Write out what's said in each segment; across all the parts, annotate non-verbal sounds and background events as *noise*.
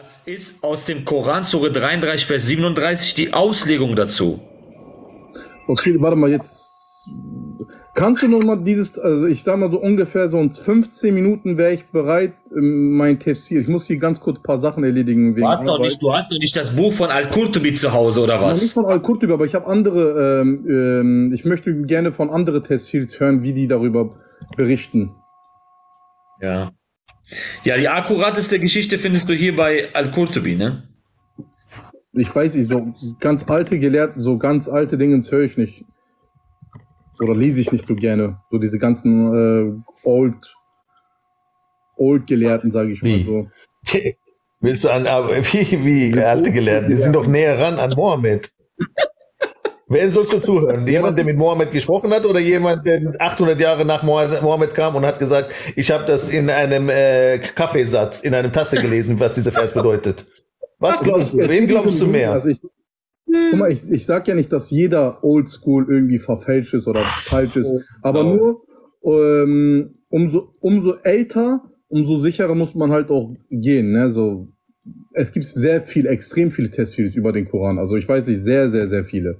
Das ist aus dem Koran, Sure 33, Vers 37, die Auslegung dazu. Okay, warte mal, jetzt. Kannst du noch mal dieses, also ich sag mal so ungefähr so in 15 Minuten wäre ich bereit, ähm, mein Tafsir. Ich muss hier ganz kurz ein paar Sachen erledigen. Du hast, doch nicht, du hast doch nicht das Buch von Al-Qurtubi zu Hause, oder was? Ja, nicht von Al-Qurtubi, aber ich habe andere, ähm, ähm, ich möchte gerne von anderen Tafsirs hören, wie die darüber berichten. Ja. Ja, die akkurateste Geschichte findest du hier bei Al-Qurtubi, ne? Ich weiß nicht, so ganz alte Gelehrten, so ganz alte Dinge höre ich nicht. Oder lese ich nicht so gerne. So diese ganzen äh, Old, Old Gelehrten, sage ich wie? mal so. *laughs* Willst du an, *laughs* wie, wie alte Gelehrten? Die sind doch näher ran an Mohammed. Wen sollst du zuhören? Jemand, der mit Mohammed gesprochen hat oder jemand, der 800 Jahre nach Mohammed kam und hat gesagt, ich habe das in einem äh, Kaffeesatz, in einem Tasse gelesen, was dieser Vers bedeutet? Was glaubst du? Wem glaubst du mehr? Also ich, guck mal, ich, ich sag ja nicht, dass jeder Oldschool irgendwie verfälscht ist oder falsch ist, aber nur ähm, umso, umso älter, umso sicherer muss man halt auch gehen. Ne? So, es gibt sehr viel, extrem viele Testvideos über den Koran. Also ich weiß nicht, sehr, sehr, sehr viele.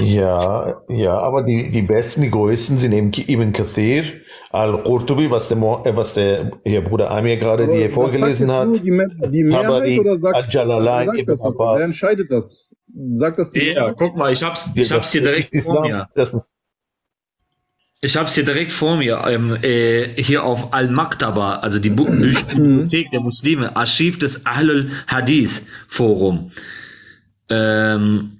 Ja, ja, aber die, die besten, die größten sind eben Ibn Kathir, Al-Qurtubi, was der, äh, was der Herr Bruder Amir gerade dir vorgelesen hat. Die, die Mehrheit Al-Jalalain, Ibn Abbas. Wer entscheidet das? Sagt das die Ja, guck mal, ich hab's, ich hab's hier direkt vor mir. Das ist ich habe es hier direkt vor mir, ähm, äh, hier auf Al-Maktaba, also die Bibliothek der Muslime, Archiv des Ahlul Hadith Forum. Ähm,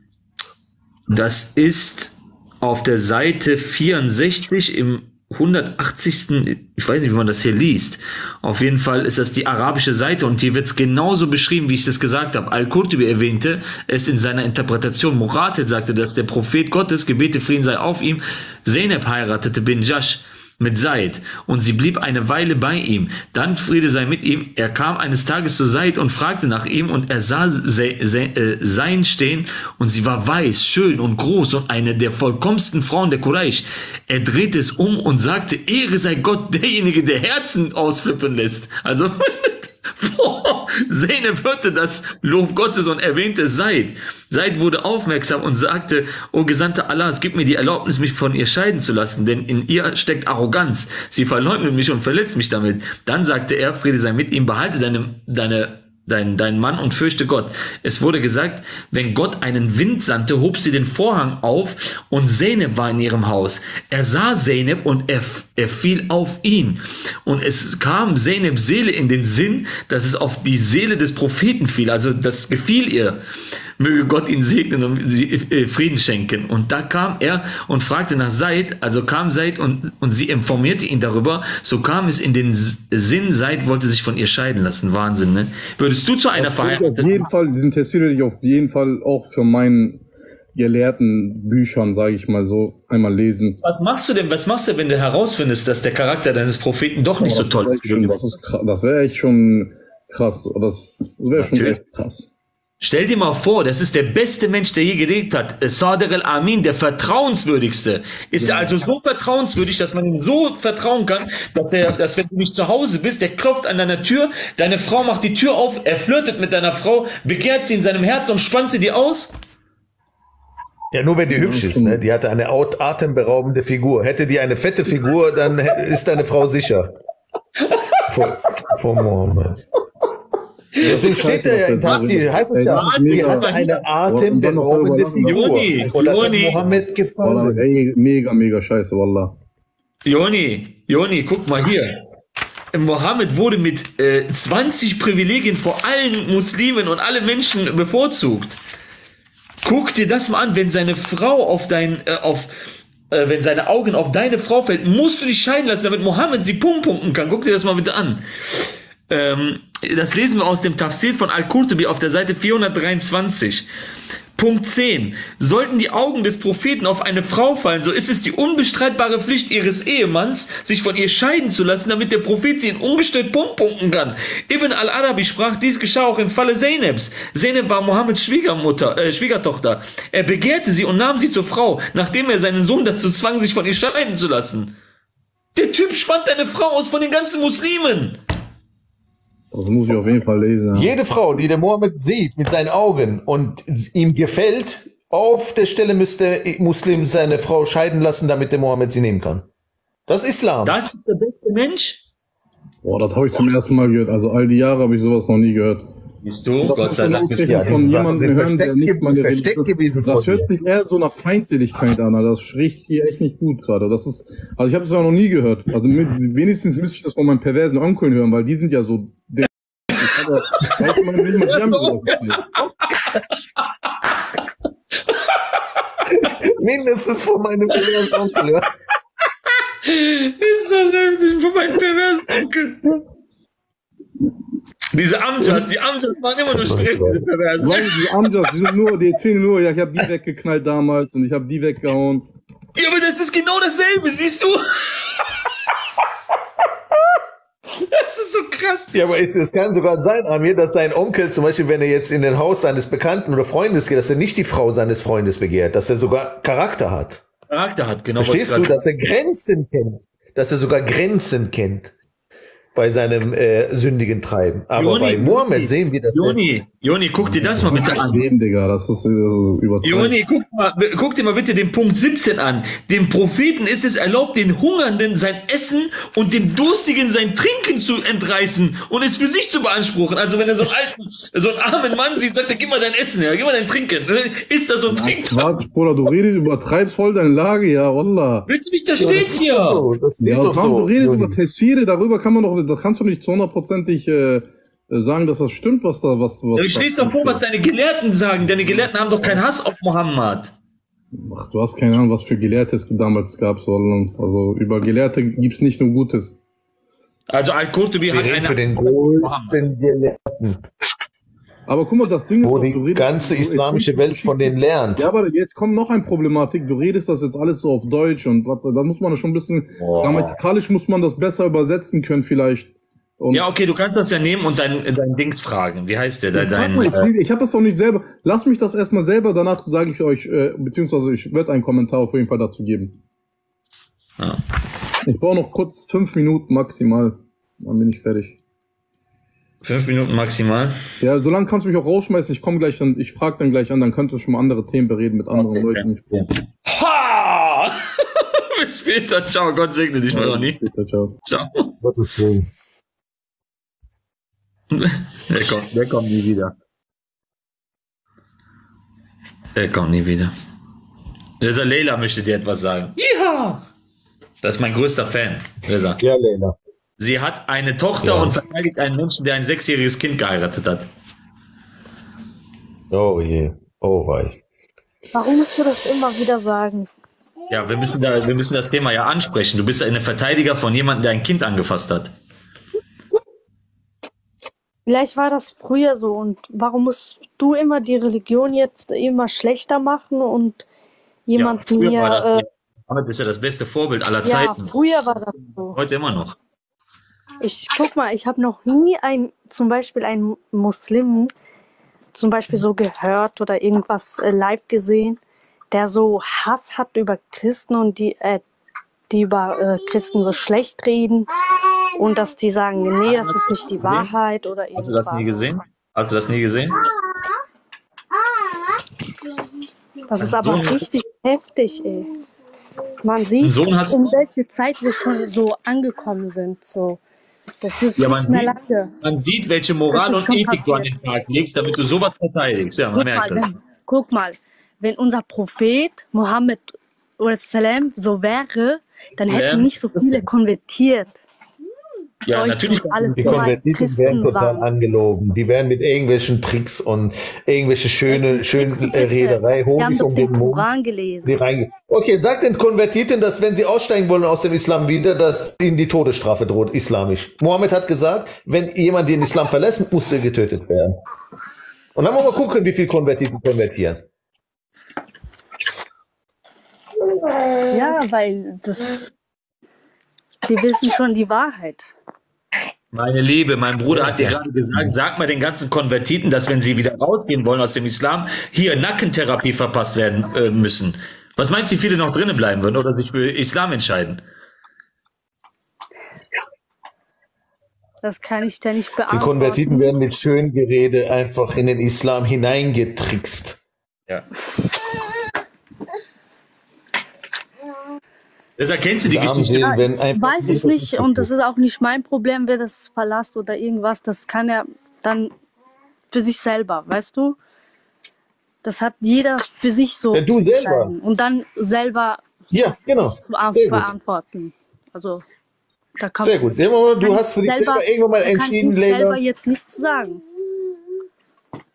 das ist auf der Seite 64 im 180. Ich weiß nicht, wie man das hier liest. Auf jeden Fall ist das die arabische Seite und hier wird es genauso beschrieben, wie ich das gesagt habe. Al-Qurtubi erwähnte es in seiner Interpretation. Muratil sagte, dass der Prophet Gottes, Gebete Frieden sei auf ihm, Zeynep heiratete bin Jash mit Said und sie blieb eine Weile bei ihm. Dann Friede sei mit ihm. Er kam eines Tages zu Said und fragte nach ihm und er sah äh, sein stehen und sie war weiß, schön und groß und eine der vollkommensten Frauen der Quraysh. Er drehte es um und sagte, Ehre sei Gott derjenige, der Herzen ausflippen lässt. Also *laughs* *laughs* Zeynep hörte das Lob Gottes und erwähnte Seid. Seid wurde aufmerksam und sagte, O Gesandter Allahs, gib mir die Erlaubnis, mich von ihr scheiden zu lassen, denn in ihr steckt Arroganz. Sie verleugnet mich und verletzt mich damit. Dann sagte er, Friede sei mit ihm, behalte deine, deine dein, dein Mann und fürchte Gott. Es wurde gesagt, wenn Gott einen Wind sandte, hob sie den Vorhang auf und Zeynep war in ihrem Haus. Er sah Zeynep und er, er fiel auf ihn. Und es kam Zeyneps Seele in den Sinn, dass es auf die Seele des Propheten fiel. Also das gefiel ihr möge Gott ihn segnen und sie äh, Frieden schenken. Und da kam er und fragte nach Seid, also kam Seid und, und sie informierte ihn darüber. So kam es in den Sinn, Seid wollte sich von ihr scheiden lassen. Wahnsinn, ne? Würdest du zu einer verheirateten... Auf jeden Fall, diesen Test würde ich auf jeden Fall auch für meinen gelehrten Büchern, sage ich mal so, einmal lesen. Was machst du denn, was machst du, wenn du herausfindest, dass der Charakter deines Propheten doch nicht oh, so toll ist? Schon, das, ist das wäre echt schon krass. Das wäre schon echt krass. Stell dir mal vor, das ist der beste Mensch, der je gelebt hat. Sadiq al-Amin, der vertrauenswürdigste. Ist ja. er also so vertrauenswürdig, dass man ihm so vertrauen kann, dass er, dass wenn du nicht zu Hause bist, der klopft an deiner Tür, deine Frau macht die Tür auf, er flirtet mit deiner Frau, begehrt sie in seinem Herz und spannt sie dir aus? Ja, nur wenn die hübsch ist, ne? Die hatte eine atemberaubende Figur. Hätte die eine fette Figur, dann ist deine Frau sicher. Vor, vor Mohammed. Deswegen steht da ja in Taxi, heißt es ja, sie hatte eine atemberaubende Figur Joni, und das Joni. hat Mohammed gefallen. Ey, mega, mega scheiße, Wallah. Joni, Joni, guck mal hier. Mohammed wurde mit äh, 20 Privilegien vor allen Muslimen und alle Menschen bevorzugt. Guck dir das mal an, wenn seine Frau auf dein, äh, auf, äh, wenn seine Augen auf deine Frau fällt, musst du dich scheiden lassen, damit Mohammed sie pumpen kann. Guck dir das mal bitte an. Ähm, das lesen wir aus dem Tafsir von Al-Qurtubi auf der Seite 423. Punkt 10. Sollten die Augen des Propheten auf eine Frau fallen, so ist es die unbestreitbare Pflicht ihres Ehemanns, sich von ihr scheiden zu lassen, damit der Prophet sie in ungestört punkten kann. Ibn al-Arabi sprach, dies geschah auch im Falle Zeynebs. Zeynep war Mohammeds Schwiegermutter, äh, Schwiegertochter. Er begehrte sie und nahm sie zur Frau, nachdem er seinen Sohn dazu zwang, sich von ihr scheiden zu lassen. Der Typ spannt eine Frau aus von den ganzen Muslimen. Das muss ich auf jeden Fall lesen. Ja. Jede Frau, die der Mohammed sieht mit seinen Augen und ihm gefällt, auf der Stelle müsste Muslim seine Frau scheiden lassen, damit der Mohammed sie nehmen kann. Das ist Islam. Das ist der beste Mensch. Boah, das habe ich zum ersten Mal gehört. Also all die Jahre habe ich sowas noch nie gehört. Siehst du, Das Gott sei Dank bist ausgerechnet Ja, du. von jemandem hören, der nicht meine versteckt gewesen Das hört sich eher so nach Feindseligkeit an. Alter. Das riecht hier echt nicht gut gerade. Das ist, also ich habe es auch noch nie gehört. Also mit, wenigstens müsste ich das von meinen perversen Onkeln hören, weil die sind ja so. der- Ich weiß man nicht mal, die haben. *laughs* *laughs* Mindestens von meinem perversen Onkel. Ja. *laughs* Ist das heftig von meinem perversen Onkel. Diese Amjas, die Amjas waren immer nur Stress, diese perversen. Die Amjas, die sind nur, die erzählen nur, ja, ich habe die weggeknallt damals und ich habe die weggehauen. Ja, aber das ist genau dasselbe, siehst du? Das ist so krass. Ja, aber es, es kann sogar sein, Amir, dass sein Onkel, zum Beispiel, wenn er jetzt in den Haus seines Bekannten oder Freundes geht, dass er nicht die Frau seines Freundes begehrt, dass er sogar Charakter hat. Charakter hat, genau. Verstehst du, dass er Grenzen kennt? Dass er sogar Grenzen kennt bei seinem äh, sündigen Treiben. Aber Joni, bei Mohammed Joni, sehen wir das nicht. Joni, Joni, guck dir das mal bitte an. Digga, das ist, das ist übertrieben. Joni, guck, mal, guck dir mal bitte den Punkt 17 an. Dem Propheten ist es erlaubt, den Hungernden sein Essen und dem Durstigen sein Trinken zu entreißen und es für sich zu beanspruchen. Also wenn er so einen alten, so einen armen Mann sieht, sagt er, gib mal dein Essen her, gib mal dein Trinken. Ist da so ein Trinken? Quatsch, Bruder, du redest, übertreibst voll deine Lage, ja, Wallah. Willst du mich, da Ja, steht das ist hier. so, Das steht Ja, so. du redest Joni. über Tessire, darüber kann man doch, das kannst du nicht zu hundertprozentig äh, äh, sagen, dass das stimmt, was da, was, was Ja, Ich lese doch vor, was deine Gelehrten sagen. Deine Gelehrten haben doch keinen Hass auf Mohammed. Ach, du hast keine Ahnung, was für Gelehrte es damals gab, sondern, also, über Gelehrte gibt's nicht nur Gutes. Also Al-Qurtubi Wir hat reden für den größten Gelehrten, Aber guck mal, das Ding wo ist, die du redest- ganze du- islamische Welt von denen lernt. Ja, aber jetzt kommt noch ein Problematik. Du redest das jetzt alles so auf Deutsch und was, da muss man schon ein bisschen, Boah. grammatikalisch muss man das besser übersetzen können vielleicht. Und Ja, okay, du kannst das ja nehmen und dein, dein Dings fragen. Wie heißt der? Dein, dein, mal, ich, äh, ich habe das doch nicht selber. Lass mich das erstmal selber, danach sage ich euch, äh, beziehungsweise ich werde einen Kommentar auf jeden Fall dazu geben. Ja. Ich brauche noch kurz fünf Minuten maximal. Dann bin ich fertig. Fünf Minuten maximal. Ja, solange kannst du mich auch rausschmeißen. Ich komme gleich dann, ich frage dann gleich an, dann könnt ihr schon mal andere Themen bereden mit anderen Okay, Leuten. ja. Ha! *laughs* Bis später. Ciao. Gott segne dich, Maroni. Bitte, ciao. Ciao. Gottes Willen. *laughs* Der kommt, der kommt nie wieder. Der kommt nie wieder. Reza Leila möchte dir etwas sagen. Ja. Das ist mein größter Fan. Reza. Ja, Lena. Sie hat eine Tochter Ja. und verteidigt einen Menschen, der ein sechsjähriges Kind geheiratet hat. Oh je. Oh wei. Warum musst du das immer wieder sagen? Ja, wir müssen, da, wir müssen das Thema ja ansprechen. Du bist eine Verteidiger von jemandem, der ein Kind angefasst hat. Vielleicht war das früher so und warum musst du immer die Religion jetzt immer schlechter machen und jemand ja, früher mir. war das, äh, Mohammed ist ja das beste Vorbild aller ja, Zeiten. früher war das so. Heute immer noch. Ich guck mal, ich habe noch nie ein, zum Beispiel einen Muslim, zum Beispiel so gehört oder irgendwas äh, live gesehen, der so Hass hat über Christen und die, äh, die über äh, Christen so schlecht reden und dass die sagen, nee, das ist nicht die Wahrheit oder irgendwas. Hast du das nie gesehen? Hast du das nie gesehen? Das ist aber richtig heftig, ey. Man sieht, in welche Zeit wir schon so angekommen sind. So. Das ist Ja, nicht man mehr sieht- lange. Man sieht, welche Moral und Ethik du an passiert. den Tag legst, damit du sowas verteidigst. Ja, man Guck merkt mal, das. wenn, guck mal, wenn unser Prophet Mohammed so wäre, dann Salam, hätten nicht so viele konvertiert. Ja, natürlich. Die Konvertiten werden total waren. angelogen. Die werden mit irgendwelchen Tricks und irgendwelche schöne, schönen bitte. Rederei, Honig doch um den den. Koran Die gelesen. reinge okay, sagt den Konvertiten, dass wenn sie aussteigen wollen aus dem Islam wieder, dass ihnen die Todesstrafe droht, islamisch. Mohammed hat gesagt, wenn jemand den Islam verlässt, muss er getötet werden. Und dann wollen wir mal gucken, wie viele Konvertiten konvertieren. Ja, weil das, die wissen schon die Wahrheit. Meine Liebe, mein Bruder hat dir gerade gesagt, sag mal den ganzen Konvertiten, dass wenn sie wieder rausgehen wollen aus dem Islam, hier Nackentherapie verpasst werden äh, müssen. Was meinst du, wie viele noch drinnen bleiben würden oder sich für Islam entscheiden? Das kann ich dir nicht beantworten. Die Konvertiten werden mit Schöngerede einfach in den Islam hineingetrickst. Ja. *laughs* Das erkennst du die Geschichte. Ich weiß es nicht und das ist auch nicht mein Problem, wer das verlasst oder irgendwas. Das kann er dann für sich selber, weißt du? Das hat jeder für sich so Ja, du selber. entscheiden und dann selber Ja, genau. sich zu an- Sehr gut. verantworten. Also da kann Sehr gut. Du hast für ich dich selber irgendwann mal da kann entschieden, ich selber jetzt nichts sagen.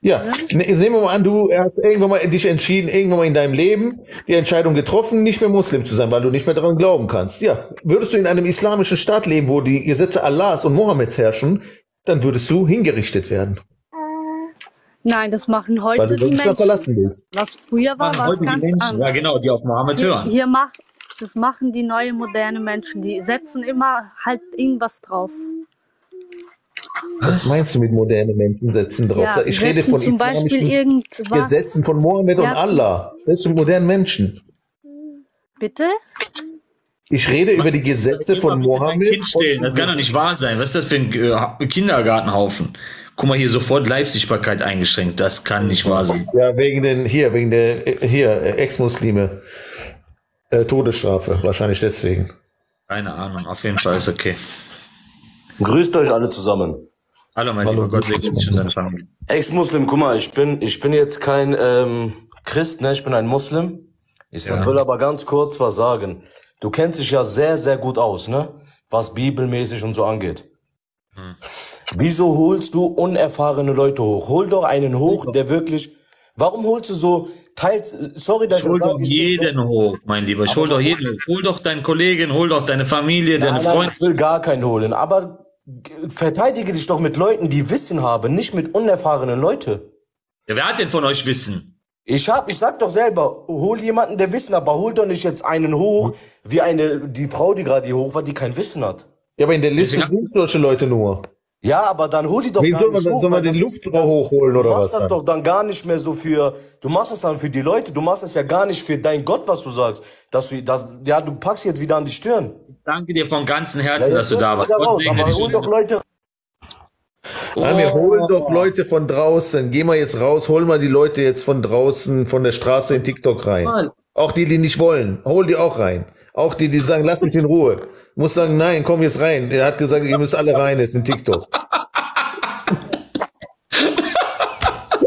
Ja, ne- nehmen wir mal an, du hast irgendwann mal dich entschieden, irgendwann mal in deinem Leben die Entscheidung getroffen, nicht mehr Muslim zu sein, weil du nicht mehr daran glauben kannst. Ja, würdest du in einem islamischen Staat leben, wo die Gesetze Allahs und Mohammeds herrschen, dann würdest du hingerichtet werden, Nein, das machen weil heute du die Menschen. verlassen willst. Was früher war, war ganz Menschen, ja anders. genau, die auf Mohammed Hier, hören. hier macht, das machen die neuen modernen Menschen. Die setzen immer halt irgendwas drauf. Was meinst du mit moderne Menschen setzen drauf? Ja, ich rede von zum Beispiel irgendwas. Gesetzen von Mohammed und Ja, zum- Allah. Das sind modernen Menschen. Bitte? Ich rede über die Gesetze von Mohammed. Kind stellen, das kann doch nicht wahr sein. Was ist das für ein äh, Kindergartenhaufen? Guck mal hier sofort Live-Sichtbarkeit eingeschränkt. Das kann nicht wahr sein. Ja, wegen den, hier, wegen der, äh, hier, äh, Ex-Muslime. Äh, Todesstrafe, wahrscheinlich deswegen. Keine Ahnung, auf jeden Fall ist okay. Grüßt euch alle zusammen. Hallo mein Hallo, lieber Gott, segne dich und deine Familie. Ex-Muslim, guck mal, ich bin, ich bin jetzt kein ähm, Christ, ne? Ich bin ein Muslim. Ich Ja. will aber ganz kurz was sagen. Du kennst dich ja sehr, sehr gut aus, ne? Was bibelmäßig und so angeht. Hm. Wieso holst du unerfahrene Leute hoch? Hol doch einen hoch, der wirklich. Warum holst du so teils? Sorry, dass Ich hol das doch ich- jeden hoch, mein Lieber. Ich hol doch jeden hoch. Hol doch deinen Kollegen, hol doch deine Familie, deine Nein, nein, Freunde. ich will gar keinen holen. Aber verteidige dich doch mit Leuten, die Wissen haben, nicht mit unerfahrenen Leuten. Ja, wer hat denn von euch Wissen? Ich hab, ich sag doch selber, hol jemanden, der Wissen hat, aber hol doch nicht jetzt einen hoch, wie eine, die Frau, die gerade hier hoch war, die kein Wissen hat. Ja, aber in der Liste sind solche Leute nur. Ja, aber dann hol die doch Wen gar soll man, nicht hoch. soll man den das Luftrauch hochholen oder Du was? machst das dann? doch dann gar nicht mehr so für, du machst das dann für die Leute, du machst das ja gar nicht für dein Gott, was du sagst. Dass du, das, ja, du packst jetzt wieder an die Stirn. Danke dir von ganzem Ja, Herzen, dass jetzt du da warst. raus, aber hol doch Leute Ah, wir Oh. holen doch Leute von draußen. Geh mal jetzt raus, hol mal die Leute jetzt von draußen, von der Straße in TikTok rein. Mann. Auch die, die nicht wollen, hol die auch rein. Auch die, die sagen, lass mich in Ruhe. Muss sagen, nein, komm jetzt rein. Er hat gesagt, ihr müsst alle rein jetzt in TikTok. *laughs*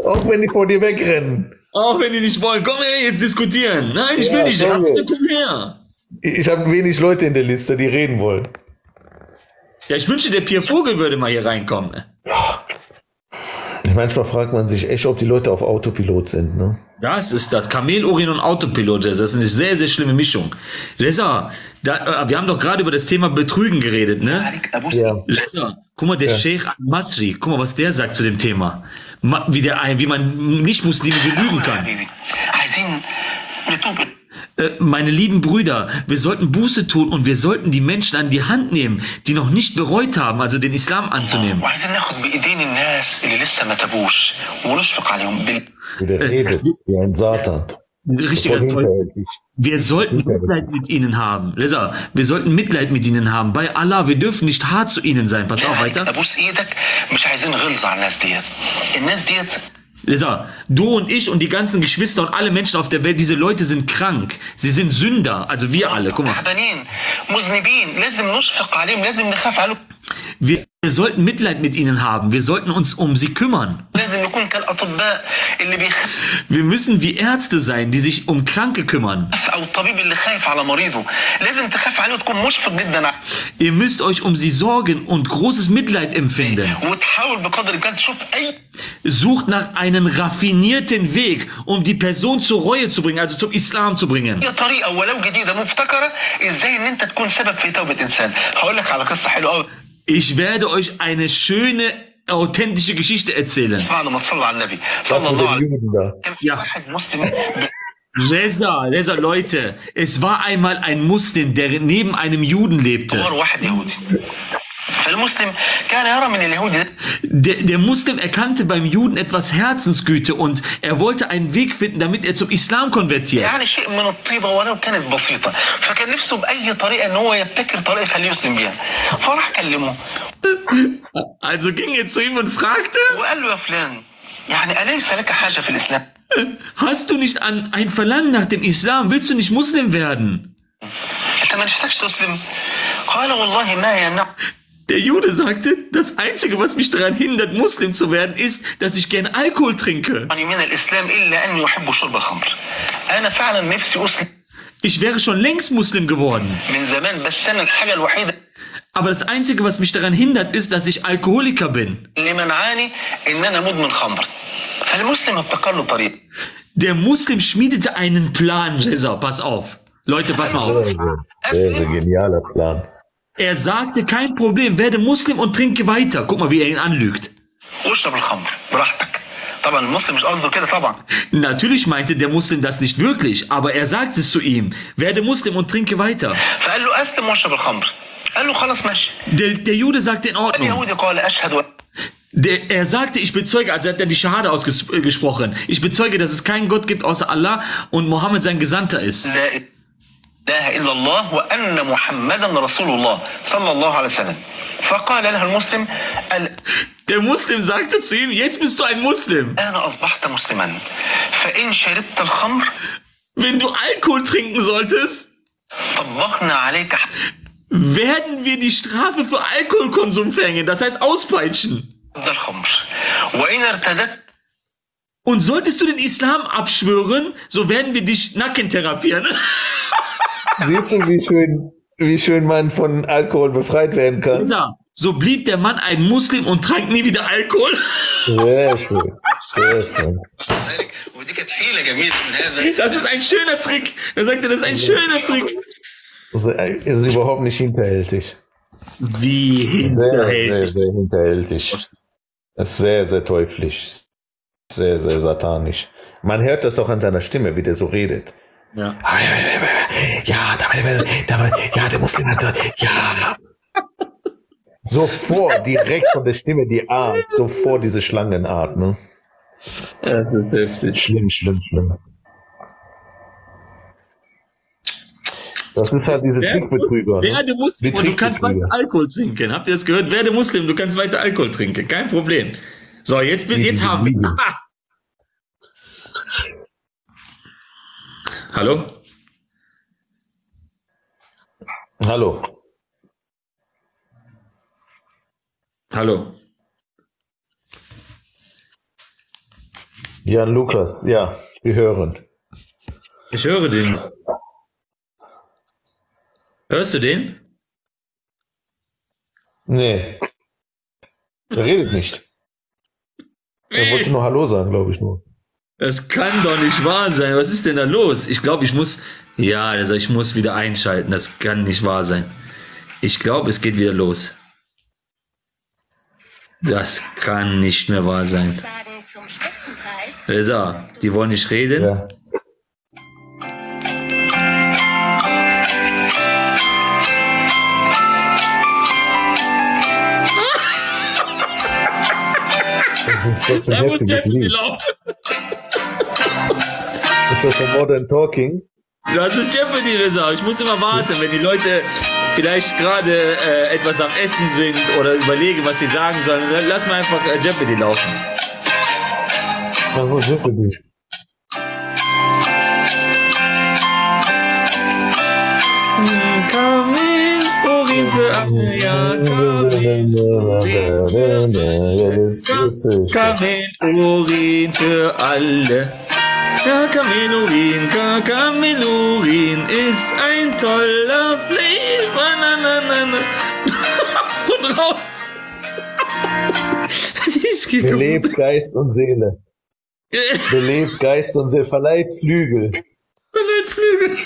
auch wenn die vor dir wegrennen. Auch wenn die nicht wollen, komm her, jetzt diskutieren. Nein, ich will Ja, nicht. Komm jetzt. her. Ich habe wenig Leute in der Liste, die reden wollen. Ja, ich wünschte, der Pierre Vogel würde mal hier reinkommen. Manchmal fragt man sich echt, ob die Leute auf Autopilot sind. Ne? Das ist das. Kamelurin und Autopilot. Das ist eine sehr, sehr schlimme Mischung. Lesa, da, äh, wir haben doch gerade über das Thema Betrügen geredet, ne? Ja. Lesa, guck mal, der Sheikh al-Masri, guck mal, was der sagt zu dem Thema. Ma, wie, der, wie man Nicht-Muslime belügen kann. Äh, meine lieben Brüder, wir sollten Buße tun und wir sollten die Menschen an die Hand nehmen, die noch nicht bereut haben, also den Islam anzunehmen. Äh, wie ein Satan. Richtig, äh, wir sollten Mitleid mit ihnen haben. Lisa, wir sollten Mitleid mit ihnen haben. Bei Allah, wir dürfen nicht hart zu ihnen sein. Pass auf, weiter. Lisa, du und ich und die ganzen Geschwister und alle Menschen auf der Welt, diese Leute sind krank. Sie sind Sünder, also wir alle. Guck mal. Wir wir sollten Mitleid mit ihnen haben. Wir sollten uns um sie kümmern. Wir müssen wie Ärzte sein, die sich um Kranke kümmern. Ihr müsst euch um sie sorgen und großes Mitleid empfinden. Sucht nach einem raffinierten Weg, um die Person zur Reue zu bringen, also zum Islam zu bringen. Ich werde euch eine schöne, authentische Geschichte erzählen. Ja. Reza, Reza, Leute, es war einmal ein Muslim, der neben einem Juden lebte. Der, der Muslim erkannte beim Juden etwas Herzensgüte und er wollte einen Weg finden, damit er zum Islam konvertiert. Also ging er zu ihm und fragte, Hast du nicht an ein Verlangen nach dem Islam? Willst du nicht Muslim werden? Der Jude sagte, das Einzige, was mich daran hindert, Muslim zu werden, ist, dass ich gern Alkohol trinke. Ich wäre schon längst Muslim geworden. Aber das Einzige, was mich daran hindert, ist, dass ich Alkoholiker bin. Der Muslim schmiedete einen Plan, Reza, pass auf. Leute, pass mal auf. Das ist ein genialer Plan. Er sagte, kein Problem, werde Muslim und trinke weiter. Guck mal, wie er ihn anlügt. Natürlich meinte der Muslim das nicht wirklich, aber er sagte es zu ihm, werde Muslim und trinke weiter. Der, der Jude sagte in Ordnung. Der, er sagte, ich bezeuge, also hat er die Schahade ausgesprochen. Äh, ich bezeuge, dass es keinen Gott gibt außer Allah und Mohammed sein Gesandter ist. لا إله إلا الله وأن محمدا رسول الله صلى الله عليه وسلم فقال له المسلم الآن Der Muslim sagte zu ihm, jetzt bist du ein Muslim. أصبحت مسلما فإن شربت الخمر Wenn du Alkohol trinken solltest, طبقنا عليك werden wir die Strafe für Alkoholkonsum verhängen, das heißt auspeitschen. حد الخمر وإن ارتدت Und solltest du den Islam abschwören, so werden wir dich Nacken therapieren. *laughs* Siehst du, wie schön, wie schön man von Alkohol befreit werden kann? Ja, so blieb der Mann ein Muslim und trank nie wieder Alkohol. Sehr schön. Sehr schön. Das ist ein schöner Trick. Er sagte, das ist ein schöner Trick. Er äh, ist überhaupt nicht hinterhältig. Wie hinterhältig? Sehr, sehr, sehr hinterhältig. Das ist sehr, sehr teuflisch. Sehr, sehr satanisch. Man hört das auch an seiner Stimme, wie der so redet. Ja. Ja, da, da, ja, der Muslim hat, ja. Sofort, direkt von der Stimme, die Art, sofort diese Schlangenart, ne? ja, das ist heftig. Schlimm, schlimm, schlimm. Das ist halt diese Trickbetrüger. Ne? Werde Muslim Die und du kannst weiter. Alkohol trinken. Habt ihr das gehört? Werde Muslim, du kannst weiter Alkohol trinken. Kein Problem. So, jetzt, jetzt haben wir. Lüge. Ah. Hallo? Hallo. Hallo. Jan Lukas, ja, wir hören. Ich höre den. Hörst du den? Nee. Er redet nicht. Er wollte nur Hallo sagen, glaube ich nur. Das kann doch nicht wahr sein. Was ist denn da los? Ich glaube, ich muss. Ja, also ich muss wieder einschalten. Das kann nicht wahr sein. Ich glaube, es geht wieder los. Das kann nicht mehr wahr sein. Wagen zum Spitzenpreis. So, die wollen nicht reden. Ja. *laughs* Das ist, das ist ein Da muss heftiges Lied. Ist das von Modern Talking? Das ist Jeopardy, Reza. Ich muss immer warten, wenn die Leute vielleicht gerade äh, etwas am Essen sind oder überlegen, was sie sagen sollen. Dann lassen wir einfach äh, Jeopardy laufen. Also Jeopardy. Kamin, Urin für alle, ist, äh, Kamin, Urin für alle. Ja, Kamelurin, Ka- Kamelurin ist ein toller Flavor. Na, na, na, na. *laughs* Und raus. *laughs* Belebt Geist und Seele. *laughs* Belebt Geist und Seele. Verleiht Flügel. Flügel.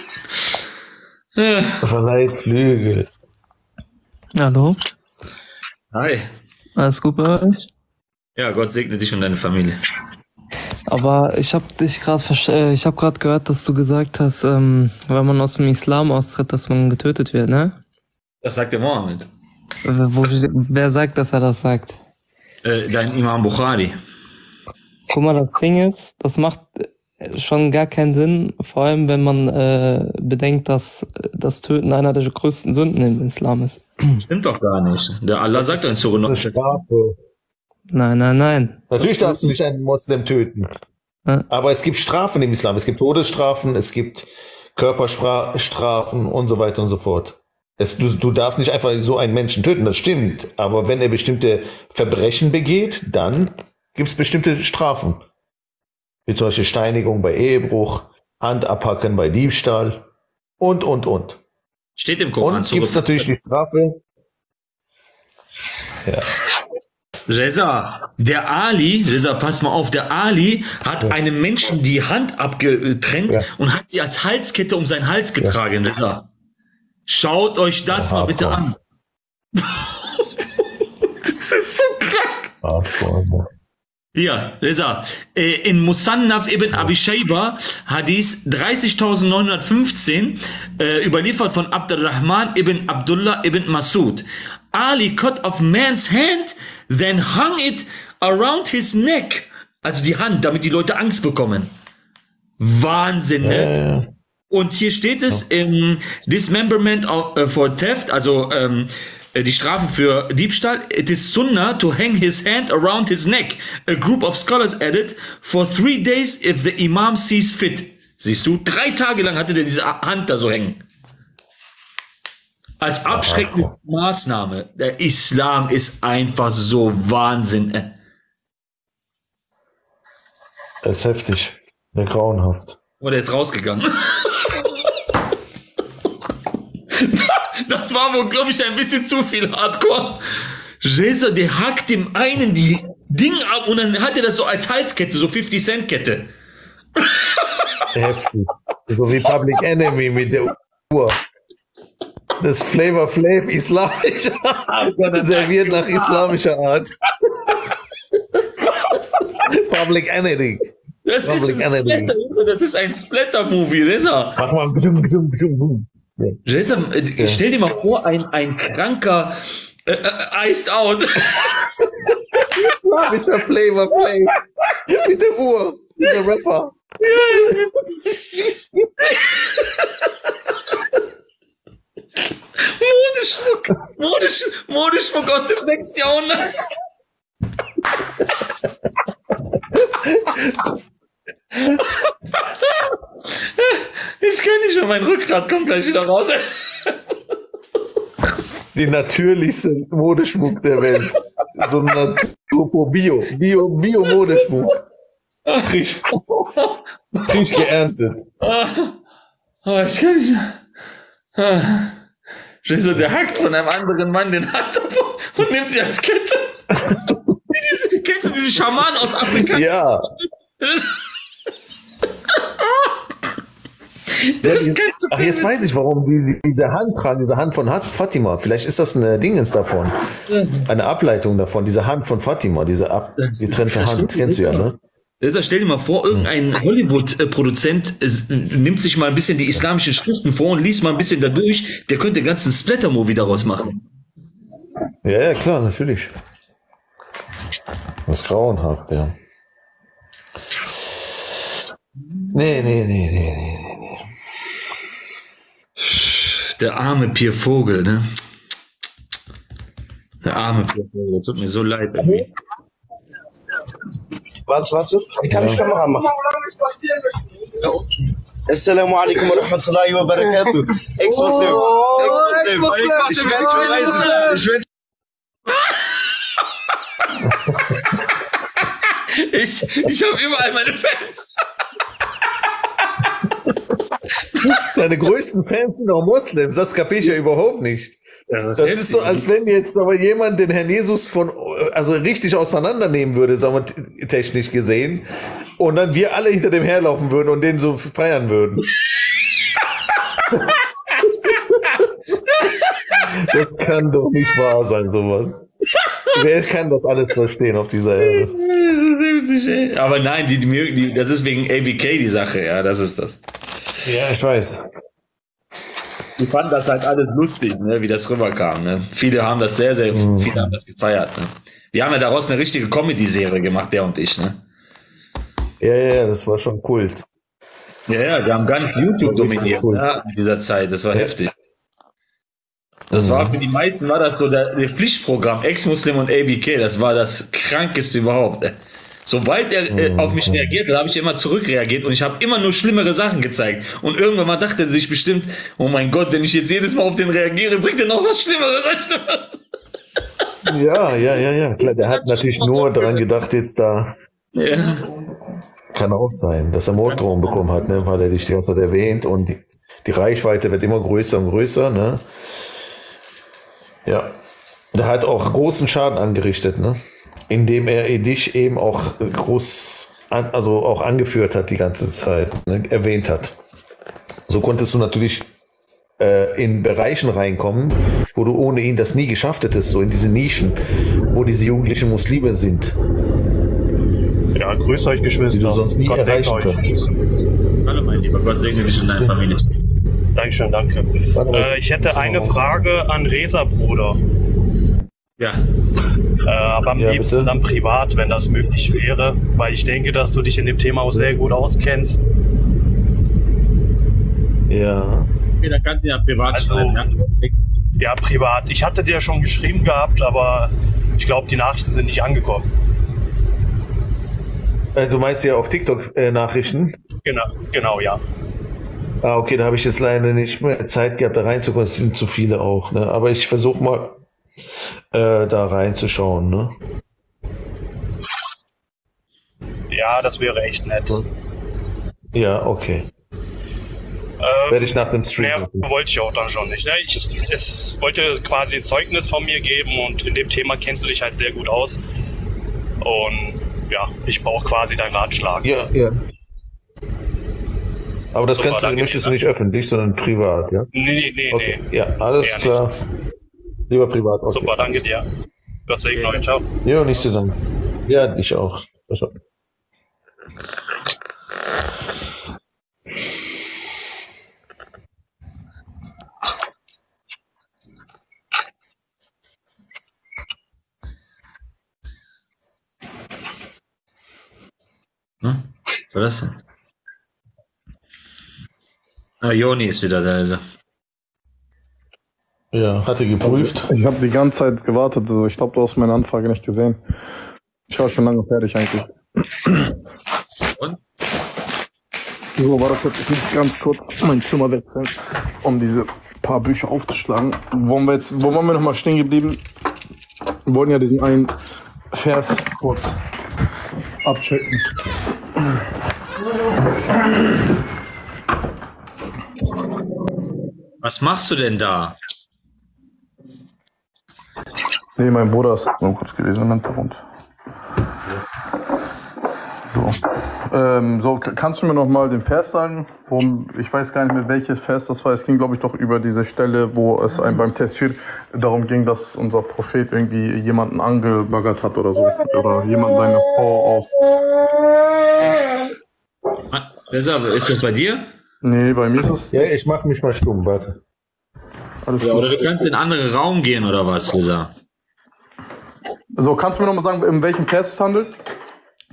Verleiht Flügel. Hallo, Hi. alles gut bei euch? Ja, Gott segne dich und deine Familie. Aber ich habe dich gerade, äh, ich habe gerade gehört, dass du gesagt hast, ähm, wenn man aus dem Islam austritt, dass man getötet wird, ne? Das sagt der Mohammed. Wo, wer sagt, dass er das sagt? Äh, dein Imam Bukhari. Guck mal, das Ding ist, das macht äh, schon gar keinen Sinn, vor allem wenn man äh, bedenkt, dass äh, das Töten einer der größten Sünden im Islam ist. Stimmt doch gar nicht. Der Allah sagt in Surah Strafe. Nein, nein, nein. Natürlich darfst du nicht einen Moslem töten. Ja. Aber es gibt Strafen im Islam. Es gibt Todesstrafen, es gibt Körperstrafen und so weiter und so fort. Es, du, du darfst nicht einfach so einen Menschen töten, das stimmt. Aber wenn er bestimmte Verbrechen begeht, dann gibt es bestimmte Strafen. Wie zum Beispiel Steinigung bei Ehebruch, Hand abhacken bei Diebstahl und, und, und. Steht im Koran. Und gibt es natürlich die Strafe. Ja. Reza, der Ali, Reza, pass mal auf, der Ali hat einem Menschen die Hand abgetrennt Ja. und hat sie als Halskette um seinen Hals getragen, Reza. Schaut euch das Ja, mal bitte an. *laughs* das ist so krank. Hardcore. Hier, Reza, äh, in Musannaf ibn Abi Shayba, Hadith 30.915, äh, überliefert von Abdurrahman ibn Abdullah ibn Masud. Ali cut off man's hand, then hung it around his neck. Also die Hand, damit die Leute Angst bekommen. Wahnsinn, ne? Äh, Und hier steht es im Dismemberment äh, for Theft, also ähm, äh, die Strafe für Diebstahl. It is sunnah to hang his hand around his neck. A group of scholars added for three days if the imam sees fit. Siehst du, drei Tage lang hatte der diese Hand da so hängen. Als abschreckende Maßnahme. Der Islam ist einfach so Wahnsinn. äh. das ist heftig. Ja, grauenhaft. Oh, der ist rausgegangen. *laughs* Das war wohl, glaube ich, ein bisschen zu viel Hardcore. Reza, der hackt dem einen die Ding ab und dann hat er das so als Halskette, so 50 Cent Kette. Heftig. So wie Public Enemy mit der Uhr. Das Flavor Flav islamisch serviert nach islamischer Art. Public Enemy. Das ist Public ein. Splatter, das ist ein Splatter-Movie, Reza. Mach mal gesum, gesum, gesum. Ja. Reza, stell dir mal vor, ein, ein kranker äh, äh, Iced Out. Islamischer Flavor Flav. Mit der Uhr. Dieser Rapper. *laughs* Modeschmuck. Modesch Modeschmuck aus dem 6. Jahrhundert. Ich kann nicht mehr, mein Rückgrat kommt gleich wieder raus. Die natürlichste Modeschmuck der Welt. So ein Natur Bio. Bio, Bio-Modeschmuck. Frisch, frisch geerntet. Oh, ich kann nicht mehr. Scheiße, der hackt von einem anderen Mann den Hand ab *laughs* und nimmt sie als Kette. *laughs* Diese, kennst du diese Schamanen aus Afrika? Ja. Kennst du ach, jetzt weiß ich, warum die, diese Hand tragen, diese Hand von Hat- Fatima. Vielleicht ist das eine Dingens davon. Eine Ableitung davon, diese Hand von Fatima, diese abgetrennte das Hand. Kennst du ja, ne? Deshalb stell dir mal vor, irgendein Hollywood-Produzent äh, nimmt sich mal ein bisschen die islamischen Schriften vor und liest mal ein bisschen dadurch. Der könnte einen ganzen Splatter-Movie daraus machen. Ja, ja, klar, natürlich. Das ist grauenhaft, ja. Nee, nee, nee, nee, nee, nee, nee. Der arme Pier Vogel, ne? Der arme Pier Vogel, tut mir so leid. Irgendwie. Warte, warte. Ich kann nicht Kamera machen. Assalamu alaikum wa rahmatullahi wa barakatuh. Ex-Muslim. Ex-Muslim. Ich werde schon reisen. Ich werde *laughs* Ich, ich habe überall meine Fans. Deine größten Fans sind auch Moslems, das kapiere ich ja überhaupt nicht. Das ist so, als wenn jetzt aber jemand den Herrn Jesus von, also richtig auseinandernehmen würde, sagen wir technisch gesehen, und dann wir alle hinter dem herlaufen würden und den so feiern würden. Das kann doch nicht wahr sein, sowas. Wer kann das alles verstehen auf dieser Erde? Aber nein, die, die, die, das ist wegen ABK die Sache, ja, das ist das. Ja, ich weiß. Die fanden das halt alles lustig, ne, wie das rüberkam. Ne? Viele haben das sehr, sehr, viele haben das gefeiert. Ne? Wir haben ja daraus eine richtige Comedy-Serie gemacht, der und ich. Ne? Ja, ja, ja, das war schon Kult. Ja, ja, wir haben ganz YouTube dominiert cool. ne, in dieser Zeit. Das war heftig. Das war für die meisten war das so der, der Pflichtprogramm Ex-Muslim und ABK. Das war das krankeste überhaupt. Sobald er äh, auf mich reagiert hat, habe ich immer zurückreagiert und ich habe immer nur schlimmere Sachen gezeigt. Und irgendwann mal dachte er sich bestimmt, oh mein Gott, wenn ich jetzt jedes Mal auf den reagiere, bringt er noch was Schlimmeres. was Schlimmeres. Ja, ja, ja, ja, klar. Der hat natürlich nur daran gedacht, jetzt da Ja. kann auch sein, dass er Morddrohungen bekommen hat, ne, weil er dich die ganze Zeit erwähnt und die, die Reichweite wird immer größer und größer, ne? Ja. Der hat auch großen Schaden angerichtet, ne? Indem er dich eben auch groß, an, also auch angeführt hat die ganze Zeit, ne? erwähnt hat. So konntest du natürlich äh, in Bereichen reinkommen, wo du ohne ihn das nie geschafft hättest, so in diese Nischen, wo diese jugendlichen Muslime sind, Ja, grüßt euch, die Geschwister. du sonst nie Gott segne erreichen euch. könntest. Hallo mein Lieber, Gott segne dich und deine Familie. Dankeschön, danke. Äh, ich hätte eine Frage an Resa, Bruder. Ja. Äh, aber am Ja, liebsten bitte. dann privat, wenn das möglich wäre, weil ich denke, dass du dich in dem Thema auch sehr gut auskennst. Ja. Okay, dann kannst du ja privat Also- schreiben, ja? Ja, privat. Ich hatte dir schon geschrieben gehabt, aber ich glaube, die Nachrichten sind nicht angekommen. Äh, Du meinst ja auf TikTok-Nachrichten? Genau, genau, ja. Ah, okay, da habe ich jetzt leider nicht mehr Zeit gehabt, da reinzukommen. Es sind zu viele auch, ne? Aber ich versuche mal äh, da reinzuschauen, ne? Ja, das wäre echt nett. Ja, okay. Ähm, Werde ich nach dem Stream. Mehr machen. wollte ich auch dann schon nicht. Ne? Ich es wollte quasi ein Zeugnis von mir geben und in dem Thema kennst du dich halt sehr gut aus. Und ja, ich brauche quasi deinen Ratschlag. Ja, ja. Aber das Super, kannst du, danke möchtest du nicht öffentlich, sondern privat, ja? Nee, nee, nee, Okay, nee. ja, alles Eher nicht. Lieber privat. Okay. Super, danke dir. Gott segne euch. Ciao. Ja, nicht so lang. Ja, dich auch. Also, Hm? Was war das denn? Ah, Joni ist wieder da. Also. Ja, hatte geprüft. Ich habe die ganze Zeit gewartet. Also ich glaube, du hast meine Anfrage nicht gesehen. Ich war schon lange fertig eigentlich. Und? So, war das jetzt ich muss ganz kurz mein Zimmer wechseln, um diese paar Bücher aufzuschlagen. Wo waren wir jetzt, wo waren wir nochmal stehen geblieben? Wir wollten ja diesen einen Vers kurz abchecken. Was machst du denn da? Nee, mein Bruder ist nur kurz gewesen im Hintergrund. So. Ähm, so, kannst du mir noch mal den Vers sagen? Worum, ich weiß gar nicht mehr, welches Vers das war. Es ging, glaube ich, doch über diese Stelle, wo es einem beim Testfir darum ging, dass unser Prophet irgendwie jemanden angebaggert hat oder so. Oder jemand seine Frau aus. Reza, Ist das bei dir? Nee, bei mir ist es Ja, ich mache mich mal stumm, warte. Ja, oder du kannst in einen anderen Raum gehen oder was, Reza? So, kannst du mir noch mal sagen, in welchem Vers es handelt?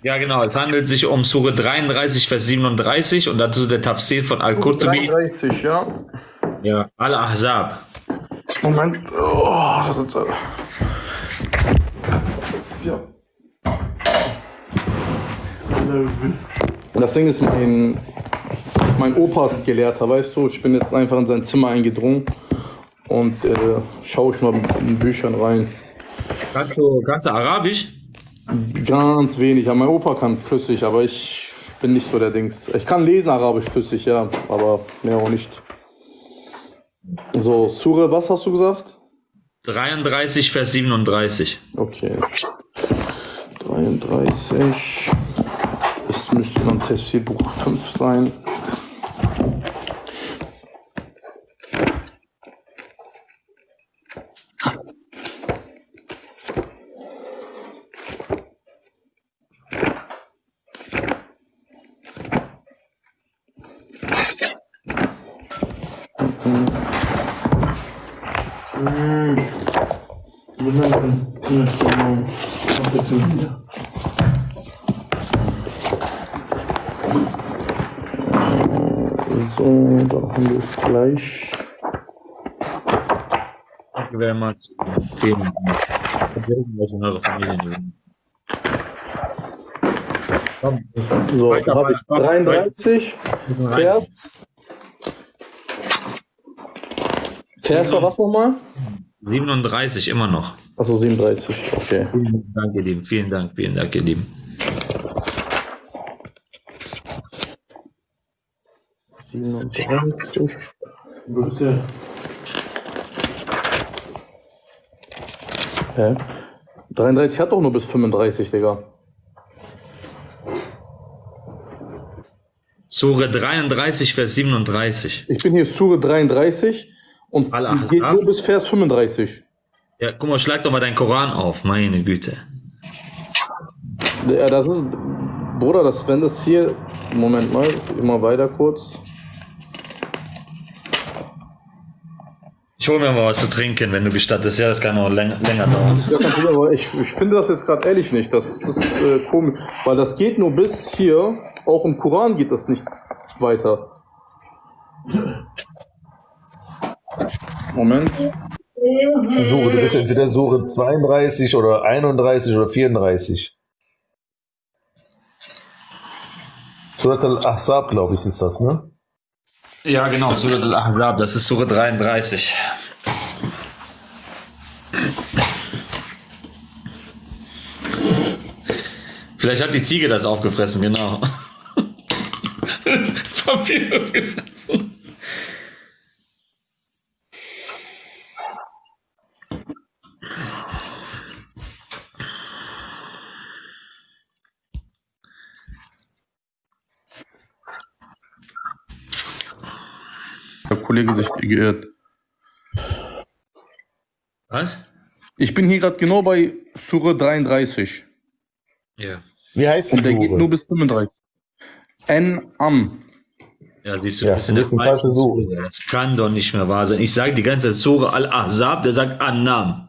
Ja, genau. Es handelt sich um Sure 33, Vers 37 und dazu der Tafsir von Al-Qurtubi. 33, ja. Ja, Al-Ahzab. Moment. Oh, das ist, äh, ja. Das Ding ist, mein, mein Opa ist Gelehrter, weißt du. Ich bin jetzt einfach in sein Zimmer eingedrungen und äh, schaue ich mal in Büchern rein. Kannst du, kannst du Arabisch? Ganz wenig. Ja, mein Opa kann flüssig, aber ich bin nicht so der Dings. Ich kann lesen Arabisch flüssig, ja, aber mehr auch nicht. So, Sure, was hast du gesagt? 33, Vers 37. Okay. 33. Das müsste dann Tessierbuch 5 sein. So, da haben wir es gleich. Thank you very much. Vielen Dank. Eure Familien. So, da habe ich weiter, 33. weiter. Vers. Vers war was nochmal? 37 immer noch. Achso, 37. Okay. Vielen Dank, ihr Lieben. Vielen Dank, vielen Dank, ihr Lieben. 37. Hä? 33 hat doch nur bis 35, Digga. Sure 33, Vers 37. Ich bin hier Sure 33 und geht nur bis Vers 35. Ja, guck mal, schlag doch mal deinen Koran auf, meine Güte. Ja, das ist. Bruder, das, wenn das hier. Moment mal, immer weiter kurz. Ich hole mir mal was zu trinken, wenn du gestattest. Ja, das kann auch länger, länger dauern. Ja, kein Problem, aber ich, ich finde das jetzt gerade ehrlich nicht. Das ist äh, komisch. Weil das geht nur bis hier. Auch im Koran geht das nicht weiter. Moment. Suche, bitte entweder Suche 32 oder 31 oder 34. Surat al-Ahzab, glaube ich, ist das, ne? Ja, genau, Surat al-Ahzab, das ist Sure 33. Vielleicht hat die Ziege das aufgefressen, genau. Papier aufgefressen. Der Kollege sich geirrt. Was? Ich bin hier gerade genau bei Sure 33. Ja. Wie heißt die Und der geht nur Suche? bis 35. N-Am. Ja, siehst du, Ja, du bist in der falschen Suche. Das kann doch nicht mehr wahr sein. Ich sage die ganze Zeit Sure al-Ahzab, der sagt Annam.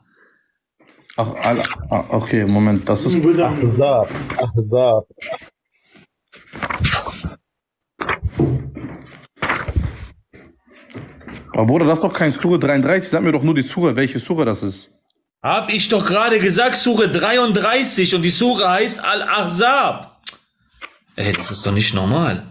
Ach, Al ah, okay, Moment, das ist. Ahzab. Ahzab. Aber Bruder, das ist doch kein Sure 33. Sag mir doch nur die Sure, welche Sure das ist. Hab ich doch gerade gesagt, Sure 33 und die Sure heißt Al-Ahzab. Ey, das ist doch nicht normal.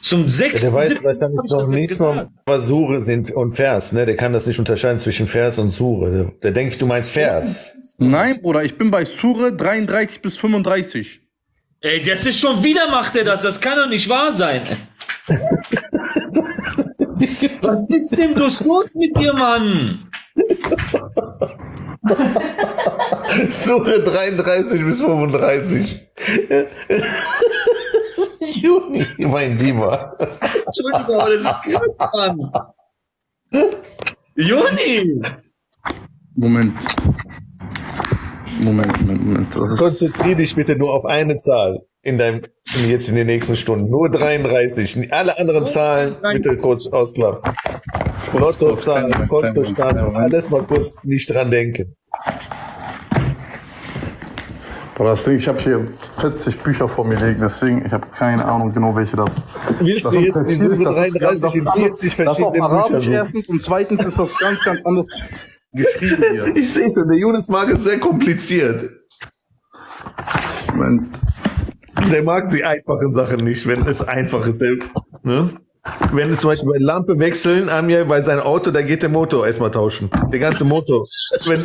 Zum Ja, sechsten, der weiß siebten wahrscheinlich hab ich noch das jetzt nicht mal, gesagt. was Sure sind und Vers, ne? Der kann das nicht unterscheiden zwischen Vers und Sure. Der, der denkt, du meinst Vers. Nein, Bruder, ich bin bei Sure 33 bis 35. Ey, das ist schon wieder macht er das. Das kann doch nicht wahr sein. *laughs* Was ist denn bloß los mit dir, Mann? *laughs* Sure 33 bis 35. *laughs* Juni, mein Lieber. Entschuldigung, aber das ist krass, Mann. Juni! Moment. Moment, Moment, Moment. Das ist, Konzentrier dich bitte nur auf eine Zahl in deinem, in jetzt in den nächsten Stunden. Nur 33. Alle anderen Zahlen bitte kurz ausklappen. Lottozahlen, Kontostand, alles mal kurz nicht dran denken. Das Ding, ich habe hier 40 Bücher vor mir liegen, deswegen, ich habe keine Ahnung genau, welche das Willst das du ist jetzt die verschieden, Suche das ist ganz- 33 in das ist 40 Das ist verschiedenen auf Büchern Arabisch suchen? erstens und zweitens ist das ganz, ganz anders geschrieben hier. *laughs* Ich sehe schon, der Jonas mag es sehr kompliziert. Moment. Der mag die einfachen Sachen nicht, wenn es einfach ist. Der, ne? Wenn du zum Beispiel bei Lampe wechseln, haben wir bei seinem Auto, da geht der Motor erstmal tauschen. Der ganze Motor. *laughs* Wenn,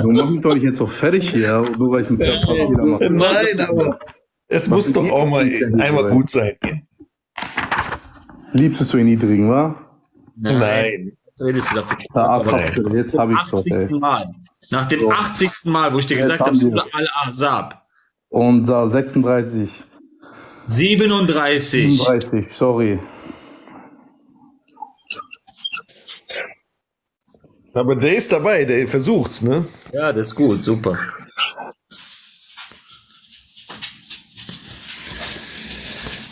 Du mach mich doch nicht jetzt so fertig hier, nur weil ich mit der Papier mache. nein, aber es muss doch auch mal einmal gut sein. Liebst du ihn niedrigen, wa? Nein. Was redest du dafür? Jetzt habe ich doch, 80. ey. Mal. Nach dem So. 80. Mal, wo ich dir gesagt habe, es. al-Ahzab. Und da 36, 37. 37, sorry. Aber der ist dabei, der versucht's, ne? Ja, das ist gut, super.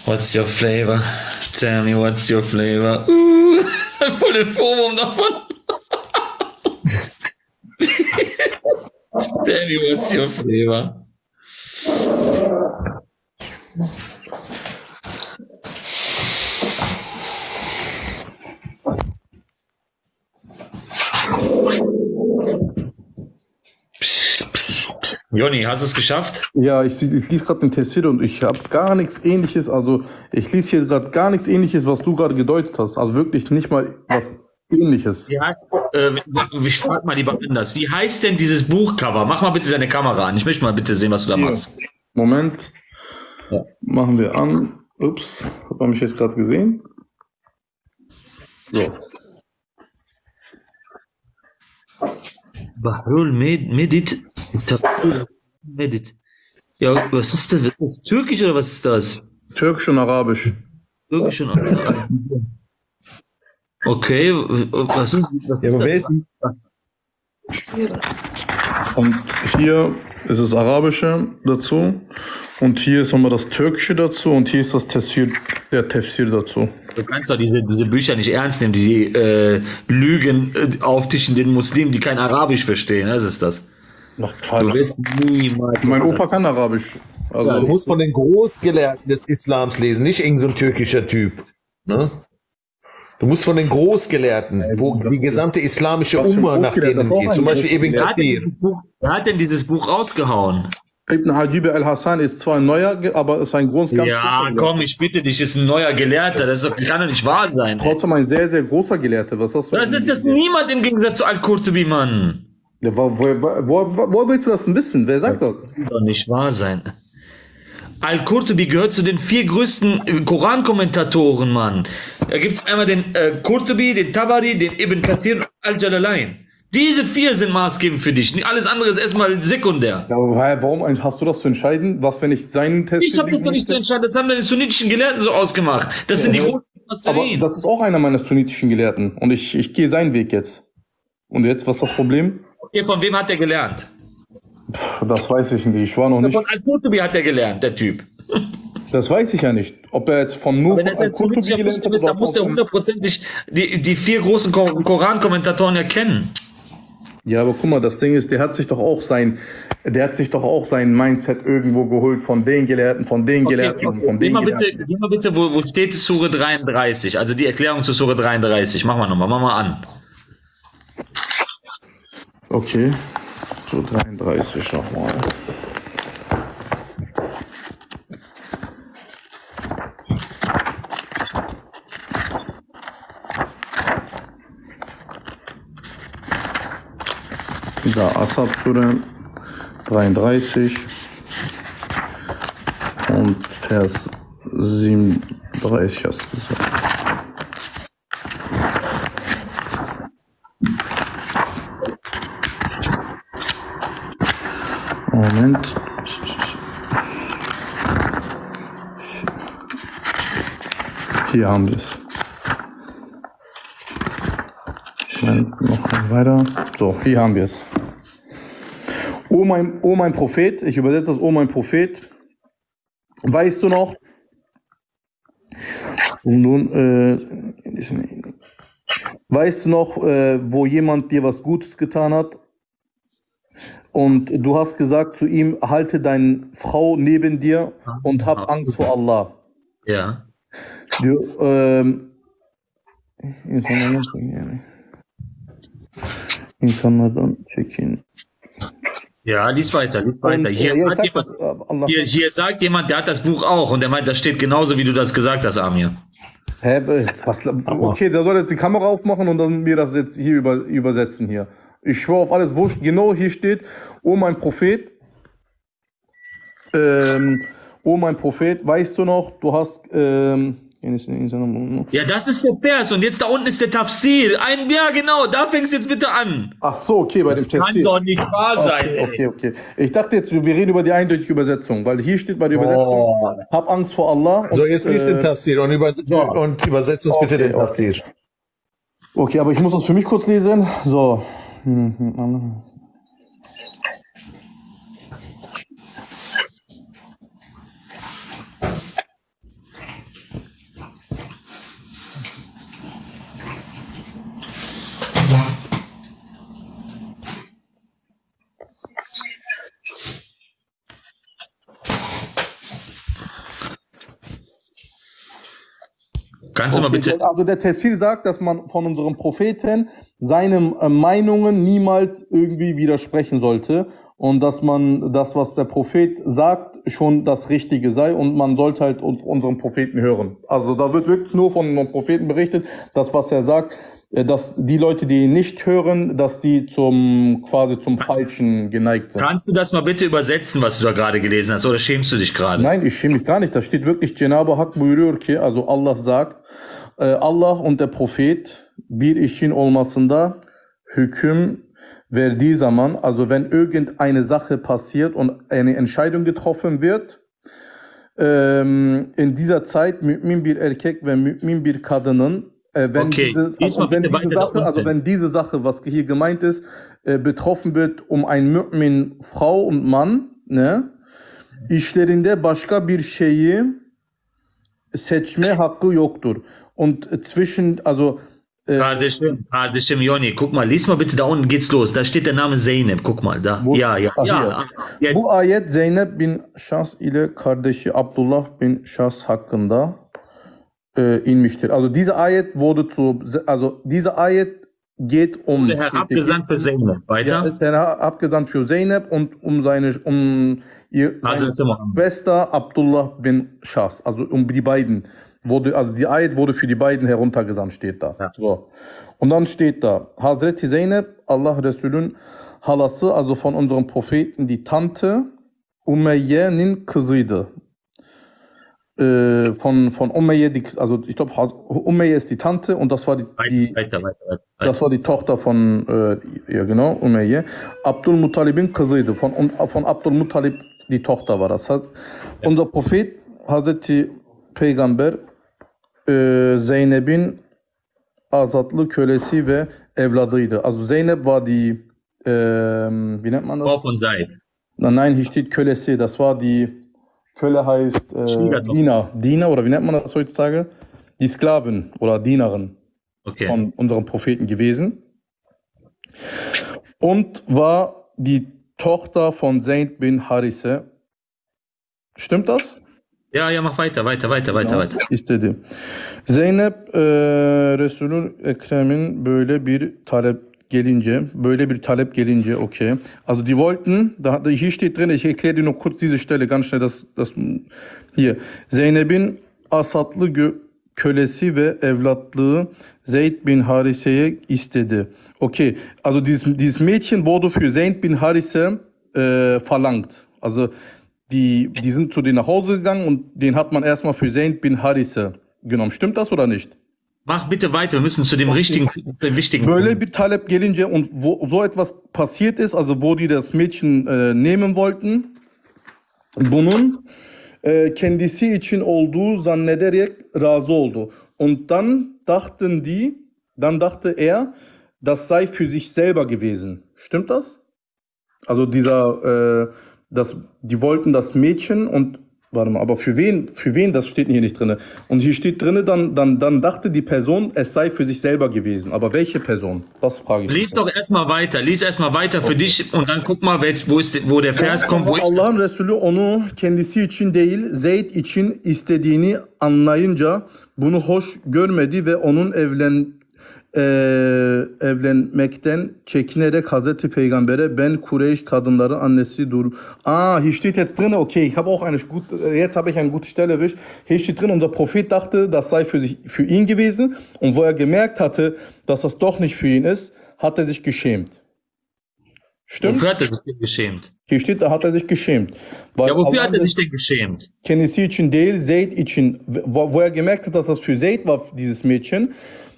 What's your flavor? Tell me what's your flavor? Ooh. *laughs* Voll den Vorwurf davon. Der Emotion Flavor. Joni, hast du es geschafft? Ja, ich, ich lese gerade den Tessir und ich habe gar nichts ähnliches, also ich lese hier gerade gar nichts ähnliches, was du gerade gedeutet hast. Also wirklich nicht mal was ähnliches. Wie heißt, äh, ich frage mal lieber anders. Wie heißt denn dieses Buchcover? Mach mal bitte deine Kamera an. Ich möchte mal bitte sehen, was du da machst. Moment. Machen wir an. Ups, hat man mich jetzt gerade gesehen? So. Bahrul Med Medit. Medit. Ja, was ist das? Ist das Türkisch oder was ist das? Türkisch und Arabisch. Türkisch und Arabisch. Okay, was ist, was Ja, ist aber wer ist Und hier ist das Arabische dazu. Und hier ist nochmal das Türkische dazu. Und hier ist das Tafsir, der Tafsir dazu. Du kannst doch diese, diese Bücher nicht ernst nehmen, die äh, Lügen äh, auftischen den Muslimen, die kein Arabisch verstehen. Das ist das. Ach, Du wirst niemals. Mein Opa kann Arabisch. Also, Du musst von den Großgelehrten des Islams lesen, nicht irgendein so ein türkischer Typ. Ne? Du musst von den Großgelehrten, wo die gesamte islamische Umma nach denen Das geht. Zum Beispiel Ibn Kathir. wer hat denn dieses Buch rausgehauen? Ibn Hajib al-Hassan ist zwar ein neuer, aber ist ein ganz ja, komm, ich bitte dich, ist ein neuer Gelehrter. Das kann doch nicht wahr sein. Trotzdem ein sehr, sehr großer Gelehrter. Was hast du? Das ist das niemand im Gegensatz zu Al-Qurtubi, Mann. Ja, wo, wo, wo, wo, wo willst du das denn wissen? Wer sagt das? kann doch nicht wahr sein. Al-Qurtubi gehört zu den vier größten äh, Koran-Kommentatoren, Mann. Da gibt es einmal den äh, Qurtubi, den Tabari, den Ibn Kathir und Al-Jalalain. Diese vier sind maßgebend für dich. Alles andere ist erstmal sekundär. Ja, aber warum hast du das zu entscheiden? Was, wenn ich seinen Test. Ich habe das noch nicht zu entscheiden. Das haben deine sunnitischen Gelehrten so ausgemacht. Das sind die Ja, großen Aber Pastorien. das ist auch einer meiner sunnitischen Gelehrten. Und ich, ich gehe seinen Weg jetzt. Und jetzt, was ist das Problem? Hier, von wem hat der gelernt? Das weiß ich nicht. Ich war noch nicht. Von Al-Qurtubi hat der gelernt, der Typ. Das weiß ich ja nicht. Ob er jetzt von nur Wenn er jetzt Muslim ist, dann muss er hundertprozentig die, die vier großen Ko- Koran-Kommentatoren erkennen. Ja, aber guck mal, das Ding ist, der hat sich doch auch sein, der hat sich doch auch sein Mindset irgendwo geholt von den Gelehrten, von den Okay, Gelehrten okay. von Geh den mal bitte, Gelehrten. geh mal bitte wo, wo steht Sure 33? Also die Erklärung zu Sure 33. Mach mal nochmal, mach mal an. Okay. So 33 nochmal. Da Assad Sure 33 und Vers 37 hast du gesagt. Moment. Hier haben wir es. Moment, noch mal weiter. So, hier haben wir es. O mein, o mein Prophet, ich übersetze das O mein Prophet. Weißt du noch? Und nun, äh, weißt du noch, äh, wo jemand dir was Gutes getan hat? Und du hast gesagt zu ihm, halte deine Frau neben dir und hab Angst vor Allah. Ja. Du, ähm. Ja, lies weiter, lies weiter. Und, Hier, äh, ja, hat sag jemand, das, äh, hier, hier sagt jemand, der hat das Buch auch und der meint, das steht genauso, wie du das gesagt hast, Amir. Hä, äh, was, okay, der soll jetzt die Kamera aufmachen und dann mir das jetzt hier über, übersetzen hier. Ich schwöre auf alles, wo genau hier steht, oh mein Prophet, ähm, oh mein Prophet, weißt du noch, du hast, ähm, Ja, das ist der Vers und jetzt da unten ist der Tafsir. Ein, ja, genau, da fängst du jetzt bitte an. ach so, okay, bei Das dem kann Tafsir. doch nicht wahr sein. Okay, ey. okay, okay. Ich dachte jetzt, wir reden über die eindeutige Übersetzung, weil hier steht bei der Übersetzung, Oh. hab Angst vor Allah. So, und, jetzt liest den äh, Tafsir und, übersetz, und übersetzt uns bitte Okay, den Tafsir. Okay, aber ich muss das für mich kurz lesen. So. Kannst du mal bitte. Also der Tafsir sagt, dass man von unserem Propheten seinen äh, Meinungen niemals irgendwie widersprechen sollte und dass man das, was der Prophet sagt, schon das Richtige sei und man sollte halt un- unseren Propheten hören. Also da wird wirklich nur von einem Propheten berichtet, das, was er sagt, äh, dass die Leute, die ihn nicht hören, dass die zum quasi zum Falschen geneigt sind. Kannst du das mal bitte übersetzen, was du da gerade gelesen hast, oder schämst du dich gerade? Nein, ich schäme mich gar nicht. Da steht wirklich, Cenab-ı Hak also Allah sagt, e, Allah und der Prophet bir işin olmasında hüküm verdiği zaman, also wenn irgendeine Sache passiert und eine Entscheidung getroffen wird, ähm, in dieser Zeit mümin bir erkek ve mümin bir kadının äh, wenn, Okay, diese, also, wenn diese Sache, also wenn diese Sache, was hier gemeint ist, äh, betroffen wird um ein Mümin, Frau und Mann, ne? işlerinde başka bir şeyi seçme hakkı yoktur. Und zwischen, also äh, Kardeşim, kardeşim Joni, guck mal, lies mal bitte, da unten geht's los. Da steht der Name Zeynep, guck mal, da. Bu- ja, ja, Ah, ja. Jetzt, bu ayet Zeynep bin Şahs ile kardeşi Abdullah bin Şahs hakkında äh, inmiştir. Also diese Ayet wurde zu, also diese Ayet geht um wurde herabgesandt für Zeynep. Weiter. Ja, ist herabgesandt für Zeynep und um seine, um ihr. Schwester Abdullah bin Shas, also um die beiden wurde, also die Ayet wurde für die beiden heruntergesandt, steht da. Ja. So. Und dann steht da, Hazreti Zeynep, Allah Resulün halası, also von unserem Propheten, die Tante Umeyye'nin kızıydı. Äh, von, von Umeyye, die, also ich glaube, Umeyye ist die Tante und das war die, die weiter, weiter, weiter. das war die Tochter von, äh, ja genau, Umeyye. Abdul Muttalib'in kızıydı. Von, von Abdul Muttalib die Tochter war das. Hat, Unser Prophet, Hazreti Peygamber, äh, Zeynep'in azatlı kölesi ve evladıydı. Also Zeynep war die, ähm, wie nennt man das? Frau von Seid. Nein, hier steht Kölesi. Das war die, Kölle heißt äh. Diener. Diener, oder wie nennt man das heutzutage? Die Sklavin oder Dienerin Okay. von unserem Propheten gewesen. Und war die Tochter von Zayd bin Harise. Stimmt das? Ja, ja, mach weiter, weiter, weiter, weiter, weiter. İstedi. Zeynep e, Resulün Ekrem'in böyle bir talep gelince, böyle bir talep gelince, okay. Also die wollten, da, hier steht drin, ich erkläre dir nur kurz diese Stelle, ganz schnell, das, das hier. Zeynep'in asatlı gö- kölesi ve evlatlığı Zeyd bin Harise'ye istedi. Okay, also dieses, dieses Mädchen wurde für Zeyd bin Harise äh, verlangt. Also die, die sind zu denen nach Hause gegangen und den hat man erstmal für Zayd bin Harise genommen. Stimmt das oder nicht? Mach bitte weiter, wir müssen zu dem richtigen, dem wichtigen Böyle bir talep gelince und wo so etwas passiert ist, also wo die das Mädchen e, nehmen wollten, bunun e, kendisi için olduğu zannederek razı oldu. Und dann dachten die, dann dachte er, das sei für sich selber gewesen. Stimmt das? Also dieser, äh, das, die wollten das Mädchen und warte mal, aber für wen, für wen, das steht hier nicht drin. Und hier steht drin, dann, dann, dann dachte die Person, es sei für sich selber gewesen. Aber welche Person? Das frage ich. Lies doch erstmal weiter, lies erstmal weiter für dich und dann guck mal, wo, ist, wo der Vers kommt, wo Allah'ın Resulü onu kendisi için değil, Zeyd için istediğini anlayınca bunu hoş görmedi ve onun evlen eee, evlenmekten çekinerek Hazreti Peygamber'e ben Kureyş kadınların annesi dur. Ah, hier steht jetzt drin, okay, ich habe auch eine gut, jetzt habe ich eine gute Stelle erwischt. Hier steht drin, unser Prophet dachte, das sei für, sich, für ihn gewesen und wo er gemerkt hatte, dass das doch nicht für ihn ist, hat er sich geschämt. Stimmt? Wofür hat er sich denn geschämt? Hier steht, da hat er sich geschämt. Weil Ja, wofür hat er sich denn geschämt? kendisi için değil Zeyd için wo, wo er gemerkt hat, dass das für Zeyd war, dieses Mädchen,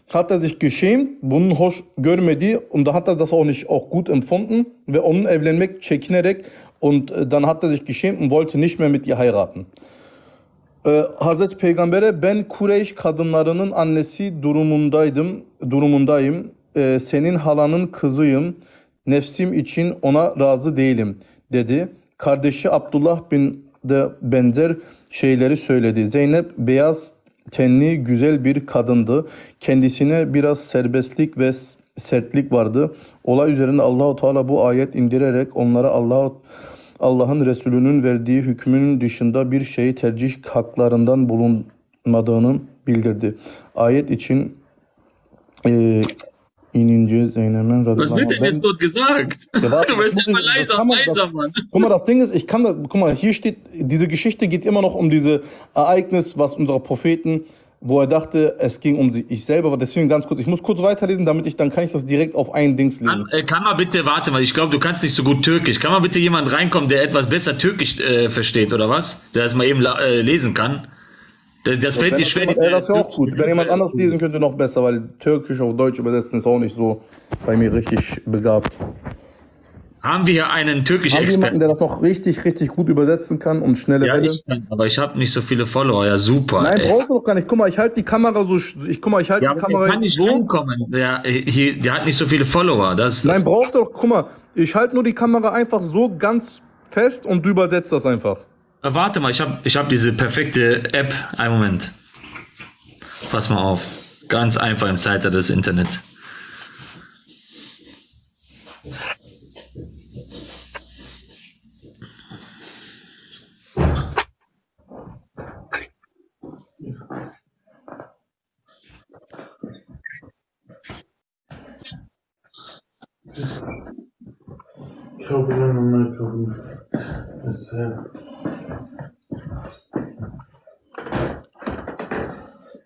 hat er sich geschämt, bunun hoş görmedi und da hat er das auch nicht auch gut empfunden ve onun evlenmek çekinerek und äh, dann hat er sich geschämt und wollte nicht mehr mit ihr heiraten. Ee, Hazreti Peygamber'e ben Kureyş kadınlarının annesi durumundaydım, durumundayım. Ee, senin halanın kızıyım. Nefsim için ona razı değilim dedi. Kardeşi Abdullah bin de benzer şeyleri söyledi. Zeynep beyaz tenli güzel bir kadındı. Kendisine biraz serbestlik ve sertlik vardı. Olay üzerine Allahu Teala bu ayet indirerek onlara Allah Allah'ın Resulü'nün verdiği hükmünün dışında bir şeyi tercih haklarından bulunmadığını bildirdi. Ayet için e, inince Zeynep'in Was wird denn jetzt dort gesagt? Ja, warte, du wirst immer ich- leiser, man- leiser, Mann. Guck mal, das Ding ist, ich kann da, guck mal, hier steht, diese Geschichte geht immer noch um diese Ereignis, was unserer Propheten, wo er dachte, es ging um sich selber, aber deswegen ganz kurz, ich muss kurz weiterlesen, damit ich, dann kann ich das direkt auf ein Dings lesen. Kann, äh, kann mal bitte, warte mal, ich glaube, du kannst nicht so gut Türkisch. Kann mal bitte jemand reinkommen, der etwas besser Türkisch äh, versteht, oder was? Der das mal eben äh, lesen kann? Das, fällt dir schwer, jemand- das wäre auch gut. Wenn jemand anders lesen könnte, noch besser, weil Türkisch auf Deutsch übersetzen ist auch nicht so bei mir richtig begabt. Haben wir hier einen Haben türkischen wir jemanden, Experten? der das noch richtig, richtig gut übersetzen kann und schnelle Ja, Welle? ich kann, aber ich habe nicht so viele Follower. Ja, super. Nein, ey. brauchst du doch gar nicht. Guck mal, ich halte die Kamera so, ich guck mal, ich halte Ja, die Kamera der kann nicht so. reinkommen. Der, äh, hier, der hat nicht so viele Follower. Das, das, Nein, braucht doch, guck mal, ich halte nur die Kamera einfach so ganz fest und du übersetzt das einfach. Äh, Warte mal, ich habe ich hab diese perfekte App. Einen Moment. Pass mal auf. Ganz einfach im Zeitalter des Internets.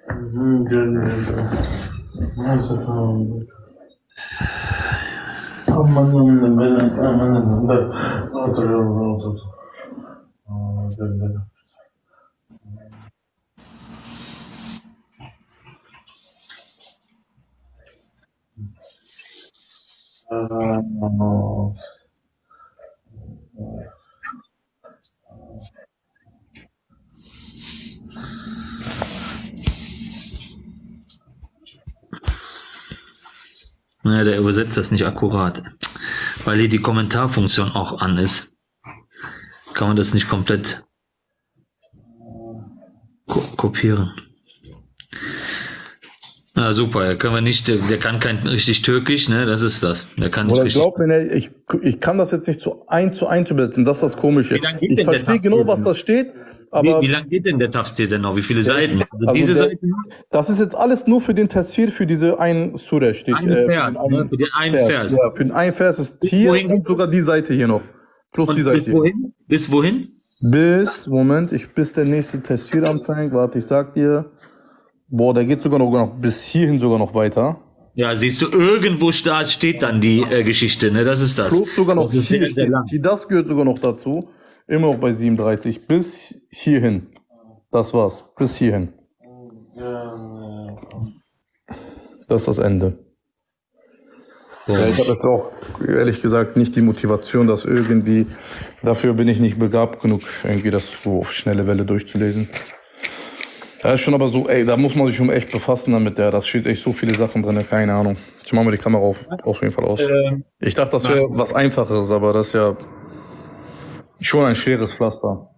Bizim gönlümüzde nasıl tamamdır? Amanın da benim, amanın da hatırlıyorum oldu. Gönlüm. Uh, Naja, der übersetzt das nicht akkurat. Weil hier die Kommentarfunktion auch an ist. Kann man das nicht komplett ko kopieren. Na super, ja, können wir nicht, der, der kann kein richtig Türkisch, ne? Das ist das. Der kann nicht Oder richtig. glaub mir, ne, ich, ich kann das jetzt nicht so ein zu eins übersetzen, das ist das Komische. Ich verstehe genau, was da steht, aber wie lang geht denn der Tafsir denn noch? Wie viele Seiten? Also also diese der- Seiten? das ist jetzt alles nur für den Tafsir, für diese einen Surah steht. Einen äh, Vers, ne? Für den einen Vers. Ja, für den einen Vers ist Bis hier wohin sogar die Seite hier noch. Plus die Und Seite bis wohin? Bis wohin? Bis, Moment, ich, bis der nächste Tafsir anfängt, warte, ich sag dir. Boah, der geht sogar noch, bis hierhin sogar noch weiter. Ja, siehst du, irgendwo da steht dann die äh, Geschichte, ne? Das ist das. Plus sogar noch das ist hier sehr, sehr lang. Die- Das gehört sogar noch dazu. Immer noch bei 37. Bis hierhin. Das war's. Bis hierhin. Das ist das Ende. Ja, ich habe jetzt auch ehrlich gesagt nicht die Motivation, das irgendwie, dafür bin ich nicht begabt genug, irgendwie das so auf schnelle Welle durchzulesen. Da ist schon aber so, ey, da muss man sich schon echt befassen damit, ja. Da steht echt so viele Sachen drin, keine Ahnung. Ich mache mal die Kamera auf, auf jeden Fall aus. Ähm, Ich dachte, das wäre was Einfacheres, aber das ist ja schon ein schweres Pflaster.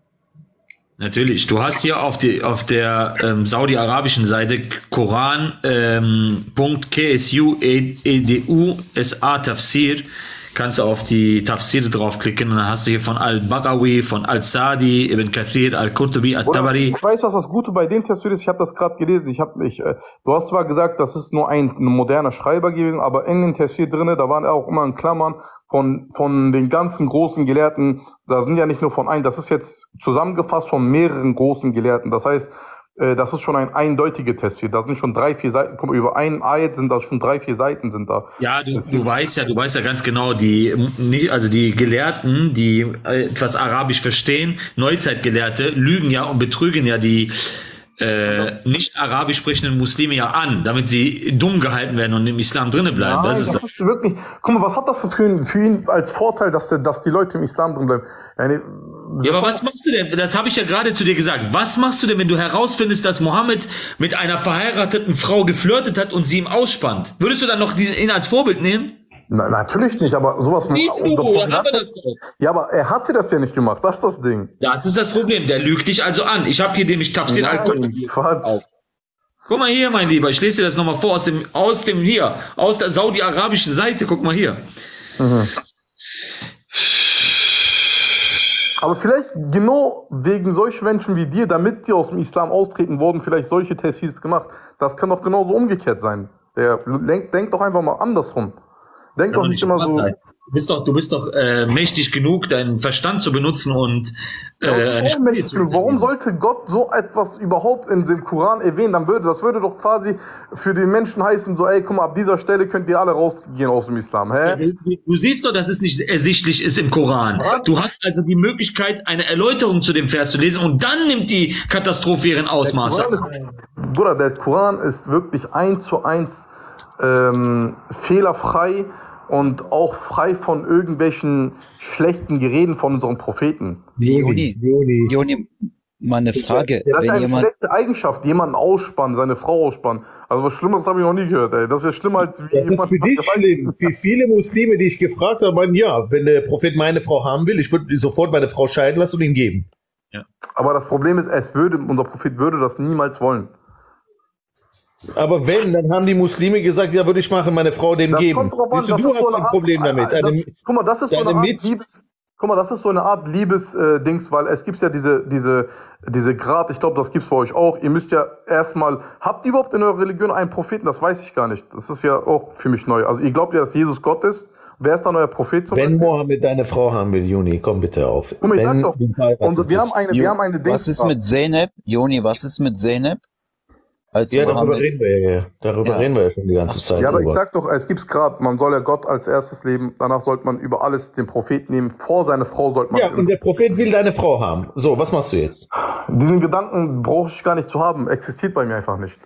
Natürlich. Du hast hier auf, die, auf der ähm, saudi-arabischen Seite Koran ähm, .ksu edu sa Tafsir. Kannst du auf die Tafsire draufklicken und dann hast du hier von Al-Bagawi, von Al-Sadi, Ibn Kathir, Al-Qurtubi, Al-Tabari. Ich weiß, was das Gute bei dem Tafsir ist. Ich habe das gerade gelesen. Ich hab, ich, äh, du hast zwar gesagt, das ist nur ein, ein moderner Schreiber gewesen, aber in den Tafsir drinne, da waren auch immer in Klammern von, von den ganzen großen Gelehrten. Da sind ja nicht nur von einem, das ist jetzt zusammengefasst von mehreren großen Gelehrten. Das heißt, das ist schon ein eindeutiger Tafsir. Da sind schon drei, vier Seiten. Guck mal, über einen Ayat sind da schon drei, vier Seiten sind da. Ja, du, du weißt ja, du weißt ja ganz genau, die, also die Gelehrten, die äh, etwas Arabisch verstehen, Neuzeitgelehrte, lügen ja und betrügen ja die äh, nicht arabisch sprechenden Muslime ja an, damit sie dumm gehalten werden und im Islam drinnen bleiben. Nein, das ist das ist wirklich. Guck mal, was hat das für ihn, für ihn als Vorteil, dass, der, dass die Leute im Islam drin bleiben? Yani, Ja, aber was machst du denn? Das habe ich ja gerade zu dir gesagt. Was machst du denn, wenn du herausfindest, dass Mohammed mit einer verheirateten Frau geflirtet hat und sie ihm ausspannt? Würdest du dann noch diesen ihn als Vorbild nehmen? Na, natürlich nicht, aber sowas Siehst du, dann haben wir das doch. Ja, aber er hatte das ja nicht gemacht, das ist das Ding. Das ist das Problem. Der lügt dich also an. Ich habe hier nämlich Tafsir. Quatsch. Guck mal hier, mein Lieber. Ich lese dir das nochmal vor aus dem, aus dem hier, aus der saudi-arabischen Seite. Guck mal hier. Aber vielleicht genau wegen solchen Menschen wie dir, damit die aus dem Islam austreten, wurden vielleicht solche Tafsirs gemacht. Das kann doch genauso umgekehrt sein. Der, denk, denk doch einfach mal andersrum. Denk doch nicht immer so. sein. Du bist doch, du bist doch äh, mächtig genug, deinen Verstand zu benutzen und äh, eine möchtest zu warum sollte Gott so etwas überhaupt in dem Koran erwähnen? Dann würde, das würde doch quasi für die Menschen heißen, so, ey, guck mal, ab dieser Stelle könnt ihr alle rausgehen aus dem Islam. Hä? Du, du siehst doch, dass es nicht ersichtlich ist im Koran. Du hast also die Möglichkeit, eine Erläuterung zu dem Vers zu lesen und dann nimmt die Katastrophe ihren Ausmaß. Koran ist, Bruder, der Koran ist wirklich eins zu eins ähm, fehlerfrei und auch frei von irgendwelchen schlechten Gereden von unseren Propheten. Joni, Joni. Joni, mal eine Frage. Das ist eine jemand, schlechte Eigenschaft, jemanden ausspannen, seine Frau ausspannen. Also was Schlimmeres habe ich noch nie gehört, ey. Das ist ja schlimmer als wie Das ist für dich schlimm. Für viele Muslime, die ich gefragt habe, meinen, ja, wenn der Prophet meine Frau haben will, ich würde sofort meine Frau scheiden lassen und ihm geben. Aber das Problem ist, es würde, unser Prophet würde das niemals wollen. Aber wenn, dann haben die Muslime gesagt, ja, würde ich machen, meine Frau dem Das geben. kommt drauf an, Siehst du, das du so hast eine ein Problem Art- damit. Das, Eine, guck mal, das ist so eine Art Liebes, guck mal, das ist so eine Art Liebes-Dings, weil es gibt ja diese, diese, diese Grad, ich glaube, das gibt's bei euch auch. Ihr müsst ja erstmal, habt ihr überhaupt in eurer Religion einen Propheten? Das weiß ich gar nicht. Das ist ja auch für mich neu. Also ihr glaubt ja, dass Jesus Gott ist. Wer ist dann euer Prophet zum wenn Beispiel? Mohammed deine Frau haben will, Juni, komm bitte auf. Guck mal, ich wenn sag doch, wir haben eine, wir haben eine Dings. was ist mit Zeynep? Joni, was ist mit Zeynep? Als Ja, darüber Mohammed- reden wir ja. Darüber Ja. reden wir ja schon die ganze Zeit. Ja, aber ich drüber. sag doch, es gibt's gerade, man soll ja Gott als erstes leben, danach sollte man über alles den Propheten nehmen, vor seine Frau sollte man. ja, und der Prophet will deine Frau haben. So, was machst du jetzt? Diesen Gedanken brauche ich gar nicht zu haben, existiert bei mir einfach nicht.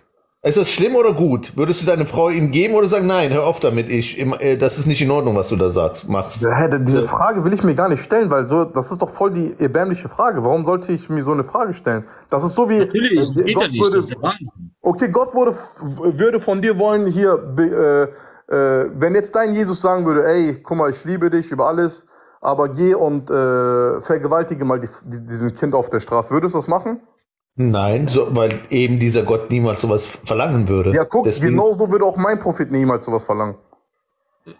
Ist das schlimm oder gut? Würdest du deine Frau ihm geben oder sagen, nein, hör auf damit, ich, äh, das ist nicht in Ordnung, was du da sagst, machst? Ja, diese Frage will ich mir gar nicht stellen, weil so, das ist doch voll die erbärmliche Frage. Warum sollte ich mir so eine Frage stellen? Das ist so wie. Natürlich, das äh, geht Gott ja nicht, würde, das ist der Wahnsinn. Okay, Gott würde, würde von dir wollen, hier, äh, äh, wenn jetzt dein Jesus sagen würde, ey, guck mal, ich liebe dich über alles, aber geh und äh, vergewaltige mal die, die, diesen Kind auf der Straße. Würdest du das machen? Nein, so, weil eben dieser Gott niemals sowas verlangen würde. Ja, guck, Deswegen- genau so würde auch mein Prophet niemals sowas verlangen.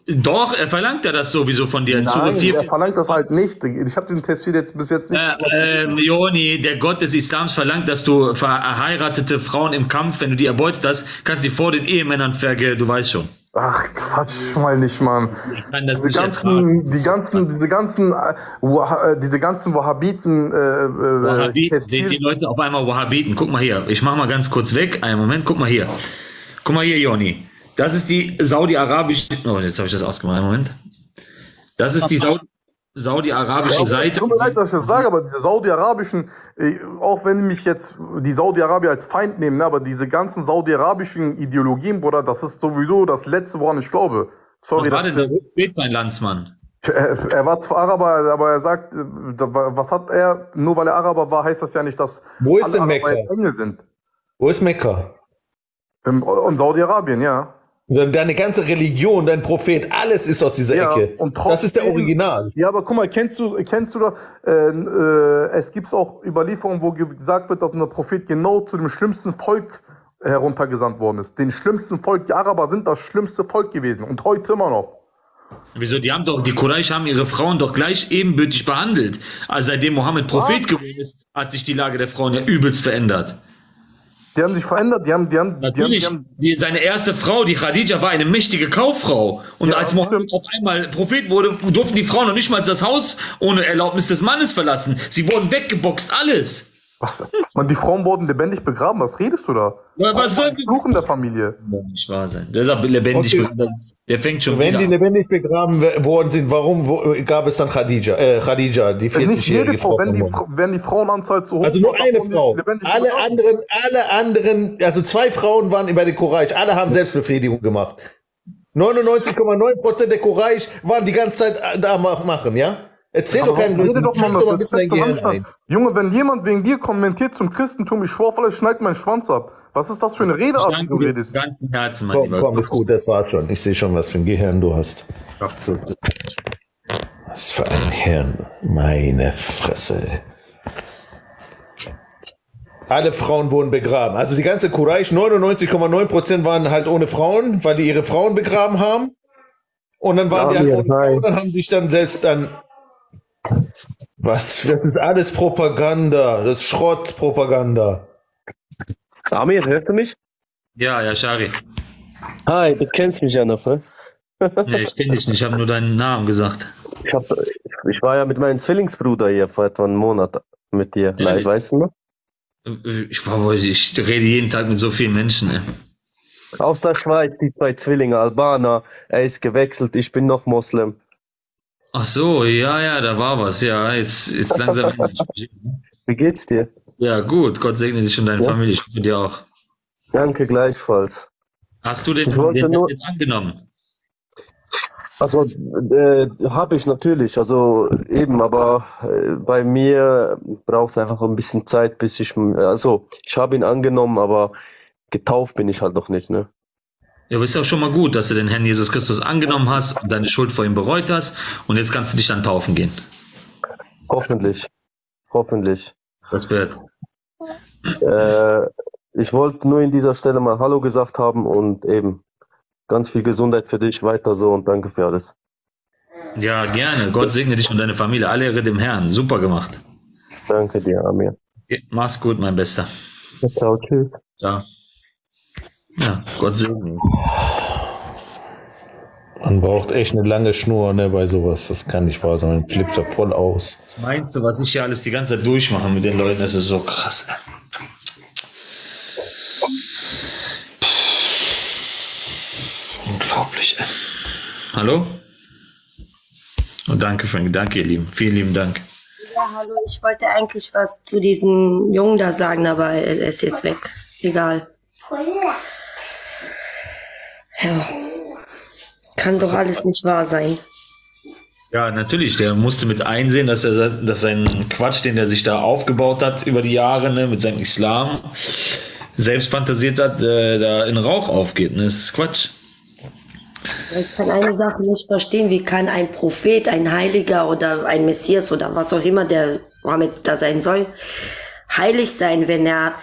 Doch, er verlangt ja das sowieso von dir. Nein, 4, er verlangt das halt nicht. Ich habe diesen Test jetzt bis jetzt nicht. Äh, ähm, Joni, der Gott des Islams verlangt, dass du verheiratete Frauen im Kampf, wenn du die erbeutet hast, kannst sie vor den Ehemännern verge... Du weißt schon. Ach, Quatsch mal nicht, Mann. Kann das Diese nicht ganzen, die ganzen, diese ganzen, äh, diese ganzen Wahhabiten, äh, äh, Wahhabiten, seht die Leute auf einmal Wahhabiten. Guck mal hier. Ich mach mal ganz kurz weg. Einen Moment, guck mal hier. Guck mal hier, Joni. Das ist die Saudi-arabische. Oh, jetzt habe ich das ausgemacht. Einen Moment. Das ist die Saudi- saudi-arabische Ja, Seite. Tut mir leid, dass ich das sage, aber diese saudi-arabischen, äh, auch wenn mich jetzt die Saudi-Arabier als Feind nehmen, ne, aber diese ganzen saudi-arabischen Ideologien, Bruder, das ist sowieso das Letzte, woran ich glaube. Sorry, Was war das- denn das? Spät, mein Landsmann. Er, er war zwar Araber, aber er sagt, äh, was hat er? Nur weil er Araber war, heißt das ja nicht, dass Wo ist alle Araber Mekka? Engel sind. Wo ist Mekka? Im, in Saudi-Arabien, ja. Deine ganze Religion, dein Prophet, alles ist aus dieser Ja, Ecke. und das ist der Original. Ja, aber guck mal, kennst du, kennst du da, äh, äh, es gibt auch Überlieferungen, wo gesagt wird, dass unser Prophet genau zu dem schlimmsten Volk heruntergesandt worden ist. Den schlimmsten Volk, die Araber sind das schlimmste Volk gewesen und heute immer noch. Wieso? Die haben doch, die Quraysh haben ihre Frauen doch gleich ebenbürtig behandelt. Also seitdem Mohammed Prophet geworden ist, hat sich die Lage der Frauen ja übelst verändert. Die haben sich verändert, die haben, die haben, Natürlich, die haben, die, seine erste Frau, die Khadija, war eine mächtige Kauffrau. Und als Mohammed auf einmal Prophet wurde, durften die Frauen noch nicht mal das Haus ohne Erlaubnis des Mannes verlassen. Sie wurden weggeboxt, alles. *laughs* was, man, die Frauen wurden lebendig begraben, was redest du da? Ja, was soll Fluchen der Familie? nicht wahr sein? Der ist aber lebendig. Okay. Der fängt schon Wenn wieder die lebendig begraben worden sind, warum wo, gab es dann Khadija, äh, Khadija, die Nicht 40-jährige jede Frau, Frau wenn die, wenn die Frauenanzahl zu hoch Also nur eine Frau. Alle begraben. anderen, alle anderen, also zwei Frauen waren bei den Quraysh, alle haben Selbstbefriedigung gemacht. 99,9% der Quraysh waren die ganze Zeit äh, da ma- machen, ja? Erzähl doch keinen rede doch mal doch mal ein bisschen dein Gehirn ein. Junge, wenn jemand wegen dir kommentiert zum Christentum, ich schwör, vielleicht schneidet mein Schwanz ab. Was ist das für eine Redeart, die du redest? ganzen Herzen, mein Komm, Lieber. komm, ist gut, das war schon. Ich sehe schon, was für ein Gehirn du hast. Was für ein Hirn. Meine Fresse. Alle Frauen wurden begraben. Also die ganze Quraysh, 99,9% waren halt ohne Frauen, weil die ihre Frauen begraben haben. Und dann waren Ja, die halt ohne Frauen, dann haben sich dann selbst dann Was? Das ist alles Propaganda. Das ist Schrottpropaganda. Amir, hörst du mich? Ja, ja, Shari. Hi, du kennst mich ja noch, ne? *laughs* Nee, ich kenne dich nicht, ich habe nur deinen Namen gesagt. Ich, hab, ich war ja mit meinem Zwillingsbruder hier vor etwa einem Monat mit dir live, ich- weißt du noch? Ich, war ich rede jeden Tag mit so vielen Menschen. Ey. Aus der Schweiz, die zwei Zwillinge, Albaner. Er ist gewechselt, ich bin noch Moslem. Ach so, ja, ja, da war was. Ja, jetzt, jetzt langsam. Wie geht's dir? Ja, gut. Gott segne dich und deine Ja. Familie. Ich hoffe dir auch. Danke gleichfalls. Hast du den, Ich wollte den nur- jetzt angenommen? Also, äh, habe ich natürlich, also eben, aber äh, bei mir braucht es einfach ein bisschen Zeit, bis ich, also ich habe ihn angenommen, aber getauft bin ich halt noch nicht, ne? Ja, aber ist auch schon mal gut, dass du den Herrn Jesus Christus angenommen hast und deine Schuld vor ihm bereut hast und jetzt kannst du dich dann taufen gehen. Hoffentlich, hoffentlich. Das wird. Äh, ich wollte nur in dieser Stelle mal Hallo gesagt haben und eben ganz viel Gesundheit für dich, weiter so und danke für alles. Ja, gerne. Gott segne dich und deine Familie. Alle Ehre dem Herrn. Super gemacht. Danke dir, Amir. Mach's gut, mein Bester. Ciao, tschüss. Ciao. Ja, Gott segne. Man braucht echt eine lange Schnur ne, bei sowas. Das kann nicht wahr sein. Man flippt da voll aus. Was meinst du, was ich hier alles die ganze Zeit durchmache mit den Leuten? Das ist so krass. Unglaublich. ey. Hallo? Und danke, Frank. Danke, ihr Lieben. Vielen lieben Dank. Ja, hallo, ich wollte eigentlich was zu diesem Jungen da sagen, aber er er ist jetzt weg. Egal. Ja. Kann doch alles nicht wahr sein. Ja, natürlich. Der musste mit einsehen, dass er dass sein Quatsch, den er sich da aufgebaut hat über die Jahre, ne, mit seinem Islam, selbst fantasiert hat, äh, da in Rauch aufgeht. Ne? Das ist Quatsch. Ich kann eine Sache nicht verstehen. Wie kann ein Prophet, ein Heiliger oder ein Messias oder was auch immer der Mohammed da sein soll, heilig sein, wenn er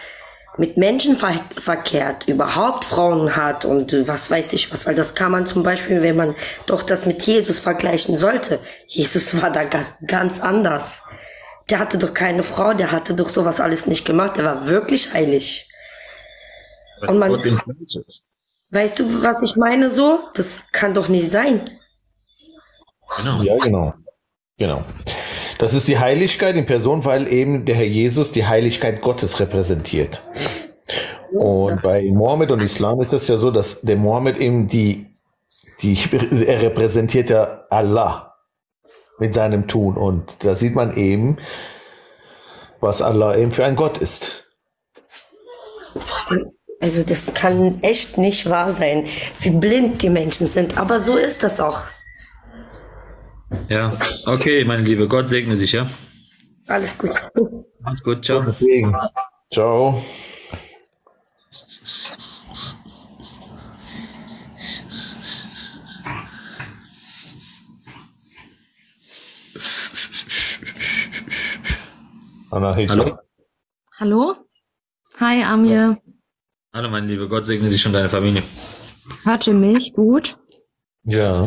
mit Menschen ver verkehrt, überhaupt Frauen hat und was weiß ich was, weil das kann man zum Beispiel, wenn man doch das mit Jesus vergleichen sollte. Jesus war da ganz, ganz anders. Der hatte doch keine Frau, der hatte doch sowas alles nicht gemacht, der war wirklich heilig. Und man, weißt du, was ich meine so? Das kann doch nicht sein. Genau. Ja, genau. Genau. Das ist die Heiligkeit in Person, weil eben der Herr Jesus die Heiligkeit Gottes repräsentiert. Und bei Mohammed und Islam ist es ja so, dass der Mohammed eben die, die, er repräsentiert ja Allah mit seinem Tun. Und da sieht man eben, was Allah eben für ein Gott ist. Also das kann echt nicht wahr sein, wie blind die Menschen sind. Aber so ist das auch. Ja, okay, meine Liebe, Gott segne dich, ja? Alles gut. Mach's gut, ciao. Deswegen. Ciao. Anna Hilfe. Hallo? Hallo? Hi, Amir. Hallo, meine Liebe, Gott segne dich und deine Familie. Hört ihr mich gut? Ja.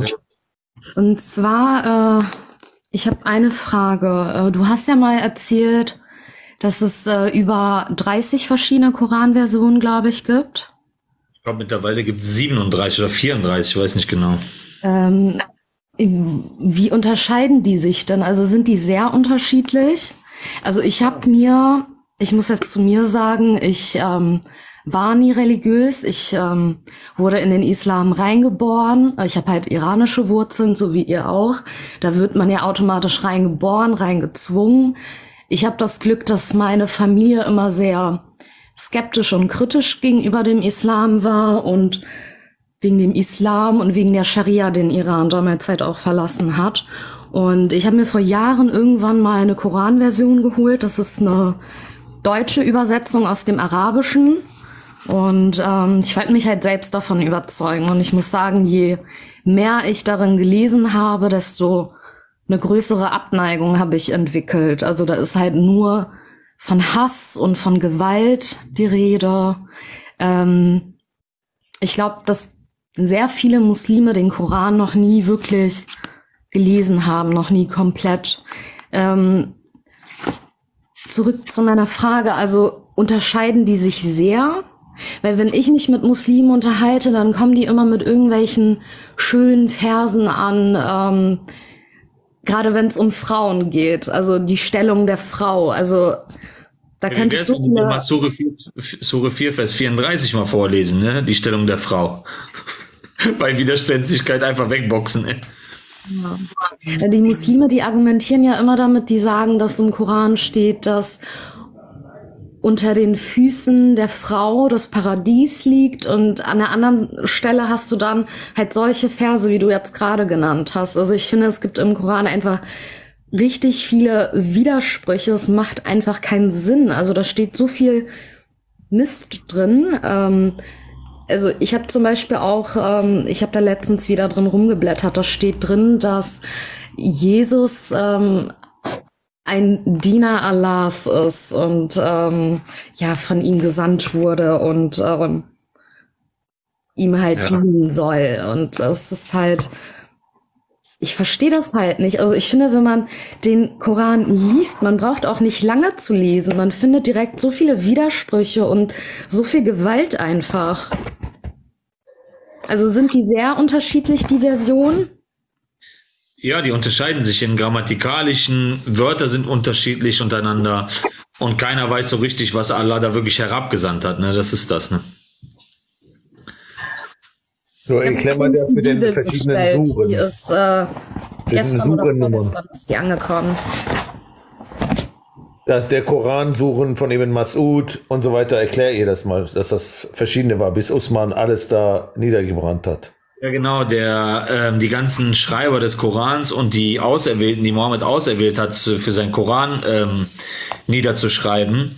Und zwar, äh, ich habe eine Frage. Äh, du hast ja mal erzählt, dass es äh, über 30 verschiedene Koranversionen, glaube ich, gibt. Ich glaube, mittlerweile gibt es 37 oder 34, ich weiß nicht genau. Ähm, wie unterscheiden die sich denn? Also sind die sehr unterschiedlich? Also ich habe mir, ich muss jetzt zu mir sagen, ich ähm, war nie religiös. Ich ähm, wurde in den Islam reingeboren. Ich habe halt iranische Wurzeln, so wie ihr auch. Da wird man ja automatisch reingeboren, reingezwungen. Ich habe das Glück, dass meine Familie immer sehr skeptisch und kritisch gegenüber dem Islam war und wegen dem Islam und wegen der Scharia den Iran damals halt auch verlassen hat. Und ich habe mir vor Jahren irgendwann mal eine Koranversion geholt. Das ist eine deutsche Übersetzung aus dem Arabischen. Und ähm, ich wollte mich halt selbst davon überzeugen. Und ich muss sagen, je mehr ich darin gelesen habe, desto eine größere Abneigung habe ich entwickelt. Also da ist halt nur von Hass und von Gewalt die Rede. Ähm, ich glaube, dass sehr viele Muslime den Koran noch nie wirklich gelesen haben, noch nie komplett. Ähm, zurück zu meiner Frage, also unterscheiden die sich sehr? Weil wenn ich mich mit Muslimen unterhalte, dann kommen die immer mit irgendwelchen schönen Versen an, ähm, gerade wenn es um Frauen geht, also die Stellung der Frau. Also da könnte ich so viele, mal Sure 4, Sure 4, Vers 34 mal vorlesen, ne? Die Stellung der Frau. *laughs* Bei Widerspenstigkeit einfach wegboxen, ey. Ja. Die Muslime, die argumentieren ja immer damit, die sagen, dass im Koran steht, dass unter den Füßen der Frau das Paradies liegt und an der anderen Stelle hast du dann halt solche Verse, wie du jetzt gerade genannt hast. Also ich finde, es gibt im Koran einfach richtig viele Widersprüche. Es macht einfach keinen Sinn. Also da steht so viel Mist drin. Ähm, also ich habe zum Beispiel auch, ähm, ich habe da letztens wieder drin rumgeblättert, da steht drin, dass Jesus ähm, ein Diener Allahs ist und ähm, ja von ihm gesandt wurde und ähm, ihm halt Ja. dienen soll. Und das ist halt, ich verstehe das halt nicht. Also ich finde, wenn man den Koran liest, man braucht auch nicht lange zu lesen. Man findet direkt so viele Widersprüche und so viel Gewalt einfach. Also sind die sehr unterschiedlich, die Versionen? Ja, die unterscheiden sich in grammatikalischen, Wörter sind unterschiedlich untereinander und keiner weiß so richtig, was Allah da wirklich herabgesandt hat. Ne? Das ist das. Ne? So, erklär mal das mit den verschiedenen. Suchen. Die ist äh, gestern oder Suchennummern. vorgestern ist die angekommen. Dass der Koran suchen von Ibn Mas'ud und so weiter, erklär ihr das mal, dass das verschiedene war, bis Usman alles da niedergebrannt hat. Ja, genau, der, ähm, die ganzen Schreiber des Korans und die Auserwählten, die Mohammed auserwählt hat, für seinen Koran ähm, niederzuschreiben,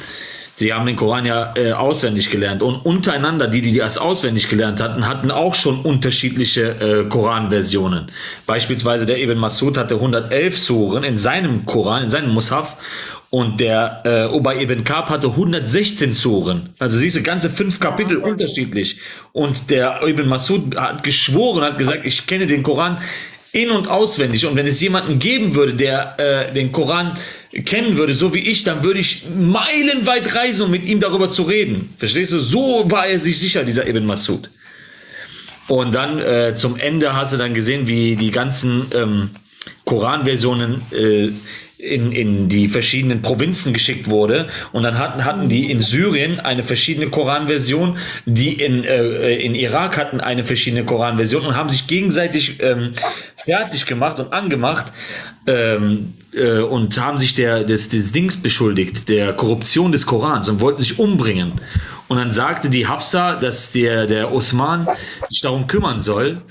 sie haben den Koran ja äh, auswendig gelernt. Und untereinander, die, die das auswendig gelernt hatten, hatten auch schon unterschiedliche äh, Koranversionen. Beispielsweise der Ibn Masud hatte 111 Suren in seinem Koran, in seinem Mushaf. Und der äh, Ubay ibn Kab hatte 116 Suren. Also siehst du, ganze fünf Kapitel unterschiedlich. Und der Ibn Masud hat geschworen, hat gesagt, ich kenne den Koran in- und auswendig. Und wenn es jemanden geben würde, der äh, den Koran kennen würde, so wie ich, dann würde ich meilenweit reisen, um mit ihm darüber zu reden. Verstehst du? So war er sich sicher, dieser Ibn Masud. Und dann äh, zum Ende hast du dann gesehen, wie die ganzen ähm, Koranversionen äh, in, in die verschiedenen Provinzen geschickt wurde. Und dann hatten, hatten die in Syrien eine verschiedene Koranversion, die in, äh, in Irak hatten eine verschiedene Koranversion und haben sich gegenseitig ähm, fertig gemacht und angemacht ähm, äh, und haben sich der, des, des Dings beschuldigt, der Korruption des Korans und wollten sich umbringen. Und dann sagte die Hafsa, dass der, der Uthman sich darum kümmern soll,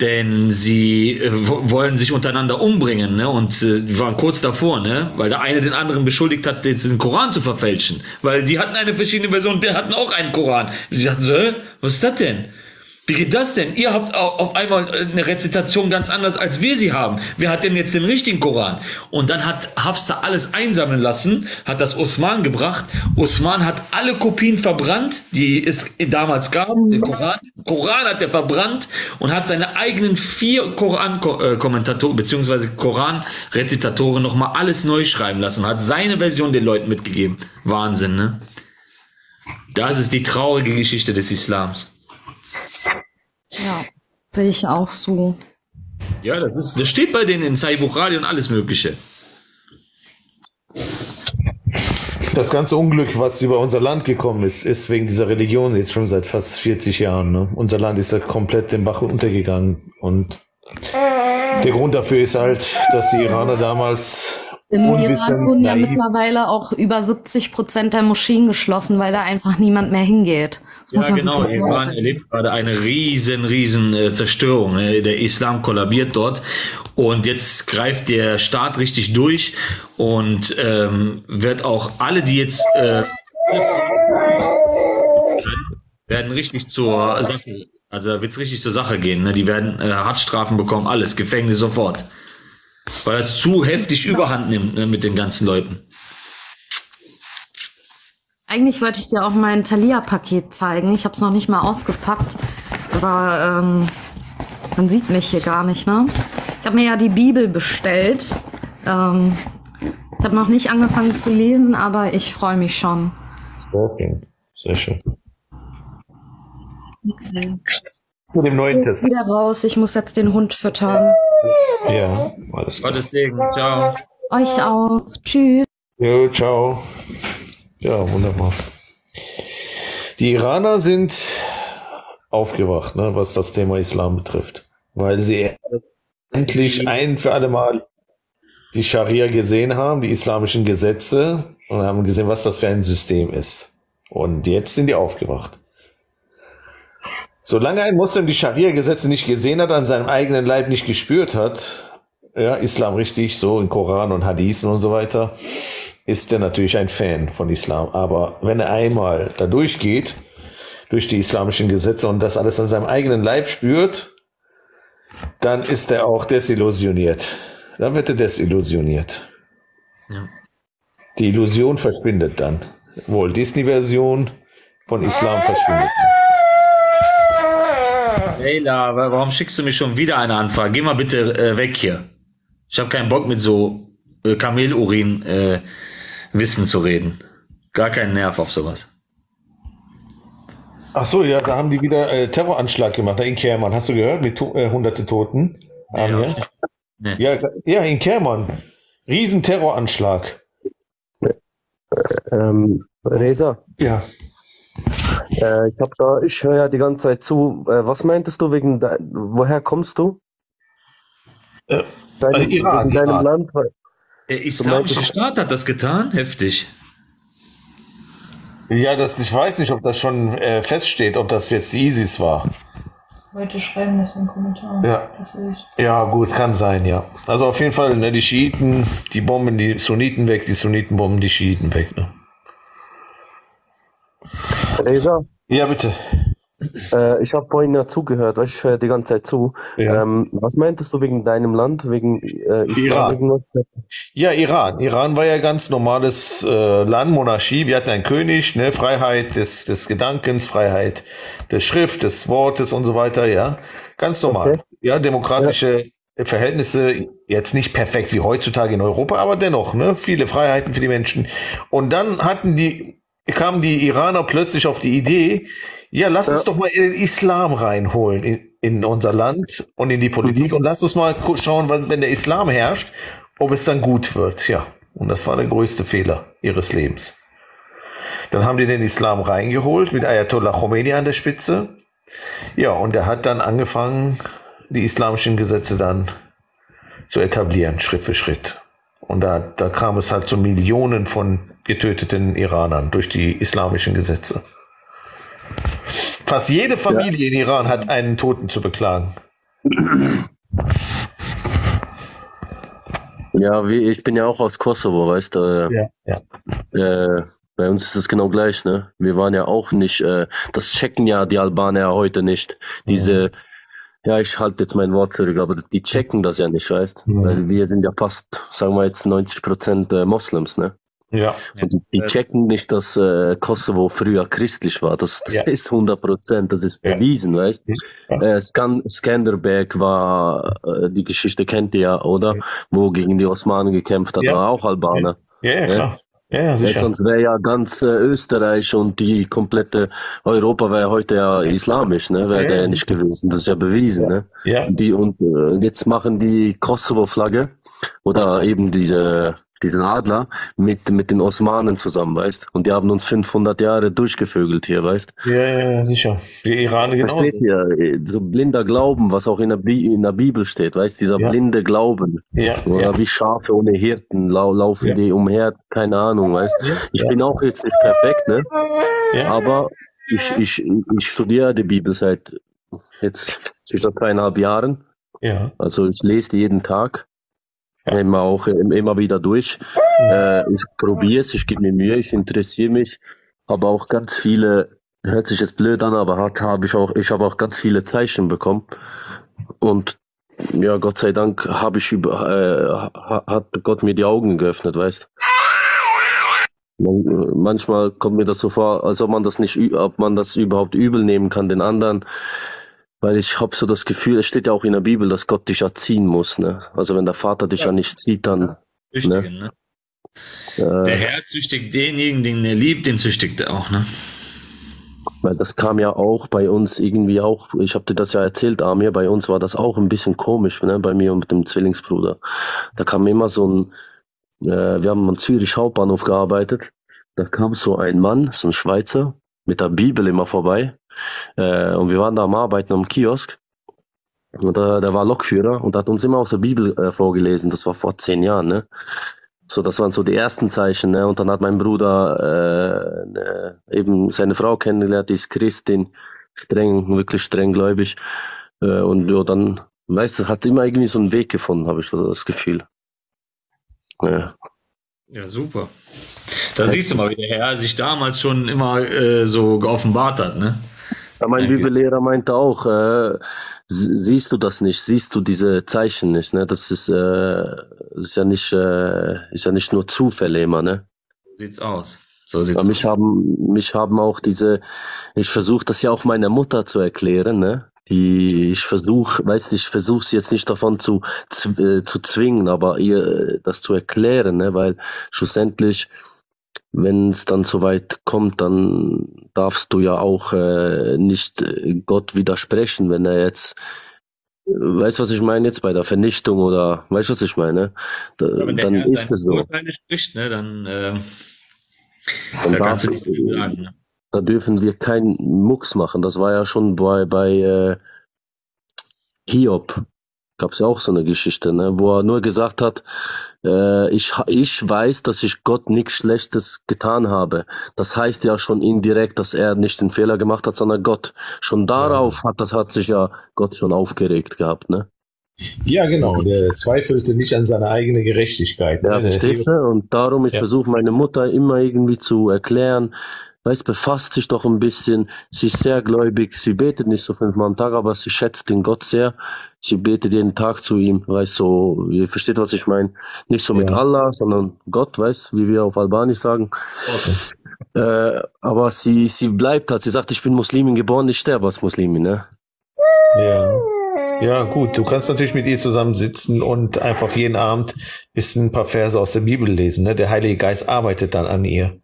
denn sie äh, wo- wollen sich untereinander umbringen, ne? Und äh, waren kurz davor, ne? Weil der eine den anderen beschuldigt hat, jetzt den Koran zu verfälschen. Weil die hatten eine verschiedene Version, der hatten auch einen Koran. Die dachten so, hä? Was ist das denn? Wie geht das denn? Ihr habt au- auf einmal äh, eine Rezitation ganz anders, als wir sie haben. Wer hat denn jetzt den richtigen Koran? Und dann hat Hafsa alles einsammeln lassen, hat das Uthman gebracht. Uthman hat alle Kopien verbrannt, die es damals gab. Den Koran, Koran hat er verbrannt und hat seine eigenen vier Koran-Kommentatoren bzw. Koran-Rezitatoren nochmal alles neu schreiben lassen. Hat seine Version den Leuten mitgegeben. Wahnsinn, ne? Das ist die traurige Geschichte des Islams. Ja, sehe ich auch so. Ja, das ist, das steht bei denen in Sahih Bukhari und alles Mögliche. Das ganze Unglück, was über unser Land gekommen ist, ist wegen dieser Religion jetzt schon seit fast 40 Jahren. Ne? Unser Land ist da komplett den Bach untergegangen. Und der Grund dafür ist halt, dass die Iraner damals Im Iran wurden ja mittlerweile auch über 70 Prozent der Moscheen geschlossen, weil da einfach niemand mehr hingeht. Ja, genau. Iran erlebt gerade eine riesen, riesen äh, Zerstörung. Ne? Der Islam kollabiert dort. Und jetzt greift der Staat richtig durch und ähm, wird auch alle, die jetzt äh, werden richtig zur Sache, also da wird es richtig zur Sache gehen. Ne? Die werden äh, Haftstrafen bekommen, alles, Gefängnis sofort. Weil das zu heftig überhand nimmt ne, mit den ganzen Leuten. Eigentlich wollte ich dir auch mein Thalia-Paket zeigen. Ich habe es noch nicht mal ausgepackt, aber ähm, man sieht mich hier gar nicht, ne? Ich habe mir ja die Bibel bestellt. Ähm, Ich habe noch nicht angefangen zu lesen, aber ich freue mich schon. Okay, sehr schön. Okay. Mit dem neuen Ich bin Test. wieder raus. Ich muss jetzt den Hund füttern. Ja, alles klar. Gottes Segen. Ciao. Euch auch. Tschüss. Jo, ciao. Ja, wunderbar. Die Iraner sind aufgewacht, ne, was das Thema Islam betrifft, weil sie endlich ein für alle Mal die Scharia gesehen haben, die islamischen Gesetze, und haben gesehen, was das für ein System ist. Und jetzt sind die aufgewacht. Solange ein Muslim die Scharia-Gesetze nicht gesehen hat, an seinem eigenen Leib nicht gespürt hat, ja, Islam richtig, so in Koran und Hadithen und so weiter, ist er natürlich ein Fan von Islam. Aber wenn er einmal da durchgeht, durch die islamischen Gesetze und das alles an seinem eigenen Leib spürt, dann ist er auch desillusioniert. Dann wird er desillusioniert. Ja. Die Illusion verschwindet dann. Wohl Disney-Version von Islam verschwindet. Leila, wa- warum schickst du mir schon wieder eine Anfrage? Geh mal bitte äh, weg hier. Ich habe keinen Bock mit so äh, Kamelurin äh, Wissen zu reden. Gar keinen Nerv auf sowas. Ach so, ja, da haben die wieder äh, Terroranschlag gemacht, da in Kerman. Hast du gehört? Mit to äh, hunderte Toten. Amir? Nee. Ja, ja, in Kerman. Riesen Terroranschlag. Ähm, Reza? Ja. Äh, ich hab da, ich höre ja die ganze Zeit zu. Äh, was meintest du wegen, de woher kommst du? Äh, Dein, äh, Iran, wegen deinem Iran. Land? Weil- Der Islamische Staat hat das getan? Heftig. Ja, das, ich weiß nicht, ob das schon äh, feststeht, ob das jetzt die ISIS war. Leute schreiben das in den Kommentaren. Ja. Ja, gut, kann sein, ja. Also auf jeden Fall, ne, die Schiiten, die bomben die Sunniten weg, die Sunniten bomben die Schiiten weg. Ne? Reza? Ja, bitte. Äh, ich habe vorhin ja zugehört, ich höre die ganze Zeit zu. Ja. Ähm, was meintest du wegen deinem Land, wegen äh? Iran. Irgendwas? Ja, Iran. Iran war ja ganz normales äh, Land, Monarchie. Wir hatten einen König, ne? Freiheit des, des Gedankens, Freiheit der Schrift, des Wortes und so weiter, ja. Ganz normal. Okay. Ja, demokratische Verhältnisse, jetzt nicht perfekt wie heutzutage in Europa, aber dennoch, ne? Viele Freiheiten für die Menschen. Und dann hatten die, kamen die Iraner plötzlich auf die Idee, ja, lass uns doch mal den Islam reinholen in, in unser Land und in die Politik und lass uns mal schauen, wenn der Islam herrscht, ob es dann gut wird. Ja, und das war der größte Fehler ihres Lebens. Dann haben die den Islam reingeholt mit Ayatollah Khomeini an der Spitze. Ja, und er hat dann angefangen, die islamischen Gesetze dann zu etablieren, Schritt für Schritt. Und da, da kam es halt zu Millionen von getöteten Iranern durch die islamischen Gesetze. Fast jede Familie in Iran hat einen Toten zu beklagen. Ja, wie, ich bin ja auch aus Kosovo, weißt du. Äh, Ja, ja. Äh, bei uns ist es genau gleich, ne? Wir waren ja auch nicht, äh, das checken ja die Albaner ja heute nicht. Diese, ja, ich halte jetzt mein Wort zurück, aber die checken das ja nicht, weißt? Mhm. Weil wir sind ja fast, sagen wir jetzt 90 Prozent äh, Moslems, ne? Ja. Und die, checken nicht, dass äh, Kosovo früher christlich war. Das, das Ja. ist 100 Prozent, das ist bewiesen, weißt? Äh, Skan Skanderbeg war, äh, die Geschichte kennt ihr ja, oder? Wo gegen die Osmanen gekämpft hat, Ja. war auch Albaner. Ja, ja, klar. Ja, ja, Ja, sonst wäre ja ganz äh, Österreich und die komplette Europa wäre heute ja islamisch, ne? Wäre Ja, der ja. ja nicht gewesen. Das ist ja bewiesen, ne? Ja. Die und äh, jetzt machen die Kosovo-Flagge oder eben diese diesen Adler mit mit den Osmanen zusammen, weißt? Und die haben uns 500 Jahre durchgevögelt hier, weißt? Ja, ja, ja, sicher. Die Iraner genau. steht hier äh, so blinder Glauben, was auch in der, Bi in der Bibel steht, weißt? Dieser Ja. blinde Glauben. Ja, Oder ja. wie Schafe ohne Hirten lau laufen Ja. die umher, keine Ahnung, weißt? Ich bin auch jetzt nicht perfekt, ne? Ja. Aber ich, ich, ich studiere die Bibel seit jetzt circa zweieinhalb Jahren. Ja. Also ich lese die jeden Tag. Immer auch äh, immer wieder durch. Äh, ich probiere es, ich gebe mir Mühe, ich interessiere mich. Aber auch ganz viele, hört sich jetzt blöd an, aber hat habe ich auch, ich habe auch ganz viele Zeichen bekommen. Und ja, Gott sei Dank habe ich über, äh, ha- hat Gott mir die Augen geöffnet, weißt Man- Manchmal kommt mir das so vor, als ob man das nicht, ob man das überhaupt übel nehmen kann den anderen, weil ich habe so das Gefühl, es steht ja auch in der Bibel, dass Gott dich erziehen muss, ne? Also wenn der Vater dich ja, nicht zieht, dann, Richtigen, ne? ne? Der Äh, Herr züchtigt denjenigen, den er liebt, den züchtigt er auch, ne? weil das kam ja auch bei uns irgendwie auch, ich habe dir das ja erzählt, Amir, bei uns war das auch ein bisschen komisch, ne, bei mir und mit dem Zwillingsbruder. Da kam immer so ein, äh, wir haben am Zürich Hauptbahnhof gearbeitet, da kam so ein Mann, so ein Schweizer, mit der Bibel immer vorbei. Äh, und wir waren da am Arbeiten am Kiosk. Und äh, der war Lokführer und hat uns immer aus der Bibel äh, vorgelesen. Das war vor zehn Jahren, ne? So, das waren so die ersten Zeichen, ne? Und dann hat mein Bruder äh, ne, eben seine Frau kennengelernt, die ist Christin, streng, wirklich streng gläubig. Äh, und ja, dann, weißt du, hat immer irgendwie so einen Weg gefunden, habe ich so das Gefühl. Ja. Ja, super. Da siehst du mal, wie der Herr sich damals schon immer äh, so geoffenbart hat, ne? Ja, mein Bibellehrer meinte auch, äh, sie- siehst du das nicht, siehst du diese Zeichen nicht, ne? Das ist, äh, ist ja nicht, äh, ist ja nicht nur Zufälle immer, ne? So sieht's aus. So sieht's Ja, mich haben, mich haben auch diese, ich versuche das ja auch meiner Mutter zu erklären, ne? Die, ich versuche, weißt du, ich versuche sie jetzt nicht davon zu, zu, äh, zu zwingen, aber ihr äh, das zu erklären, ne? Weil schlussendlich, wenn es dann soweit kommt, dann darfst du ja auch äh, nicht äh, Gott widersprechen, wenn er jetzt, weißt du, was ich meine jetzt bei der Vernichtung oder, weißt du, was ich meine? Da, Ja, wenn der dann Herr ist es so. Urteile spricht, ne, dann, äh, Dann da kannst du darf- nichts dagegen sagen. Ne? da dürfen wir keinen Mucks machen. Das war ja schon bei, bei äh, Hiob. Gab es ja auch so eine Geschichte, ne? wo er nur gesagt hat, äh, ich, ich weiß, dass ich Gott nichts Schlechtes getan habe. Das heißt ja schon indirekt, dass er nicht den Fehler gemacht hat, sondern Gott. Schon darauf hat, das hat sich ja Gott schon aufgeregt gehabt. Ne? Ja, genau. Der zweifelte nicht an seine eigene Gerechtigkeit. Ja, ne? Verstehst du? Und darum, ich Ja. versuche meine Mutter immer irgendwie zu erklären, weißt, befasst sich doch ein bisschen. Sie ist sehr gläubig, sie betet nicht so fünfmal am Tag, aber sie schätzt den Gott sehr. Sie betet jeden Tag zu ihm, weißt so, ihr versteht, was ich meine? Nicht so mit Allah, sondern Gott, weißt, wie wir auf Albanisch sagen. Äh, aber sie, sie bleibt halt, sie sagt, ich bin Muslimin geboren, ich sterbe als Muslimin, ne? Ja. Ja, gut. Du kannst natürlich mit ihr zusammen sitzen und einfach jeden Abend bisschen ein paar Verse aus der Bibel lesen. Ne? Der Heilige Geist arbeitet dann an ihr.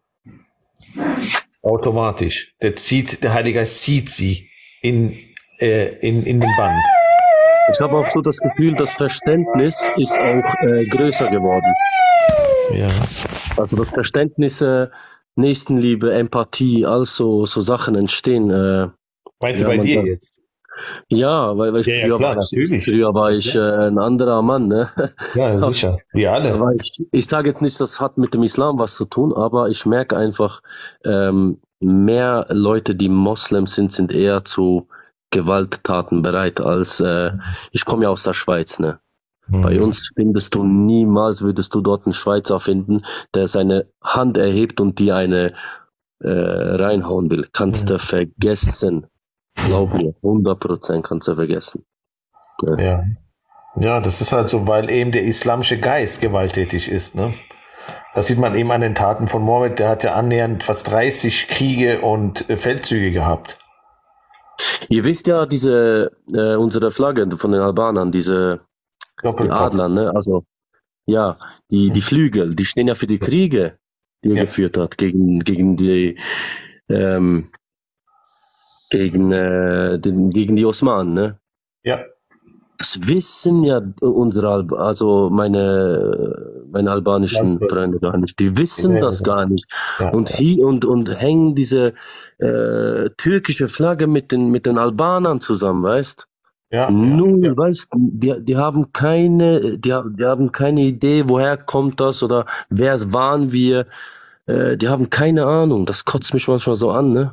Automatisch. Der zieht, der Heilige Geist zieht sie in, äh, in, in den Bann. Ich habe auch so das Gefühl, das Verständnis ist auch äh, größer geworden. Ja. Also das Verständnis, äh, Nächstenliebe, Empathie, also so Sachen entstehen. Äh, Meinst du ja, bei dir sagt- jetzt? Ja, weil, weil ich, Ja, ja, früher, klar, war ich, früher war ich äh, ein anderer Mann. Ne? Ja, *laughs* sicher. Wir alle. Ich, ich sage jetzt nicht, das hat mit dem Islam was zu tun, aber ich merke einfach, ähm, mehr Leute, die Moslem sind, sind eher zu Gewalttaten bereit als äh, ich komme ja aus der Schweiz, ne? Bei uns findest du niemals, würdest du dort einen Schweizer finden, der seine Hand erhebt und dir eine äh, reinhauen will. Kannst du vergessen. Glaub mir, 100% kannst du vergessen. Ja. Ja, das ist halt so, weil eben der islamische Geist gewalttätig ist. Ne? Das sieht man eben an den Taten von Mohammed. Der hat ja annähernd fast 30 Kriege und äh, Feldzüge gehabt. Ihr wisst ja, diese, äh, unsere Flagge von den Albanern, diese die. Adler, ne? Also, ja, die, die Flügel, die stehen ja für die Kriege, die er geführt hat, gegen, gegen die, ähm, gegen, äh, den, gegen die Osmanen, ne? Ja. Das wissen ja unsere, also meine, meine albanischen. Freunde gar nicht. Die wissen Ja, das ja. gar nicht. Ja, und hier und, und hängen diese äh, türkische Flagge mit den, mit den Albanern zusammen, weißt? Ja, Null, weißt die, die haben keine, die, die haben keine Idee, woher kommt das oder wer waren wir. Äh, die haben keine Ahnung. Das kotzt mich manchmal so an, ne?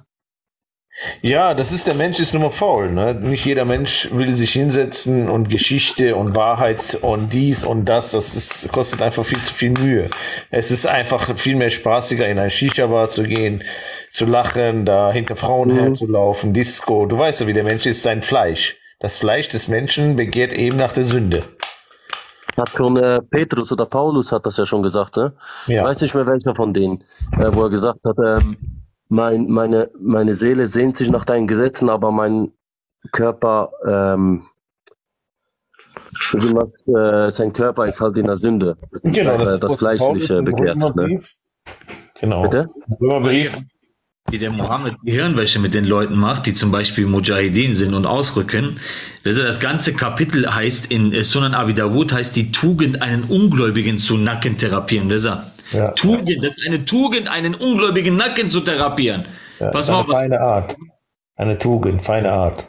Ja, das ist der Mensch ist nur mal faul. Ne? Nicht jeder Mensch will sich hinsetzen und Geschichte und Wahrheit und dies und das. Das ist, kostet einfach viel zu viel Mühe. Es ist einfach viel mehr spaßiger, in ein Shisha-Bar zu gehen, zu lachen, da hinter Frauen Mhm. herzulaufen, Disco. Du weißt ja, wie der Mensch ist, sein Fleisch. Das Fleisch des Menschen begehrt eben nach der Sünde. Hat schon äh, Petrus oder Paulus hat das ja schon gesagt, ne? Ich weiß nicht mehr welcher von denen, äh, wo er gesagt hat, ähm, mein, meine, meine Seele sehnt sich nach deinen Gesetzen, aber mein Körper ähm, Irgendwas, äh, sein Körper ist halt in der Sünde. Genau, das, das äh, das Fleischliche begehrt. Ne? Genau. Bitte? Römerbrief. Wie der Mohammed die Hirnwäsche mit den Leuten macht, die zum Beispiel Mujahideen sind und ausrücken. Also das ganze Kapitel heißt in äh, Sunan Abi Dawud heißt die Tugend, einen Ungläubigen zu Nacken therapieren. Er. Tugend, das ist eine Tugend, einen ungläubigen Nacken zu therapieren. Ja, Pass eine mal auf, was feine Art. Eine Tugend, feine Art.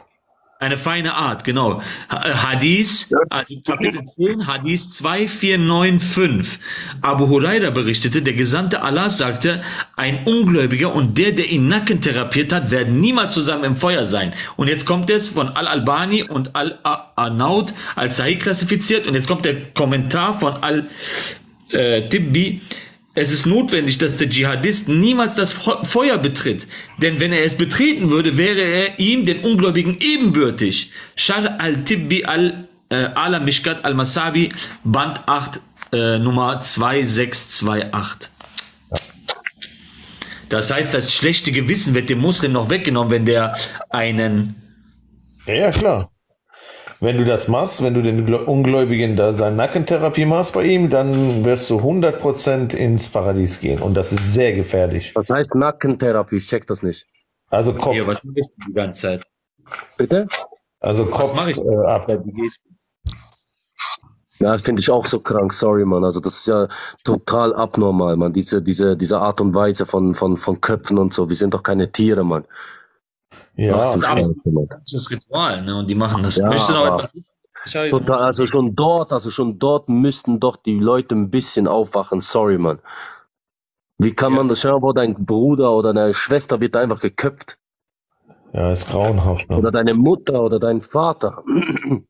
Eine feine Art, genau. Äh, Hadith, also Kapitel 10, Hadith 2495. Abu Huraira berichtete, der Gesandte Allah sagte, ein Ungläubiger und der, der ihn Nacken therapiert hat, werden niemals zusammen im Feuer sein. Und jetzt kommt es von Al-Albani und Al-Anaut als Sahih klassifiziert und jetzt kommt der Kommentar von Al-Tibbi. Es ist notwendig, dass der Dschihadist niemals das Fe- Feuer betritt, denn wenn er es betreten würde, wäre er ihm, den Ungläubigen, ebenbürtig. Shar al-Tibbi al äh, Mishkat al-Masabi, Band 8, äh, Nummer 2628. Das heißt, das schlechte Gewissen wird dem Muslim noch weggenommen, wenn der einen ja, klar. Wenn du das machst, wenn du den Gl- Ungläubigen da seine Nackentherapie machst bei ihm, dann wirst du 100% ins Paradies gehen. Und das ist sehr gefährlich. Was heißt Nackentherapie? Ich check das nicht. Also Kopf. Hier, was machst du die ganze Zeit? Bitte? Also Was Kopf mache ich? äh, ab. Ja, das finde ich auch so krank, sorry, Mann. Also das ist ja total abnormal, Mann. Diese, diese, diese Art und Weise von, von, von Köpfen und so. Wir sind doch keine Tiere, Mann. Ja, das ist Ritual, ne? Und die machen das. Ja, Möchtest du noch aber- etwas? Schau, Total, also schon dort, also schon dort müssten doch die Leute ein bisschen aufwachen. Sorry, Mann. Wie kann man das? Schau mal, dein Bruder oder deine Schwester wird einfach geköpft. Ja, ist grauenhaft. Ne? Oder deine Mutter oder dein Vater. *clears throat*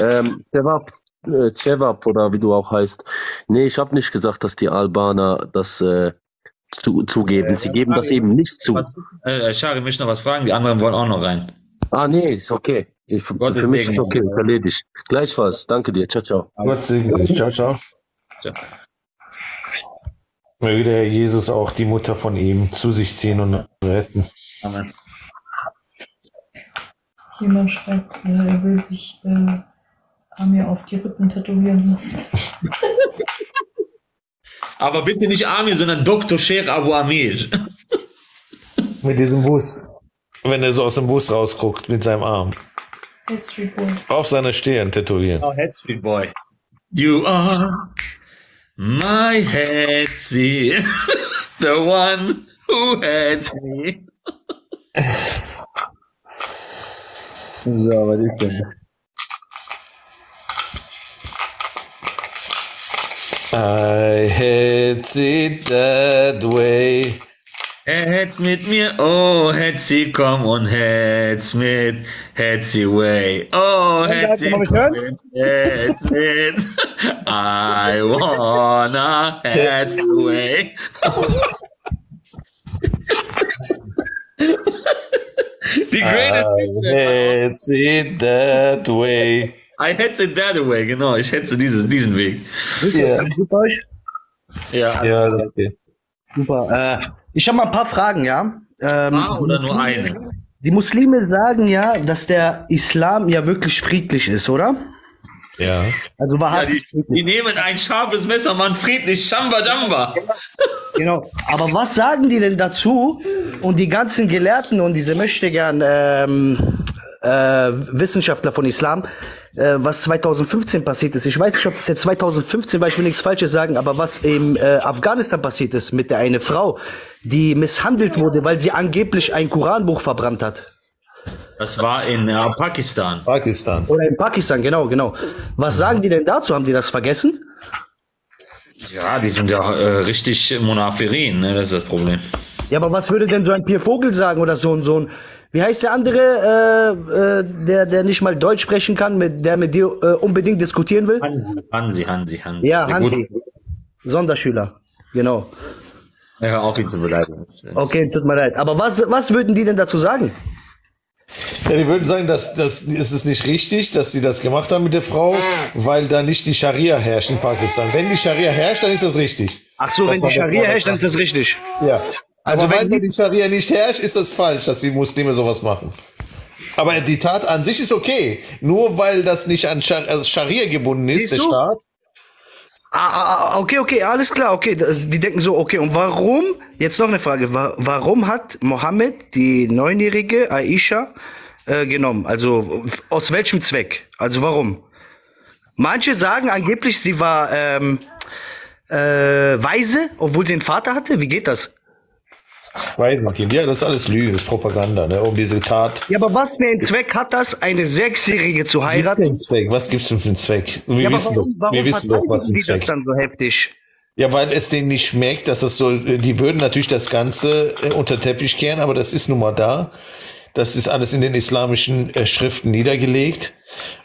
ähm, Cevap, äh, Cevap oder wie du auch heißt. Nee, ich habe nicht gesagt, dass die Albaner das äh, zu, zugeben. Sie geben das eben nicht zu. Was, äh, Schari, möchte noch was fragen? Die anderen wollen auch noch rein. Ah, nee, ist okay. Ich, für Gottes mich ist okay, ist erledigt. Gleichfalls. Danke dir. Ciao, ciao. Gott segne dich. Ciao, ciao. Ciao. Möge der Herr Jesus auch die Mutter von ihm zu sich ziehen und retten. Amen. Jemand schreibt, äh, er will sich äh, Amir auf die Rippen tätowieren lassen. *laughs* Aber bitte nicht Amir, sondern Dr. Sheikh Abu Amir. Mit diesem Bus. Wenn er so aus dem Bus rausguckt mit seinem Arm. Head Street Boy. Auf seiner Stirn tätowieren. Oh, Headsweet Boy. You are my Headsy, *laughs* the one who heads me. So, was ist denn? I had it that way. Hetz mit mir, oh Hetzi, komm und Hetz mit, Hetzi way. Oh Hetzi, Kann man mich hören? Hetz mit, I wanna Hetz way. Die greatest I had it that way. I hetze it that way, genau, ich hetze diesen, diesen Weg. Ja. Gut bei euch? Ja. Ja, danke. Super. Äh, ich habe mal ein paar Fragen, ja. Ähm, Ah, oder die nur Muslime- eine? Die Muslime sagen ja, dass der Islam ja wirklich friedlich ist, oder? Ja. Also Ja, die, die nehmen ein scharfes Messer, man friedlich, Shamba Jamba. Genau. Aber was sagen die denn dazu? Und die ganzen Gelehrten und diese möchtegern ähm, äh, Wissenschaftler von Islam, äh, was 2015 passiert ist. Ich weiß nicht, ob das jetzt 2015 war, ich will nichts Falsches sagen, aber was in äh, Afghanistan passiert ist mit der eine Frau, die misshandelt wurde, weil sie angeblich ein Koranbuch verbrannt hat. Das war in äh, Pakistan. Pakistan. Oder in Pakistan, genau, genau. Was sagen die denn dazu? Haben die das vergessen? Ja, die sind ja äh, richtig Monaferin, ne? das ist das Problem. Ja, aber was würde denn so ein Pierre Vogel sagen oder so ein so ein wie heißt der andere, äh, äh, der der nicht mal Deutsch sprechen kann, mit der mit dir äh, unbedingt diskutieren will? Hansi, Hansi, Hansi. Ja, Hansi, Sonderschüler, genau. Ja, auf ihn zu beleidigen. Das ist- Okay, tut mir leid. Aber was was würden die denn dazu sagen? Ja, die würden sagen, dass, dass es ist nicht richtig, dass sie das gemacht haben mit der Frau, weil da nicht die Scharia herrscht in Pakistan. Wenn die Scharia herrscht, dann ist das richtig. Ach so, Das wenn die Scharia herrscht, dann ist das richtig. Ja. Also Aber wenn weil die Scharia nicht herrscht, ist das falsch, dass die Muslime sowas machen. Aber die Tat an sich ist okay. Nur weil das nicht an Schar also Scharia gebunden ist, Siehst der du? Staat. Ah, ah, ah, okay, okay, alles klar, okay. Die denken so, okay, und warum, jetzt noch eine Frage, wa warum hat Mohammed die neunjährige Aisha äh, genommen? Also aus welchem Zweck? Also warum? Manche sagen angeblich, sie war ähm, äh, weise, obwohl sie einen Vater hatte. Wie geht das? Waisenkind, ja, das ist alles Lüge, das ist Propaganda, ne? um diese Tat. Ja, aber was für einen Zweck hat das, eine Sechsjährige zu Gibt's heiraten? den Zweck? Was gibt's denn für einen Zweck? Wir ja, wissen warum, doch, warum wir wissen doch, was für verteidigen ein die das Zweck. dann so heftig? Ja, weil es denen nicht schmeckt, dass das so, die würden natürlich das Ganze äh, unter Teppich kehren, aber das ist nun mal da. Das ist alles in den islamischen äh, Schriften niedergelegt.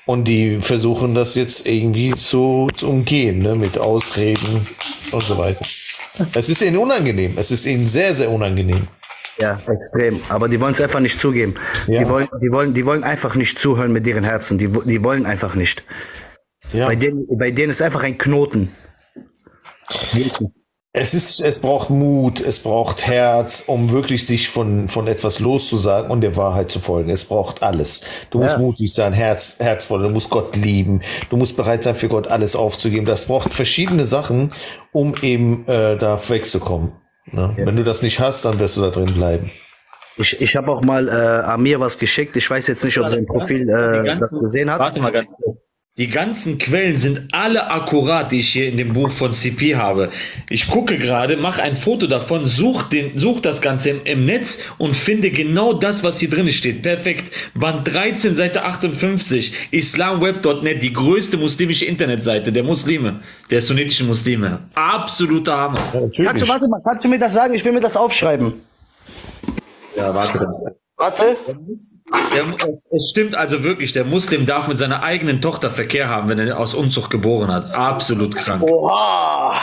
Und die versuchen das jetzt irgendwie so zu umgehen, ne, mit Ausreden und so weiter. Es ist ihnen unangenehm. Es ist ihnen sehr, sehr unangenehm. Ja, extrem. Aber die wollen es einfach nicht zugeben. Die, wollen, die, wollen, die wollen einfach nicht zuhören mit ihren Herzen. Die, die wollen einfach nicht. Bei, denen, bei denen ist einfach ein Knoten. Es ist, es braucht Mut, es braucht Herz, um wirklich sich von, von etwas loszusagen und der Wahrheit zu folgen. Es braucht alles. Du musst Ja. mutig sein, Herz, herzvoll, du musst Gott lieben, du musst bereit sein, für Gott alles aufzugeben. Das braucht verschiedene Sachen, um eben äh, da wegzukommen. Ne? Wenn du das nicht hast, dann wirst du da drin bleiben. Ich, ich habe auch mal äh, Amir was geschickt. Ich weiß jetzt nicht, ob sein Profil Die äh, ganzen- das gesehen hat. Warte mal ganz kurz. Die ganzen Quellen sind alle akkurat, die ich hier in dem Buch von CP habe. Ich gucke gerade, mache ein Foto davon, such, den, such das Ganze im, im Netz und finde genau das, was hier drin steht. Perfekt. Band 13, Seite 58. Islamweb.net, die größte muslimische Internetseite der Muslime, der sunnitischen Muslime. Absoluter Hammer. Kannst du, warte mal, kannst du mir das sagen? Ich will mir das aufschreiben. Ja, warte. Warte. Der, es, stimmt also wirklich, der Muslim darf mit seiner eigenen Tochter Verkehr haben, wenn er aus Unzucht geboren hat. Absolut krank. Oha.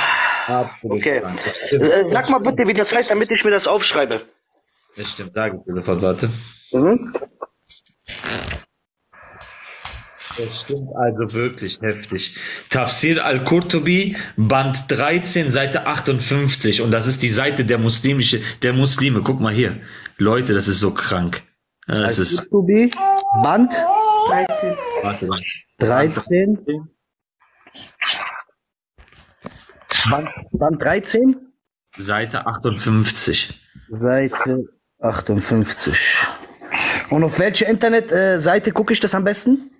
Absolut Okay. krank. Äh, sag mal bitte, wie das heißt, damit ich mir das aufschreibe. Das stimmt, sage ich dir sofort, warte. Mhm. Das stimmt also wirklich heftig. Tafsir al-Qurtubi, Band 13, Seite 58. Und das ist die Seite der muslimische, der Muslime. Guck mal hier. Leute, das ist so krank. Das ist, Band 13. warte mal. 13. Band, Band 13? Seite 58. Seite 58. Und auf welche Internetseite gucke ich das am besten?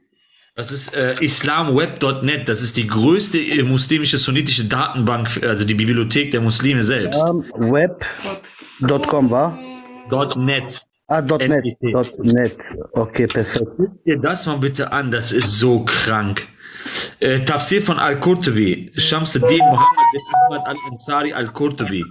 Das ist äh, islamweb.net. Das ist die größte äh, muslimische sunnitische Datenbank, also die Bibliothek der Muslime selbst. Ähm, Web.com war? .net. Ah, .net. .net. Okay, perfekt. Guck dir das mal bitte an, das ist so krank. Äh, Tafsir von Al-Qurtubi, Shamsuddin Muhammad bin Ahmad al-Ansari Al-Qurtubi.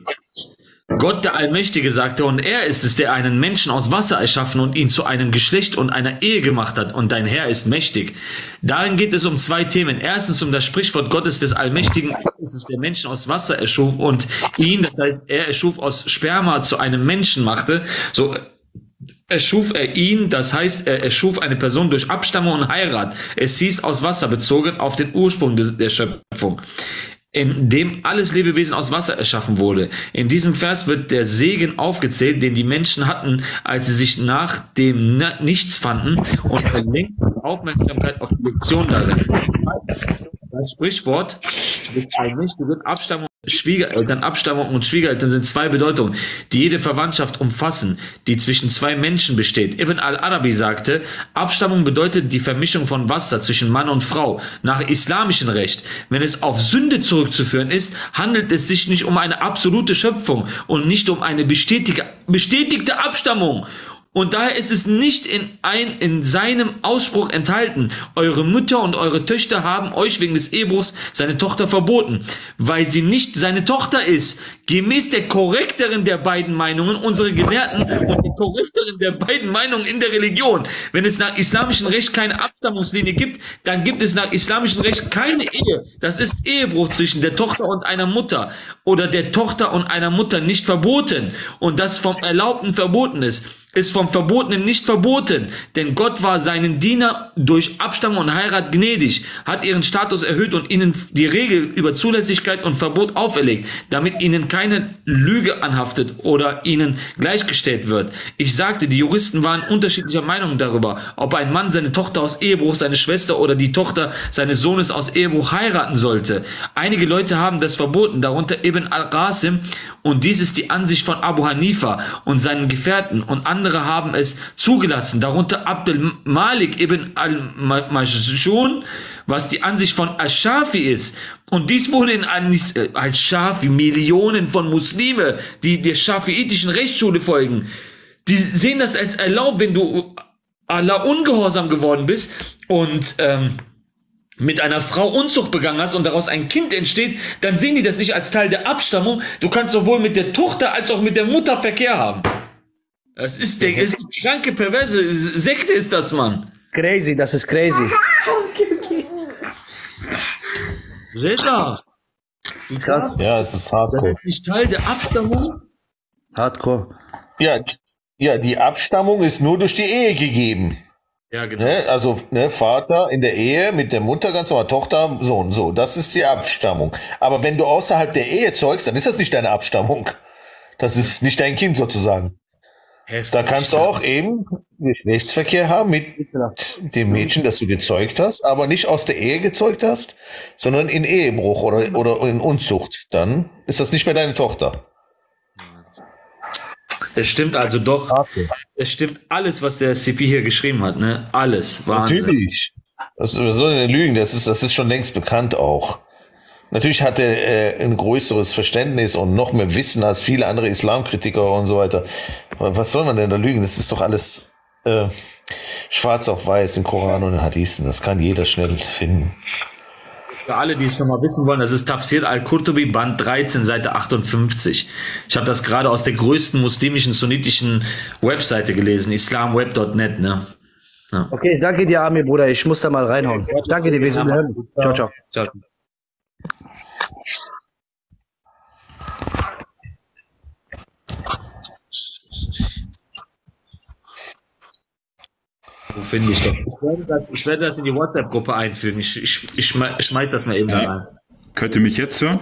Gott der Allmächtige sagte, und er ist es, der einen Menschen aus Wasser erschaffen und ihn zu einem Geschlecht und einer Ehe gemacht hat, und dein Herr ist mächtig. Darin geht es um zwei Themen. Erstens um das Sprichwort Gottes des Allmächtigen, es der Menschen aus Wasser erschuf und ihn, das heißt, er erschuf aus Sperma zu einem Menschen machte. So, erschuf er ihn, das heißt, er erschuf eine Person durch Abstammung und Heirat. Es hieß aus Wasser bezogen auf den Ursprung der Schöpfung, in dem alles Lebewesen aus Wasser erschaffen wurde. In diesem Vers wird der Segen aufgezählt, den die Menschen hatten, als sie sich nach dem Nichts fanden und verlenkt Aufmerksamkeit auf die Lektion darin. Das Sprichwort Allmächtige Abstammung, Schwiegereltern, Abstammung und Schwiegereltern sind zwei Bedeutungen, die jede Verwandtschaft umfassen, die zwischen zwei Menschen besteht. Ibn al-Arabi sagte, Abstammung bedeutet die Vermischung von Wasser zwischen Mann und Frau. Nach islamischem Recht, wenn es auf Sünde zurückzuführen ist, handelt es sich nicht um eine absolute Schöpfung und nicht um eine bestätigte Abstammung. Und daher ist es nicht in, ein, in seinem Ausspruch enthalten. Eure Mütter und eure Töchter haben euch wegen des Ehebruchs seine Tochter verboten, weil sie nicht seine Tochter ist. Gemäß der korrekteren der beiden Meinungen, unsere Gelehrten und der korrekteren der beiden Meinungen in der Religion. Wenn es nach islamischem Recht keine Abstammungslinie gibt, dann gibt es nach islamischem Recht keine Ehe. Das ist Ehebruch zwischen der Tochter und einer Mutter oder der Tochter und einer Mutter nicht verboten und das vom Erlaubten verboten ist ist vom Verbotenen nicht verboten, denn Gott war seinen Diener durch Abstammung und Heirat gnädig, hat ihren Status erhöht und ihnen die Regel über Zulässigkeit und Verbot auferlegt, damit ihnen kein keine Lüge anhaftet oder ihnen gleichgestellt wird. Ich sagte, die Juristen waren unterschiedlicher Meinung darüber, ob ein Mann seine Tochter aus Ehebruch, seine Schwester oder die Tochter seines Sohnes aus Ehebruch heiraten sollte. Einige Leute haben das verboten, darunter Ibn al-Qasim und dies ist die Ansicht von Abu Hanifa und seinen Gefährten und andere haben es zugelassen, darunter Abdul Malik ibn al-Majshun, was die Ansicht von Ashafi ist. Und dies wurde in Anis- äh, Millionen von Muslime, die der schafiitischen Rechtsschule folgen, die sehen das als erlaubt, wenn du Allah ungehorsam geworden bist und ähm, mit einer Frau Unzucht begangen hast und daraus ein Kind entsteht, dann sehen die das nicht als Teil der Abstammung. Du kannst sowohl mit der Tochter als auch mit der Mutter Verkehr haben. Das ist der ist eine kranke, perverse Sekte ist das, Mann. Crazy, das ist crazy. *laughs* Ritter. Krass. Ja, es ist hardcore. Das ist nicht Teil der Abstammung. Hardcore. Ja, ja, die Abstammung ist nur durch die Ehe gegeben. Ja, genau. Ne? Also ne, Vater in der Ehe mit der Mutter, ganz normal, Tochter, Sohn, so, das ist die Abstammung. Aber wenn du außerhalb der Ehe zeugst, dann ist das nicht deine Abstammung. Das ist nicht dein Kind sozusagen. Da kannst du auch eben Geschlechtsverkehr haben mit dem Mädchen, das du gezeugt hast, aber nicht aus der Ehe gezeugt hast, sondern in Ehebruch oder, oder in Unzucht. Dann ist das nicht mehr deine Tochter. Es stimmt also doch. Es stimmt alles, was der CP hier geschrieben hat, ne? Alles. Wahnsinn. Natürlich. Das ist so eine Lügen, das ist, das ist schon längst bekannt auch. Natürlich hat er äh, ein größeres Verständnis und noch mehr Wissen als viele andere Islamkritiker und so weiter. Aber was soll man denn da lügen? Das ist doch alles äh, schwarz auf weiß im Koran und in Hadithen. Das kann jeder schnell finden. Für alle, die es nochmal wissen wollen, das ist Tafsir al-Qurtubi, Band 13, Seite 58. Ich habe das gerade aus der größten muslimischen sunnitischen Webseite gelesen, islamweb.net, ne? Ja. Okay, ich danke dir, Amir, Bruder. Ich muss da mal reinhauen. Ich danke dir, wir uns. Ciao, ciao. Ciao. Wo finde ich das? Ich werde das, ich werde das in die WhatsApp-Gruppe einfügen. Ich, ich, ich schmei- schmeiß das mal eben da rein. Könnt ihr mich jetzt hören?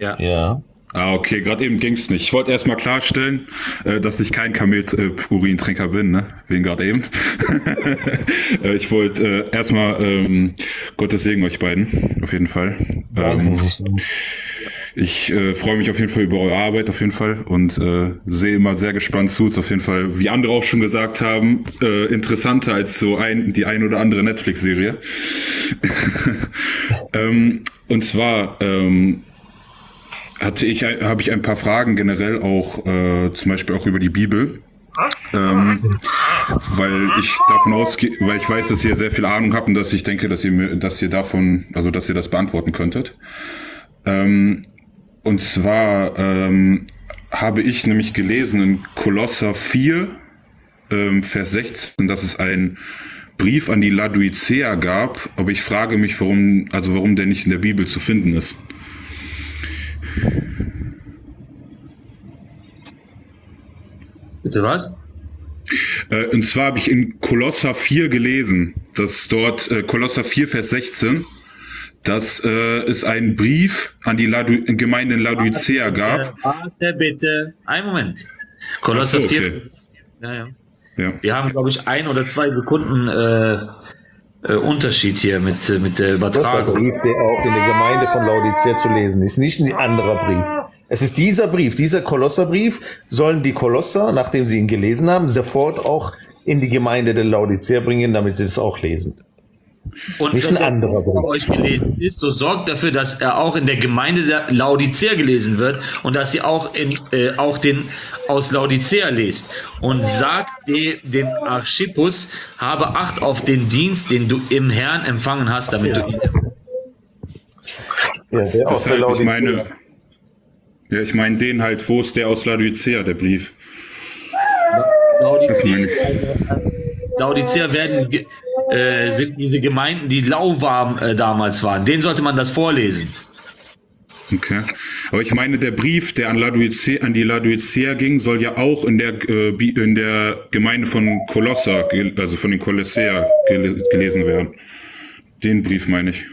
Ja. Ja. Ah, okay, gerade eben ging's nicht. Ich wollte erstmal klarstellen, äh, dass ich kein Kamel-Urintrinker bin, ne? Wegen gerade eben. *laughs* Äh, ich wollte äh, erstmal ähm, Gottes Segen euch beiden, auf jeden Fall. Ähm, ich äh, freue mich auf jeden Fall über eure Arbeit, auf jeden Fall. Und äh, sehe immer sehr gespannt zu. Ist auf jeden Fall, wie andere auch schon gesagt haben, äh, interessanter als so ein, die ein oder andere Netflix-Serie. *laughs* ähm, und zwar, ähm, hatte ich, habe ich ein paar Fragen generell auch, äh, zum Beispiel auch über die Bibel. Ähm, weil ich davon ausgehe, weil ich weiß, dass ihr sehr viel Ahnung habt und dass ich denke, dass ihr mir, dass ihr davon, also dass ihr das beantworten könntet. Ähm, und zwar ähm, habe ich nämlich gelesen in Kolosser 4, ähm, Vers 16, dass es ein Brief an die Laodicea gab, aber ich frage mich, warum, also warum der nicht in der Bibel zu finden ist. Bitte was? Äh, und zwar habe ich in Kolosser 4 gelesen, dass dort äh, Kolosser 4, Vers 16, dass äh, es einen Brief an die Ladu Gemeinde in Laodicea gab. Warte bitte. Einen Moment. Kolosser so, 4. okay. Ja, ja. Ja. Wir haben, glaube ich, ein oder zwei Sekunden äh, äh, Unterschied hier mit, äh, mit der Das ist der Übertragung. Brief, der auch in der Gemeinde von Laodicea zu lesen ist, nicht ein anderer Brief. Es ist dieser Brief, dieser Kolosserbrief, sollen die Kolosser, nachdem sie ihn gelesen haben, sofort auch in die Gemeinde der Laodicea bringen, damit sie es auch lesen. Und Nicht wenn ein der anderer Brief bei euch gelesen ist, so sorgt dafür, dass er auch in der Gemeinde der Laodicea gelesen wird und dass ihr auch, in, äh, auch den aus Laodicea lest. Und sagt de, dem Archippus, habe Acht auf den Dienst, den du im Herrn empfangen hast, damit du ihn Ja, der aus der Deshalb, ich Laodicea. meine, ja, ich meine den halt, wo ist der aus Laodicea, der Brief? Das meine ich. Laodicea werden, ge- äh, sind diese Gemeinden, die lauwarm äh, damals waren. Denen sollte man das vorlesen. Okay. Aber ich meine, der Brief, der an, Laodicea, an die Laodicea ging, soll ja auch in der, äh, in der Gemeinde von Kolosser, gel- also von den Kolossea gel gelesen werden. Den Brief meine ich.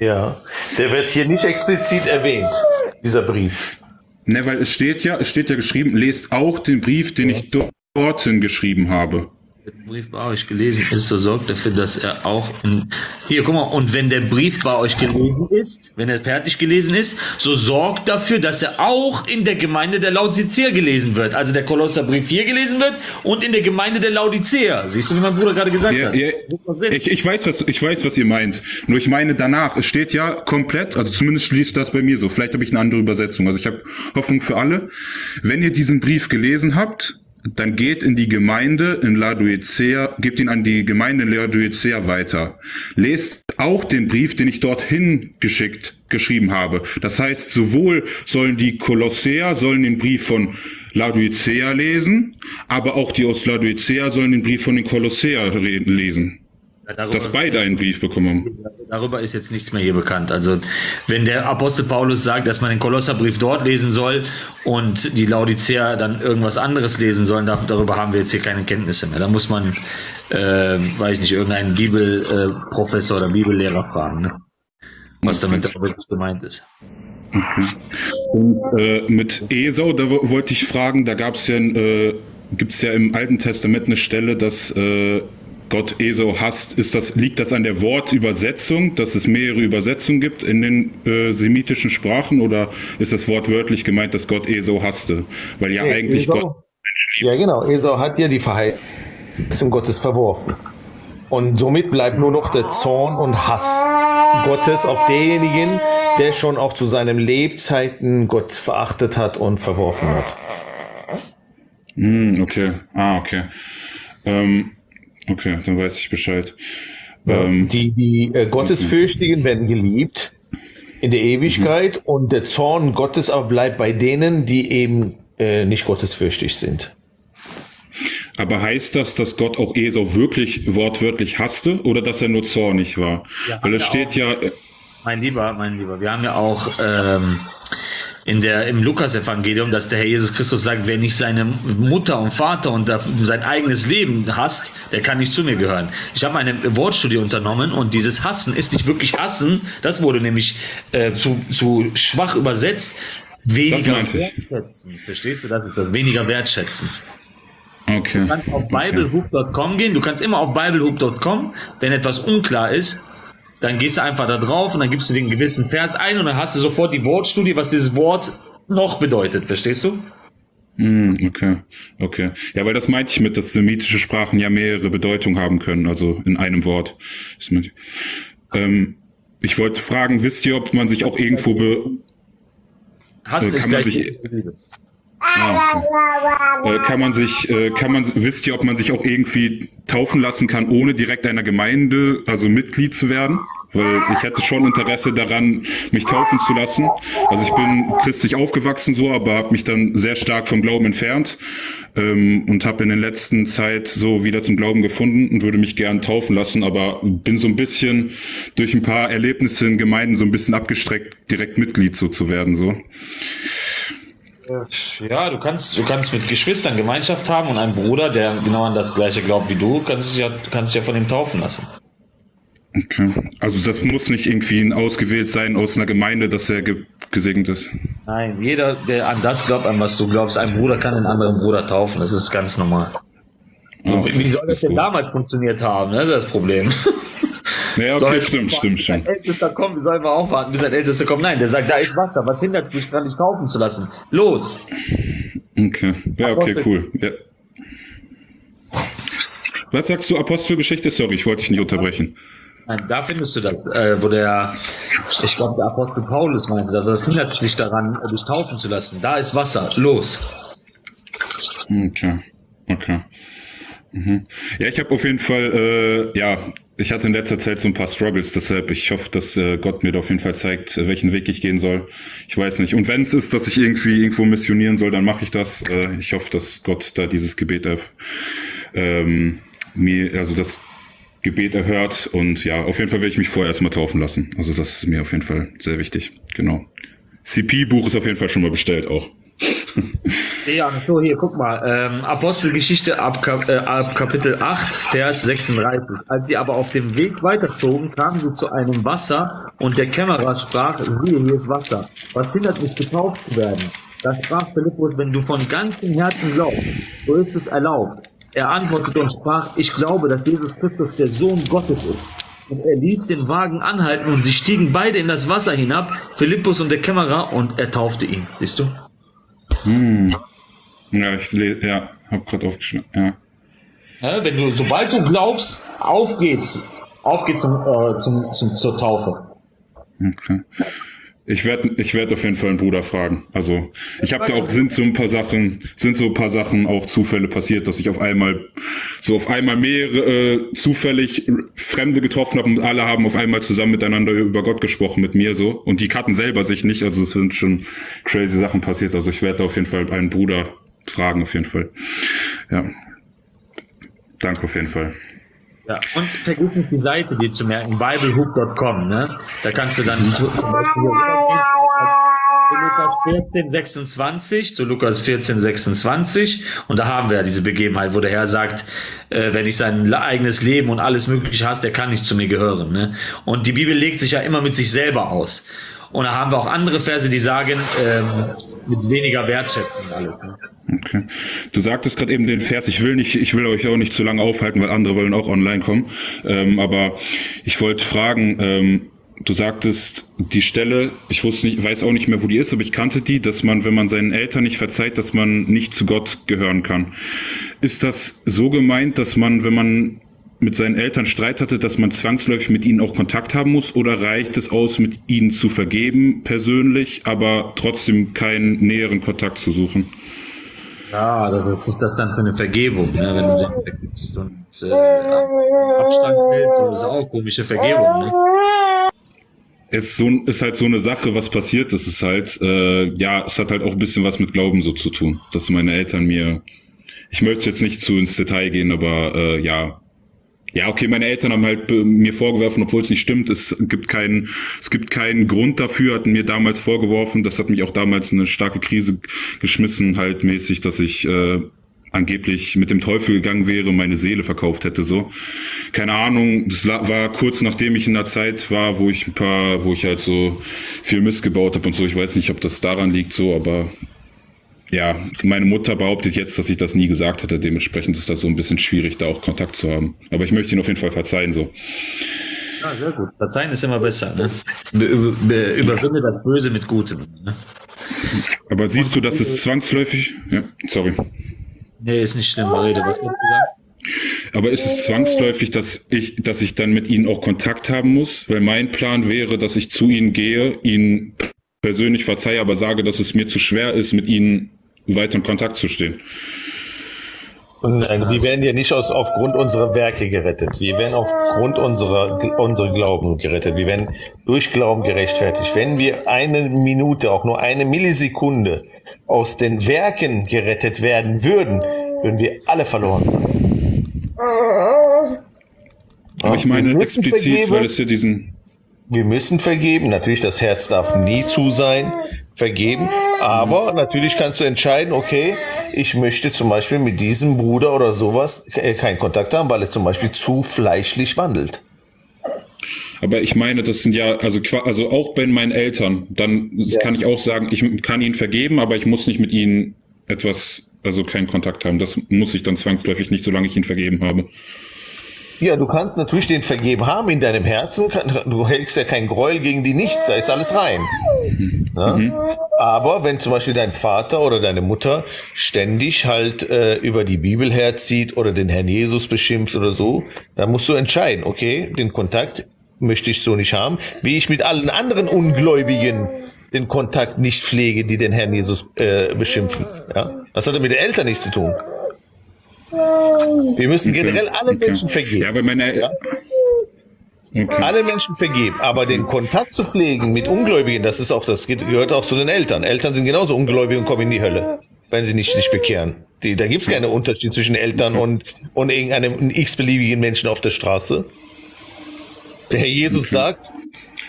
Ja, der wird hier nicht explizit erwähnt, dieser Brief. Ne, weil es steht ja, es steht ja geschrieben, lest auch den Brief, den ich dorthin geschrieben habe. Wenn der Brief bei euch gelesen ist, so sorgt dafür, dass er auch in, hier, guck mal, und wenn der Brief bei euch gelesen ist, wenn er fertig gelesen ist, so sorgt dafür, dass er auch in der Gemeinde der Laodicea gelesen wird. Also der Kolosserbrief hier gelesen wird und in der Gemeinde der Laodicea. Siehst du, wie mein Bruder gerade gesagt Ja, hat? ja, ich, ich, weiß, was, ich weiß, was ihr meint. Nur ich meine danach, es steht ja komplett, also zumindest schließt das bei mir so. Vielleicht habe ich eine andere Übersetzung. Also ich habe Hoffnung für alle. Wenn ihr diesen Brief gelesen habt, dann geht in die Gemeinde in Laodicea, gebt ihn an die Gemeinde in Laodicea weiter. Lest auch den Brief, den ich dorthin geschickt, geschrieben habe. Das heißt, sowohl sollen die Kolosseer sollen den Brief von Laodicea lesen, aber auch die aus Laodicea sollen den Brief von den Kolosseer re- lesen. Ja, Dass beide einen Brief bekommen haben. Darüber ist jetzt nichts mehr hier bekannt. Also, wenn der Apostel Paulus sagt, dass man den Kolosserbrief dort lesen soll und die Laodicea dann irgendwas anderes lesen sollen, dar- darüber haben wir jetzt hier keine Kenntnisse mehr. Da muss man, äh, weiß ich nicht, irgendeinen Bibelprofessor äh, oder Bibellehrer fragen, ne? was damit wirklich gemeint ist. Und, äh, mit Esau, da wo- wollte ich fragen, da gab's ja, äh, gibt's ja im Alten Testament eine Stelle, dass äh, Gott Esau hasst. Ist das, liegt das an der Wortübersetzung, dass es mehrere Übersetzungen gibt in den äh, semitischen Sprachen oder ist das wortwörtlich gemeint, dass Gott Esau hasste? Weil ja Nee, eigentlich Esau- Gott. Ja, genau. Esau hat ja die Verheißung Gottes verworfen. Und somit bleibt nur noch der Zorn und Hass Gottes auf denjenigen, der schon auch zu seinen Lebzeiten Gott verachtet hat und verworfen hat. Hm, okay. Ah, okay. Ähm, okay, dann weiß ich Bescheid. Ähm, Die, die äh, Gottesfürchtigen werden geliebt in der Ewigkeit und der Zorn Gottes aber bleibt bei denen, die eben äh, nicht gottesfürchtig sind. Aber heißt das, dass Gott auch Esau wirklich wortwörtlich hasste oder dass er nur zornig war? Ja, Weil es steht auch. ja, äh, Mein Lieber, mein Lieber, wir haben ja auch ähm, in der, im Lukas-Evangelium, dass der Herr Jesus Christus sagt, wer nicht seine Mutter und Vater und sein eigenes Leben hasst, der kann nicht zu mir gehören. Ich habe eine Wortstudie unternommen und dieses Hassen ist nicht wirklich Hassen, das wurde nämlich äh, zu, zu schwach übersetzt, weniger wertschätzen. Verstehst du, das ist das, weniger wertschätzen. okay. Du kannst auf biblehoop.com gehen. Du kannst immer auf biblehoop.com, wenn etwas unklar ist, dann gehst du einfach da drauf und dann gibst du den gewissen Vers ein und dann hast du sofort die Wortstudie, was dieses Wort noch bedeutet. Verstehst du? Hm, okay, okay. Ja, weil das meinte ich mit, dass semitische Sprachen ja mehrere Bedeutungen haben können, also in einem Wort. Ähm, ich wollte fragen, wisst ihr, ob man sich auch irgendwo be Hass äh, kann man sich, Ah, okay. äh, kann man sich, äh, kann man, wisst ihr, ob man sich auch irgendwie taufen lassen kann, ohne direkt einer Gemeinde, also Mitglied zu werden? Weil ich hätte schon Interesse daran, mich taufen zu lassen. Also ich bin christlich aufgewachsen so, aber habe mich dann sehr stark vom Glauben entfernt ähm, und habe in der letzten Zeit so wieder zum Glauben gefunden und würde mich gern taufen lassen, aber bin so ein bisschen durch ein paar Erlebnisse in Gemeinden so ein bisschen abgestreckt, direkt Mitglied so zu werden so. Ja, du kannst, du kannst mit Geschwistern Gemeinschaft haben und einen Bruder, der genau an das gleiche glaubt wie du, kannst dich ja, kannst dich ja von ihm taufen lassen. Okay. Also das muss nicht irgendwie ein ausgewählt sein aus einer Gemeinde, dass er ge gesegnet ist. Nein, jeder, der an das glaubt, an was du glaubst, ein Bruder kann einen anderen Bruder taufen. Das ist ganz normal. So, wie- wie soll das denn damals funktioniert haben? Das ist das Problem. *laughs* Ja, Soll okay, stimmt, warten, stimmt, stimmt. Ältester kommt, wir sollen mal aufwarten, bis ein Ältester kommt. Nein, der sagt, da ist Wasser. Was hindert dich dran, dich taufen zu lassen? Los! Okay. Ja, okay, cool. Ja. Was sagst du, Apostelgeschichte? Sorry, ich wollte dich nicht unterbrechen. Nein, da findest du das, äh, wo der, ich glaube, der Apostel Paulus meinte, das hindert dich daran, dich taufen zu lassen. Da ist Wasser. Los! Okay, okay. Mhm. Ja, ich habe auf jeden Fall, äh, ja, ich hatte in letzter Zeit so ein paar Struggles, deshalb ich hoffe, dass äh, Gott mir da auf jeden Fall zeigt, äh, welchen Weg ich gehen soll. Ich weiß nicht. Und wenn es ist, dass ich irgendwie irgendwo missionieren soll, dann mache ich das. Äh, ich hoffe, dass Gott da dieses Gebet ähm, mir, also das Gebet erhört. Und ja, auf jeden Fall will ich mich vorher erstmal taufen lassen. Also das ist mir auf jeden Fall sehr wichtig. Genau. CP-Buch ist auf jeden Fall schon mal bestellt auch. *laughs* Ja, so hier, guck mal. Ähm, Apostelgeschichte ab, Kap äh, ab Kapitel 8, Vers 36. Als sie aber auf dem Weg weiterzogen, kamen sie zu einem Wasser und der Kämmerer sprach, siehe, hier ist Wasser. Was hindert mich, getauft zu werden? Da sprach Philippus, wenn du von ganzem Herzen glaubst, so ist es erlaubt. Er antwortete und sprach, ich glaube, dass Jesus Christus der Sohn Gottes ist. Und er ließ den Wagen anhalten und sie stiegen beide in das Wasser hinab, Philippus und der Kämmerer, und er taufte ihn. Siehst du? Hm. Ja, ich ja, hab grad aufgeschrieben. Ja. Ja, wenn du, sobald du glaubst, auf geht's. Auf geht's zum, äh, zum, zum, zur Taufe. Okay. Ich werde ich werd auf jeden Fall einen Bruder fragen. Also ich habe da auch sind so ein paar Sachen, sind so ein paar Sachen auch Zufälle passiert, dass ich auf einmal so auf einmal mehrere äh, zufällig Fremde getroffen habe und alle haben auf einmal zusammen miteinander über Gott gesprochen mit mir so und die kannten selber sich nicht. Also es sind schon crazy Sachen passiert. Also ich werde da auf jeden Fall einen Bruder fragen auf jeden Fall. Ja. Danke auf jeden Fall. Ja, und vergiss nicht die Seite, die zu merken, biblehook.com, ne? Da kannst du dann zu, zum Beispiel zu Lukas 14, 26, zu Lukas 14, 26, und da haben wir ja diese Begebenheit, wo der Herr sagt, äh, wenn ich sein eigenes Leben und alles mögliche hasse, der kann nicht zu mir gehören, ne? Und die Bibel legt sich ja immer mit sich selber aus. Und da haben wir auch andere Verse, die sagen, ähm, mit weniger Wertschätzen alles, ne? Okay. Du sagtest gerade eben den Vers, ich will nicht, ich will euch auch nicht zu lange aufhalten, weil andere wollen auch online kommen. Ähm, aber ich wollte fragen, ähm, du sagtest die Stelle, ich wusste nicht, weiß auch nicht mehr, wo die ist, aber ich kannte die, dass man, wenn man seinen Eltern nicht verzeiht, dass man nicht zu Gott gehören kann. Ist das so gemeint, dass man, wenn man mit seinen Eltern Streit hatte, dass man zwangsläufig mit ihnen auch Kontakt haben muss oder reicht es aus, mit ihnen zu vergeben persönlich, aber trotzdem keinen näheren Kontakt zu suchen? Ja, das ist das dann für eine Vergebung, ne? wenn du den vergibst und äh, Abstand hältst, so ist auch komische Vergebung. Ne? Es ist, so, ist halt so eine Sache, was passiert ist, ist halt, äh, ja, es hat halt auch ein bisschen was mit Glauben so zu tun, dass meine Eltern mir, ich möchte jetzt nicht zu ins Detail gehen, aber äh, ja, ja, okay, meine Eltern haben halt mir vorgeworfen, obwohl es nicht stimmt, es gibt keinen, es gibt keinen Grund dafür, hatten mir damals vorgeworfen, das hat mich auch damals in eine starke Krise geschmissen, halt mäßig, dass ich äh, angeblich mit dem Teufel gegangen wäre, meine Seele verkauft hätte, so. Keine Ahnung, das war kurz nachdem ich in der Zeit war, wo ich ein paar, wo ich halt so viel Mist gebaut habe und so. Ich weiß nicht, ob das daran liegt, so, aber ja, meine Mutter behauptet jetzt, dass ich das nie gesagt hatte. Dementsprechend ist das so ein bisschen schwierig, da auch Kontakt zu haben. Aber ich möchte ihn auf jeden Fall verzeihen, so. Ja, sehr gut. Verzeihen ist immer besser. Ne? Be über- be überwinde das Böse mit Gutem. Ne? Aber siehst du, dass es zwangsläufig, ja, sorry. Nee, ist nicht schlimm, Rede. Was willst du sagen? Aber ist es zwangsläufig, dass ich, dass ich dann mit ihnen auch Kontakt haben muss? Weil mein Plan wäre, dass ich zu ihnen gehe, ihnen persönlich verzeihe, aber sage, dass es mir zu schwer ist, mit ihnen weiter in Kontakt zu stehen. Nein, wir werden ja nicht aus, aufgrund unserer Werke gerettet. Wir werden aufgrund unserer, unserer Glauben gerettet. Wir werden durch Glauben gerechtfertigt. Wenn wir eine Minute, auch nur eine Millisekunde aus den Werken gerettet werden würden, würden wir alle verloren sein. Aber ich meine explizit, vergeben. weil es ja diesen, Wir müssen vergeben. Natürlich, das Herz darf nie zu sein. Vergeben. Aber natürlich kannst du entscheiden, okay, ich möchte zum Beispiel mit diesem Bruder oder sowas äh, keinen Kontakt haben, weil er zum Beispiel zu fleischlich wandelt. Aber ich meine, das sind ja, also, also auch bei meinen Eltern, dann kann ich auch sagen, ich kann ihnen vergeben, aber ich muss nicht mit ihnen etwas, also keinen Kontakt haben. Das muss ich dann zwangsläufig nicht, solange ich ihnen vergeben habe. Ja, du kannst natürlich den vergeben haben in deinem Herzen. Du hältst ja kein Gräuel gegen die nichts, da ist alles rein. Ne? Aber wenn zum Beispiel dein Vater oder deine Mutter ständig halt äh, über die Bibel herzieht oder den Herrn Jesus beschimpft oder so, dann musst du entscheiden, okay, den Kontakt möchte ich so nicht haben, wie ich mit allen anderen Ungläubigen den Kontakt nicht pflege, die den Herrn Jesus äh, beschimpfen. Ja? Das hat ja mit den Eltern nichts zu tun. Wir müssen generell alle Menschen vergeben. Ja, weil meine, Alle Menschen vergeben, aber den Kontakt zu pflegen mit Ungläubigen, das ist auch, das gehört auch zu den Eltern. Eltern sind genauso ungläubig und kommen in die Hölle, wenn sie nicht sich bekehren. Die, da gibt's keinen Unterschied zwischen Eltern und, und irgendeinem x-beliebigen Menschen auf der Straße. Der Herr Jesus sagt,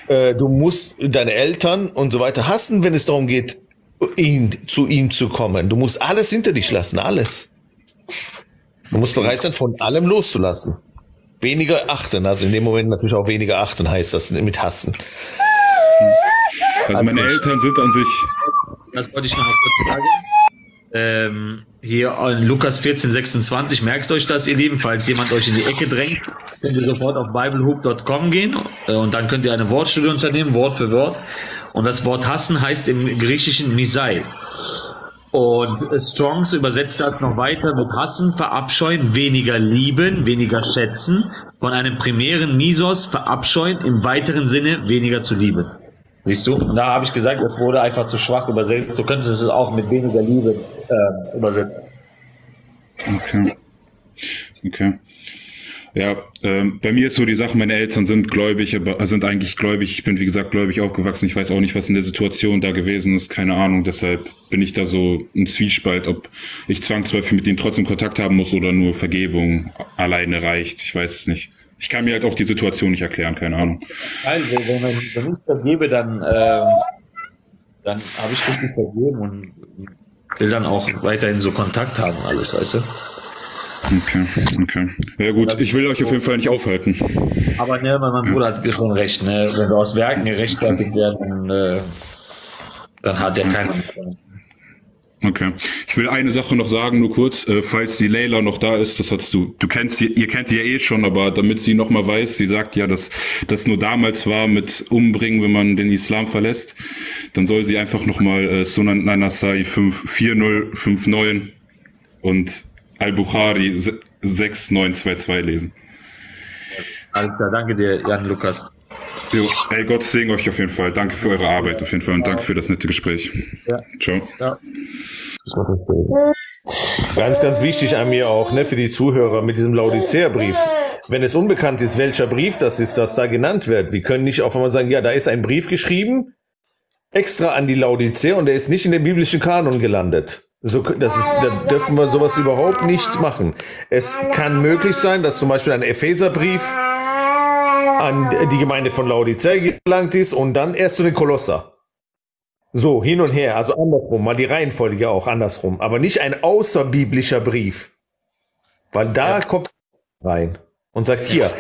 äh, du musst deine Eltern und so weiter hassen, wenn es darum geht, ihn, zu ihm zu kommen. Du musst alles hinter dich lassen, alles. Du musst bereit sein, von allem loszulassen. Weniger achten, also in dem Moment natürlich auch weniger achten heißt das mit hassen. Also meine Eltern sind an sich, das wollte ich noch mal kurz sagen. Ähm, hier in Lukas 14, 26, merkt euch das, ihr Lieben, falls jemand euch in die Ecke drängt, könnt ihr sofort auf biblehoop.com gehen äh, und dann könnt ihr eine Wortstudie unternehmen, Wort für Wort. Und das Wort hassen heißt im Griechischen Misai. Und Strongs übersetzt das noch weiter mit hassen, verabscheuen, weniger lieben, weniger schätzen, von einem primären Misos verabscheuen, im weiteren Sinne weniger zu lieben. Siehst du? Und da habe ich gesagt, es wurde einfach zu schwach übersetzt. Du könntest es auch mit weniger Liebe äh, übersetzen. Okay. Okay. Ja, ähm, bei mir ist so die Sache, meine Eltern sind gläubig, aber äh, sind eigentlich gläubig. Ich bin, wie gesagt, gläubig aufgewachsen. Ich weiß auch nicht, was in der Situation da gewesen ist. Keine Ahnung. Deshalb bin ich da so im Zwiespalt, ob ich zwangsläufig mit ihnen trotzdem Kontakt haben muss oder nur Vergebung alleine reicht. Ich weiß es nicht. Ich kann mir halt auch die Situation nicht erklären. Keine Ahnung. Also, wenn, man, wenn ich vergebe, dann, ähm, dann habe ich richtig vergeben und will dann auch weiterhin so Kontakt haben, alles, weißt du? Okay, okay. Ja gut, ich will euch auf jeden Fall nicht aufhalten. Aber ne, mein, mein Bruder hat schon recht, ne? Wenn wir aus Werken gerechtfertigt werden, äh, dann hat er keinen. Okay. Ich will eine Sache noch sagen, nur kurz, äh, falls die Leila noch da ist, das hast du, du kennst sie, ihr kennt sie ja eh schon, aber damit sie noch mal weiß, sie sagt ja, dass das nur damals war mit Umbringen, wenn man den Islam verlässt, dann soll sie einfach noch mal äh, Sunan Nanasai 4059 und Al-Bukhari 6922 lesen. Alles klar, danke dir, Jan Lukas. Jo, ey, Gott segne euch auf jeden Fall. Danke für eure Arbeit auf jeden Fall und danke für das nette Gespräch. Ja. Ciao. Ja. Ganz, ganz wichtig an mir auch, ne, für die Zuhörer mit diesem Laodicea-Brief. Wenn es unbekannt ist, welcher Brief das ist, das da genannt wird, wir können nicht auf einmal sagen, ja, da ist ein Brief geschrieben, extra an die Laodicea und der ist nicht in den biblischen Kanon gelandet. So, das ist, da dürfen wir sowas überhaupt nicht machen. Es kann möglich sein, dass zum Beispiel ein Epheserbrief an die Gemeinde von Laodicea gelangt ist und dann erst zu den Kolosser. So, hin und her, also andersrum, mal die Reihenfolge auch andersrum, aber nicht ein außerbiblischer Brief. Weil da kommt rein und sagt hier,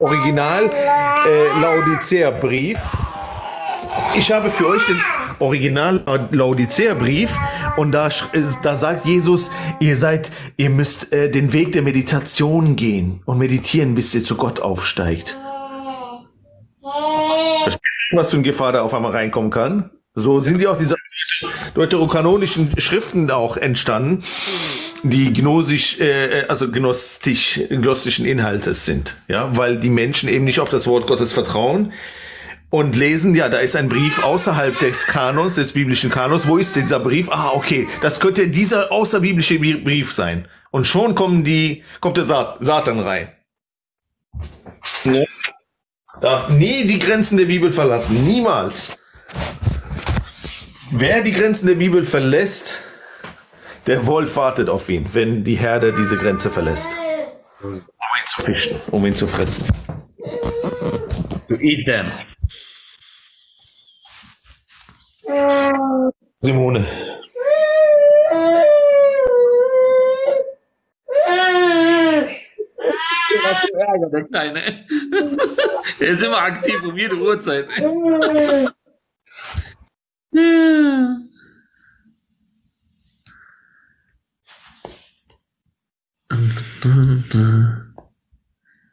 Original äh, Laodicea Brief. Ich habe für euch den Original Laodicea Brief und da, äh, da sagt Jesus, ihr seid, ihr müsst äh, den Weg der Meditation gehen und meditieren, bis ihr zu Gott aufsteigt. Was für eine Gefahr da auf einmal reinkommen kann. So sind ja auch diese deuterokanonischen Schriften auch entstanden, die gnosisch, äh, also gnostisch, gnostischen Inhaltes sind. Ja, weil die Menschen eben nicht auf das Wort Gottes vertrauen und lesen, ja, da ist ein Brief außerhalb des Kanons, des biblischen Kanons. Wo ist dieser Brief? Ah, okay, das könnte dieser außerbiblische Bi- Brief sein. Und schon kommen die, kommt der Sa Satan rein. Ne? Darf nie die Grenzen der Bibel verlassen. Niemals. Wer die Grenzen der Bibel verlässt, der Wolf wartet auf ihn, wenn die Herde diese Grenze verlässt. Um ihn zu fischen, um ihn zu fressen. To eat them. Simone. Ärger, der Kleine. Er ist immer aktiv um jede Uhrzeit.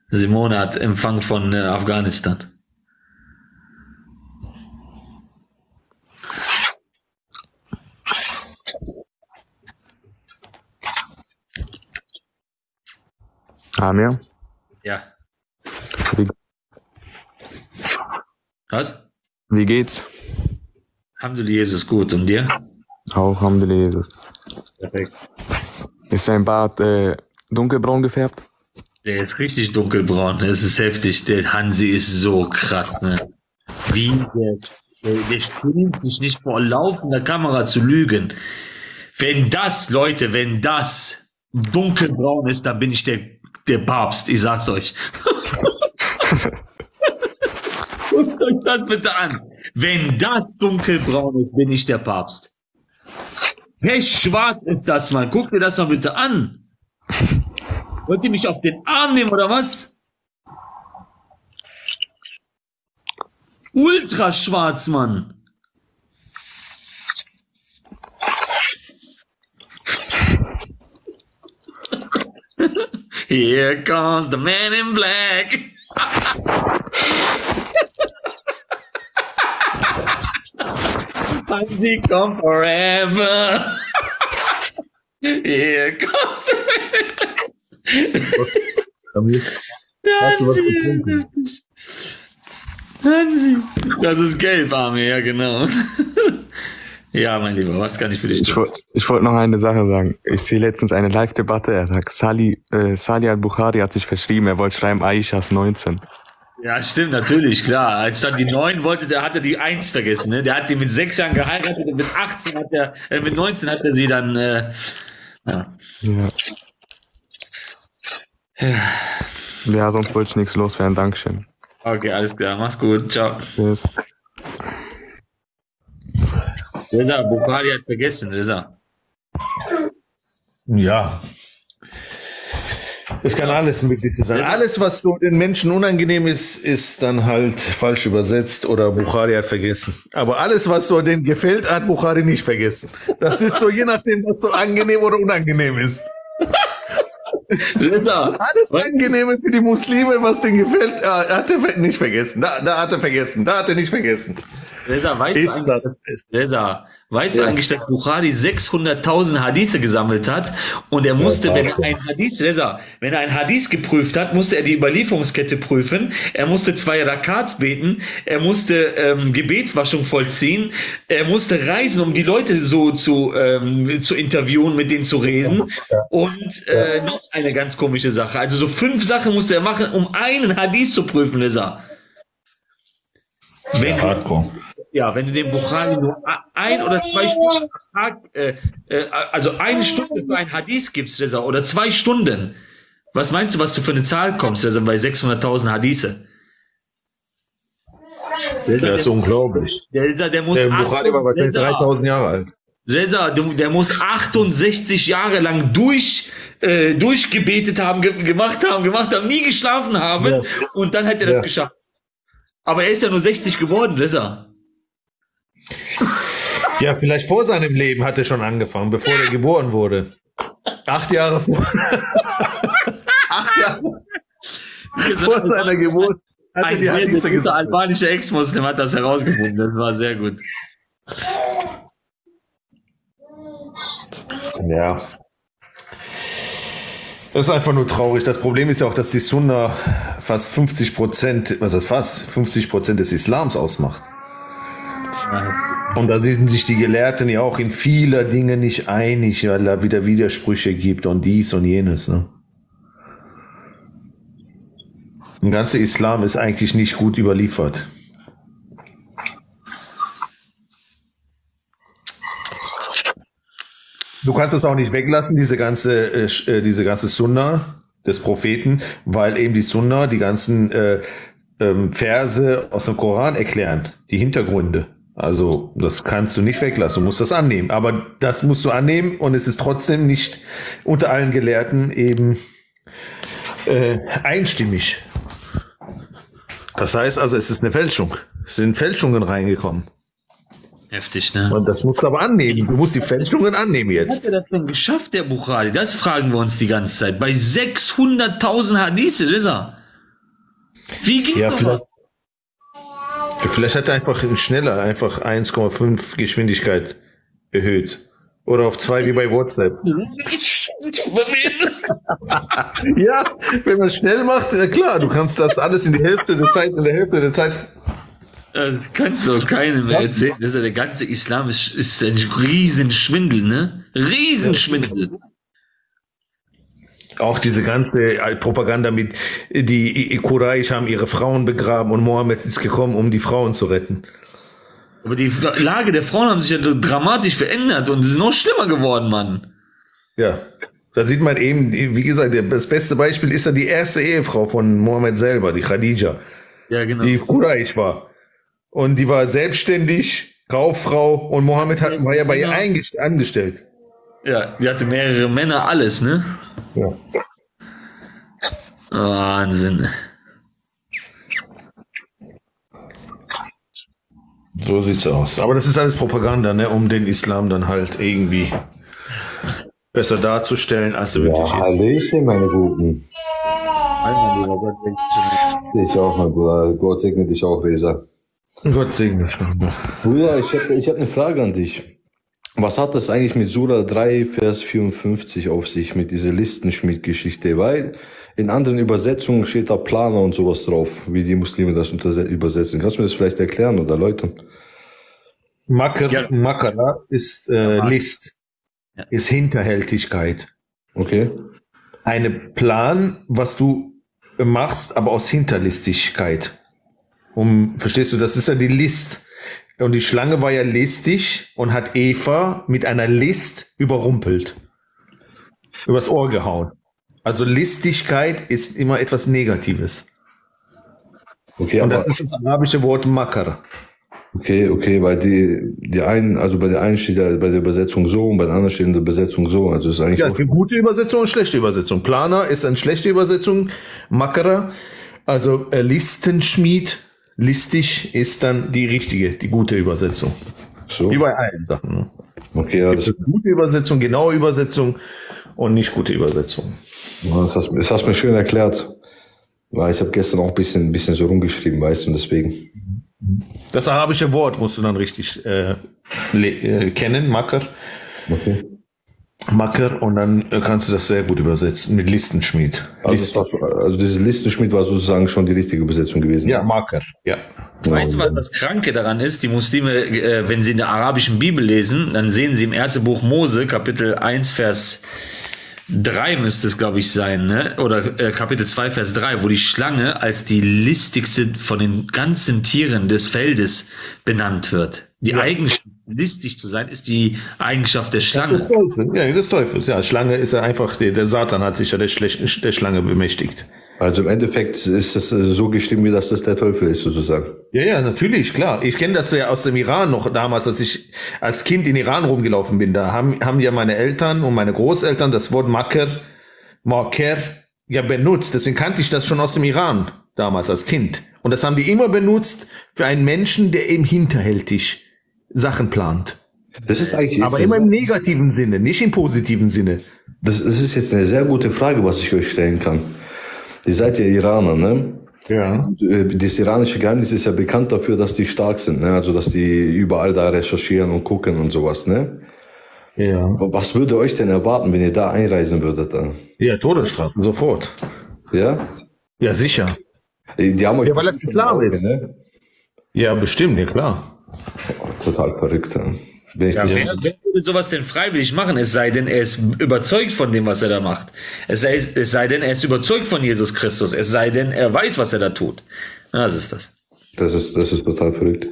Simone hat Empfang von äh, Afghanistan. Amir, Ja. wie, Was? wie geht's? Alhamdulillah, Jesus gut. Und dir? Auch Alhamdulillah, Jesus. Perfekt. Ist sein Bart äh, dunkelbraun gefärbt? Der ist richtig dunkelbraun. Das ist heftig. Der Hansi ist so krass, ne? Wie der, der, der schämt sich nicht vor laufender Kamera zu lügen. Wenn das, Leute, wenn das dunkelbraun ist, dann bin ich der, der Papst. Ich sag's euch. Guckt euch das bitte an. Wenn das dunkelbraun ist, bin ich der Papst. Pechschwarz ist das, Mann. Guck dir das mal bitte an. Wollt ihr mich auf den Arm nehmen oder was? Ultra schwarz, Mann. Here comes the man in black. Hansi come forever. Here comes the Hast du was getrunken? Hansi. Das ist gelb, Arme, ja genau. Ja, mein Lieber, was kann ich für dich Ich, tun? ich wollte noch eine Sache sagen. Ich sehe letztens eine Live-Debatte. Er sagt, Sali, äh, Sali al-Bukhari hat sich verschrieben. Er wollte schreiben, Aisha ist 19. Ja, stimmt, natürlich, klar. Als dann die 9 wollte, der hat er die 1 vergessen. Ne? Der hat sie mit 6 Jahren geheiratet und mit 18 hat er, äh, mit 19 hat er sie dann, äh, ja. Ja. *sighs* Ja, sonst wollte ich nichts loswerden. Dankeschön. Okay, alles klar, mach's gut, ciao. Tschüss. Reza, Bukhari hat vergessen, Reza. Ja. Es kann alles Mögliche sein. Alles, was so den Menschen unangenehm ist, ist dann halt falsch übersetzt oder Bukhari hat vergessen. Aber alles, was so denen gefällt, hat Bukhari nicht vergessen. Das ist so je nachdem, was so angenehm oder unangenehm ist. Reza. Alles Angenehme für die Muslime, was denen gefällt, äh, hat er nicht vergessen. Da, da hat er vergessen. Da hat er nicht vergessen. Reza, weißt Ist du das eigentlich, Reza, weißt Ja. du eigentlich, dass Bukhari 600.000 Hadithe gesammelt hat und er musste, Ja, wenn er ein Hadith, Reza, wenn er ein Hadith geprüft hat, musste er die Überlieferungskette prüfen, er musste zwei Rakats beten, er musste ähm, Gebetswaschung vollziehen, er musste reisen, um die Leute so zu, ähm, zu interviewen, mit denen zu reden und äh, noch eine ganz komische Sache, also so fünf Sachen musste er machen, um einen Hadith zu prüfen, Reza. Wenn, ja, wenn du dem Bukhari nur ein oder zwei Stunden am Tag, äh, äh, also eine Stunde für ein Hadith gibst, Reza, oder zwei Stunden, was meinst du, was du für eine Zahl kommst, Reza, bei 600.000 Hadithe? Das ist unglaublich. Der, Reza, der muss Der Bukhari war wahrscheinlich Reza, 3000 Jahre alt. Reza, der muss 68 Jahre lang durch, äh, durchgebetet haben, ge gemacht haben, gemacht haben, nie geschlafen haben und dann hat er das Ja. geschafft. Aber er ist ja nur 60 geworden, Reza. Ja, vielleicht vor seinem Leben hat er schon angefangen, bevor er geboren wurde. Acht Jahre vor. *laughs* Acht Jahre vor seiner Geburt hat Ein sehr, sehr guter albanischer Ex-Muslim hat das herausgefunden. Das war sehr gut. Ja. Das ist einfach nur traurig. Das Problem ist ja auch, dass die Sunna fast 50 Prozent, was ist fast 50 Prozent des Islams ausmacht. Und da sind sich die Gelehrten ja auch in vieler Dinge nicht einig, weil da wieder Widersprüche gibt und dies und jenes. Ne? Der ganze Islam ist eigentlich nicht gut überliefert. Du kannst es auch nicht weglassen, diese ganze, äh, äh, diese ganze Sunna des Propheten, weil eben die Sunna die ganzen äh, ähm, Verse aus dem Koran erklären, die Hintergründe. Also das kannst du nicht weglassen, du musst das annehmen. Aber das musst du annehmen und es ist trotzdem nicht unter allen Gelehrten eben äh, einstimmig. Das heißt also, es ist eine Fälschung. Es sind Fälschungen reingekommen. Heftig, ne? Und das musst du aber annehmen. Du musst die Fälschungen annehmen Wie jetzt. hat er das denn geschafft, der Bukhari? Das fragen wir uns die ganze Zeit. Bei 600.000 Hadithe, Reza. Wie geht Ja, das? Vielleicht, hat er einfach schneller einfach 1,5 Geschwindigkeit erhöht. Oder auf zwei wie bei WhatsApp. *laughs* ja, wenn man schnell macht, ja klar, du kannst das alles in die Hälfte der Zeit, in der Hälfte der Zeit. Das kannst du keinem mehr erzählen. Das ist ja der ganze Islam ist, ist ein Riesenschwindel, ne? Riesenschwindel. Auch diese ganze äh, Propaganda mit, die Quraysh haben ihre Frauen begraben und Mohammed ist gekommen, um die Frauen zu retten. Aber die Lage der Frauen haben sich ja dramatisch verändert und es ist noch schlimmer geworden, Mann. Ja, da sieht man eben, wie gesagt, das beste Beispiel ist ja die erste Ehefrau von Mohammed selber, die Khadija. Ja, genau. Die Quraysh war. Und die war selbstständig, Kauffrau und Mohammed hat, war ja bei ihr Genau. eingest- angestellt. Ja, die hatte mehrere Männer, alles, ne? Ja. Wahnsinn. So sieht's aus. Aber das ist alles Propaganda, ne, um den Islam dann halt irgendwie besser darzustellen, als er Ja, wirklich ist. Hallöchen, meine Guten. Ich auch, mein Bruder. Gott segne dich auch, Reza. Gott segne dich, mein Bruder. Bruder, ich habe ich hab eine Frage an dich. Was hat das eigentlich mit Sura 3, Vers 54 auf sich, mit dieser Listenschmied-Geschichte? Weil in anderen Übersetzungen steht da Planer und sowas drauf, wie die Muslime das übersetzen. Kannst du mir das vielleicht erklären oder erläutern? Macker, Makara ist äh, List, ist Hinterhältigkeit. Okay. Eine Plan, was du machst, aber aus Hinterlistigkeit. Um, verstehst du, das ist ja die List. Und die Schlange war ja listig und hat Eva mit einer List überrumpelt. Übers Ohr gehauen. Also Listigkeit ist immer etwas Negatives. Okay, und das ist das arabische Wort Makar. Okay, okay, weil die, die einen, also bei der einen steht ja bei der Übersetzung so und bei der anderen steht in der Übersetzung so. Also ist eigentlich Ja, es gibt gute Übersetzung und schlechte Übersetzung. Planer ist eine schlechte Übersetzung. Makara, also äh, Listenschmied, listig ist dann die richtige, die gute Übersetzung. So. Wie bei allen Sachen. ne? Okay, ja, Gibt es gute Übersetzung, genaue Übersetzung und nicht gute Übersetzung. Das hast, das hast du mir schön erklärt. Ich habe gestern auch ein bisschen, ein bisschen so rumgeschrieben, weißt du, deswegen. Das arabische Wort musst du dann richtig äh, äh, kennen, Makar. Okay. Makar und dann kannst du das sehr gut übersetzen mit Listenschmied. Also, es war, also dieses Listenschmied war sozusagen schon die richtige Übersetzung gewesen. Ja, Makar, ja. Weißt du, was das Kranke daran ist? Die Muslime, äh, wenn sie in der arabischen Bibel lesen, dann sehen sie im ersten Buch Mose, Kapitel 1, Vers 3 müsste es, glaube ich, sein, ne? oder äh, Kapitel 2, Vers 3, wo die Schlange als die listigste von den ganzen Tieren des Feldes benannt wird. Die Eigenschaft, listig zu sein, ist die Eigenschaft der Schlange. Ja, des Teufels. Ja, Schlange ist ja einfach, der, der Satan hat sich ja der, schlechten, der Schlange bemächtigt. Also im Endeffekt ist das äh, so geschrieben, wie dass das der Teufel ist, sozusagen. Ja, ja, natürlich, klar. Ich kenne das ja aus dem Iran noch damals, als ich als Kind in Iran rumgelaufen bin. Da haben, haben ja meine Eltern und meine Großeltern das Wort Makr, Marker ja benutzt. Deswegen kannte ich das schon aus dem Iran damals als Kind. Und das haben die immer benutzt für einen Menschen, der eben hinterhältig Sachen plant. Das ist eigentlich Aber immer im negativen Sinne, nicht im positiven Sinne. Das, das ist jetzt eine sehr gute Frage, was ich euch stellen kann. Ihr seid ja Iraner, ne? Ja. Das iranische Geheimnis ist ja bekannt dafür, dass die stark sind, ne? Also, dass die überall da recherchieren und gucken und sowas, ne? Ja. Was würde euch denn erwarten, wenn ihr da einreisen würdet dann? Ja, Todesstrafe, sofort. Ja? Ja, sicher. Die haben euch Ja, weil das Islam ist. Ne? Ja, bestimmt, ja klar. Total verrückt. Ja. Wenn ich Ja, wer, wer würde sowas denn freiwillig machen? Es sei denn, er ist überzeugt von dem, was er da macht. Es sei, es sei denn, er ist überzeugt von Jesus Christus. Es sei denn, er weiß, was er da tut. Das ist das. Das ist, das ist total verrückt.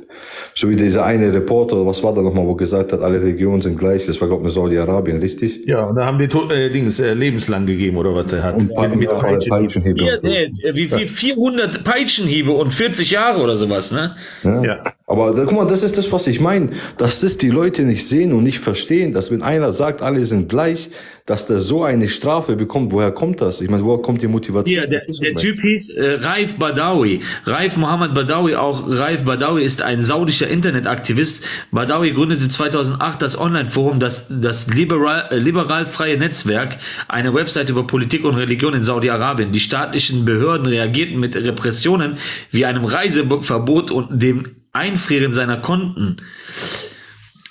So wie dieser eine Reporter, was war da nochmal, wo gesagt hat, alle Religionen sind gleich. Das war, glaube ich, Saudi-Arabien, richtig? Ja, und da haben die to äh, Dings äh, lebenslang gegeben, oder was er hat. Und mit, mit Peitschen. Peitschenhiebe. Hier, nee, wie viel? 400 Peitschenhiebe und 40 Jahre oder sowas, ne? Ja. Aber guck mal, das ist das, was ich meine. Dass das die Leute nicht sehen und nicht verstehen, dass wenn einer sagt, alle sind gleich, dass der so eine Strafe bekommt. Woher kommt das? Ich meine, woher kommt die Motivation? Hier, der, der Typ hieß äh, Raif Badawi. Raif Mohammed Badawi, auch Raif Badawi ist ein saudischer Internetaktivist. Badawi gründete 2008 das Online-Forum, das, das liberal, äh, liberal-freie Netzwerk, eine Website über Politik und Religion in Saudi-Arabien. Die staatlichen Behörden reagierten mit Repressionen wie einem Reiseverbot und dem Einfrieren seiner Konten.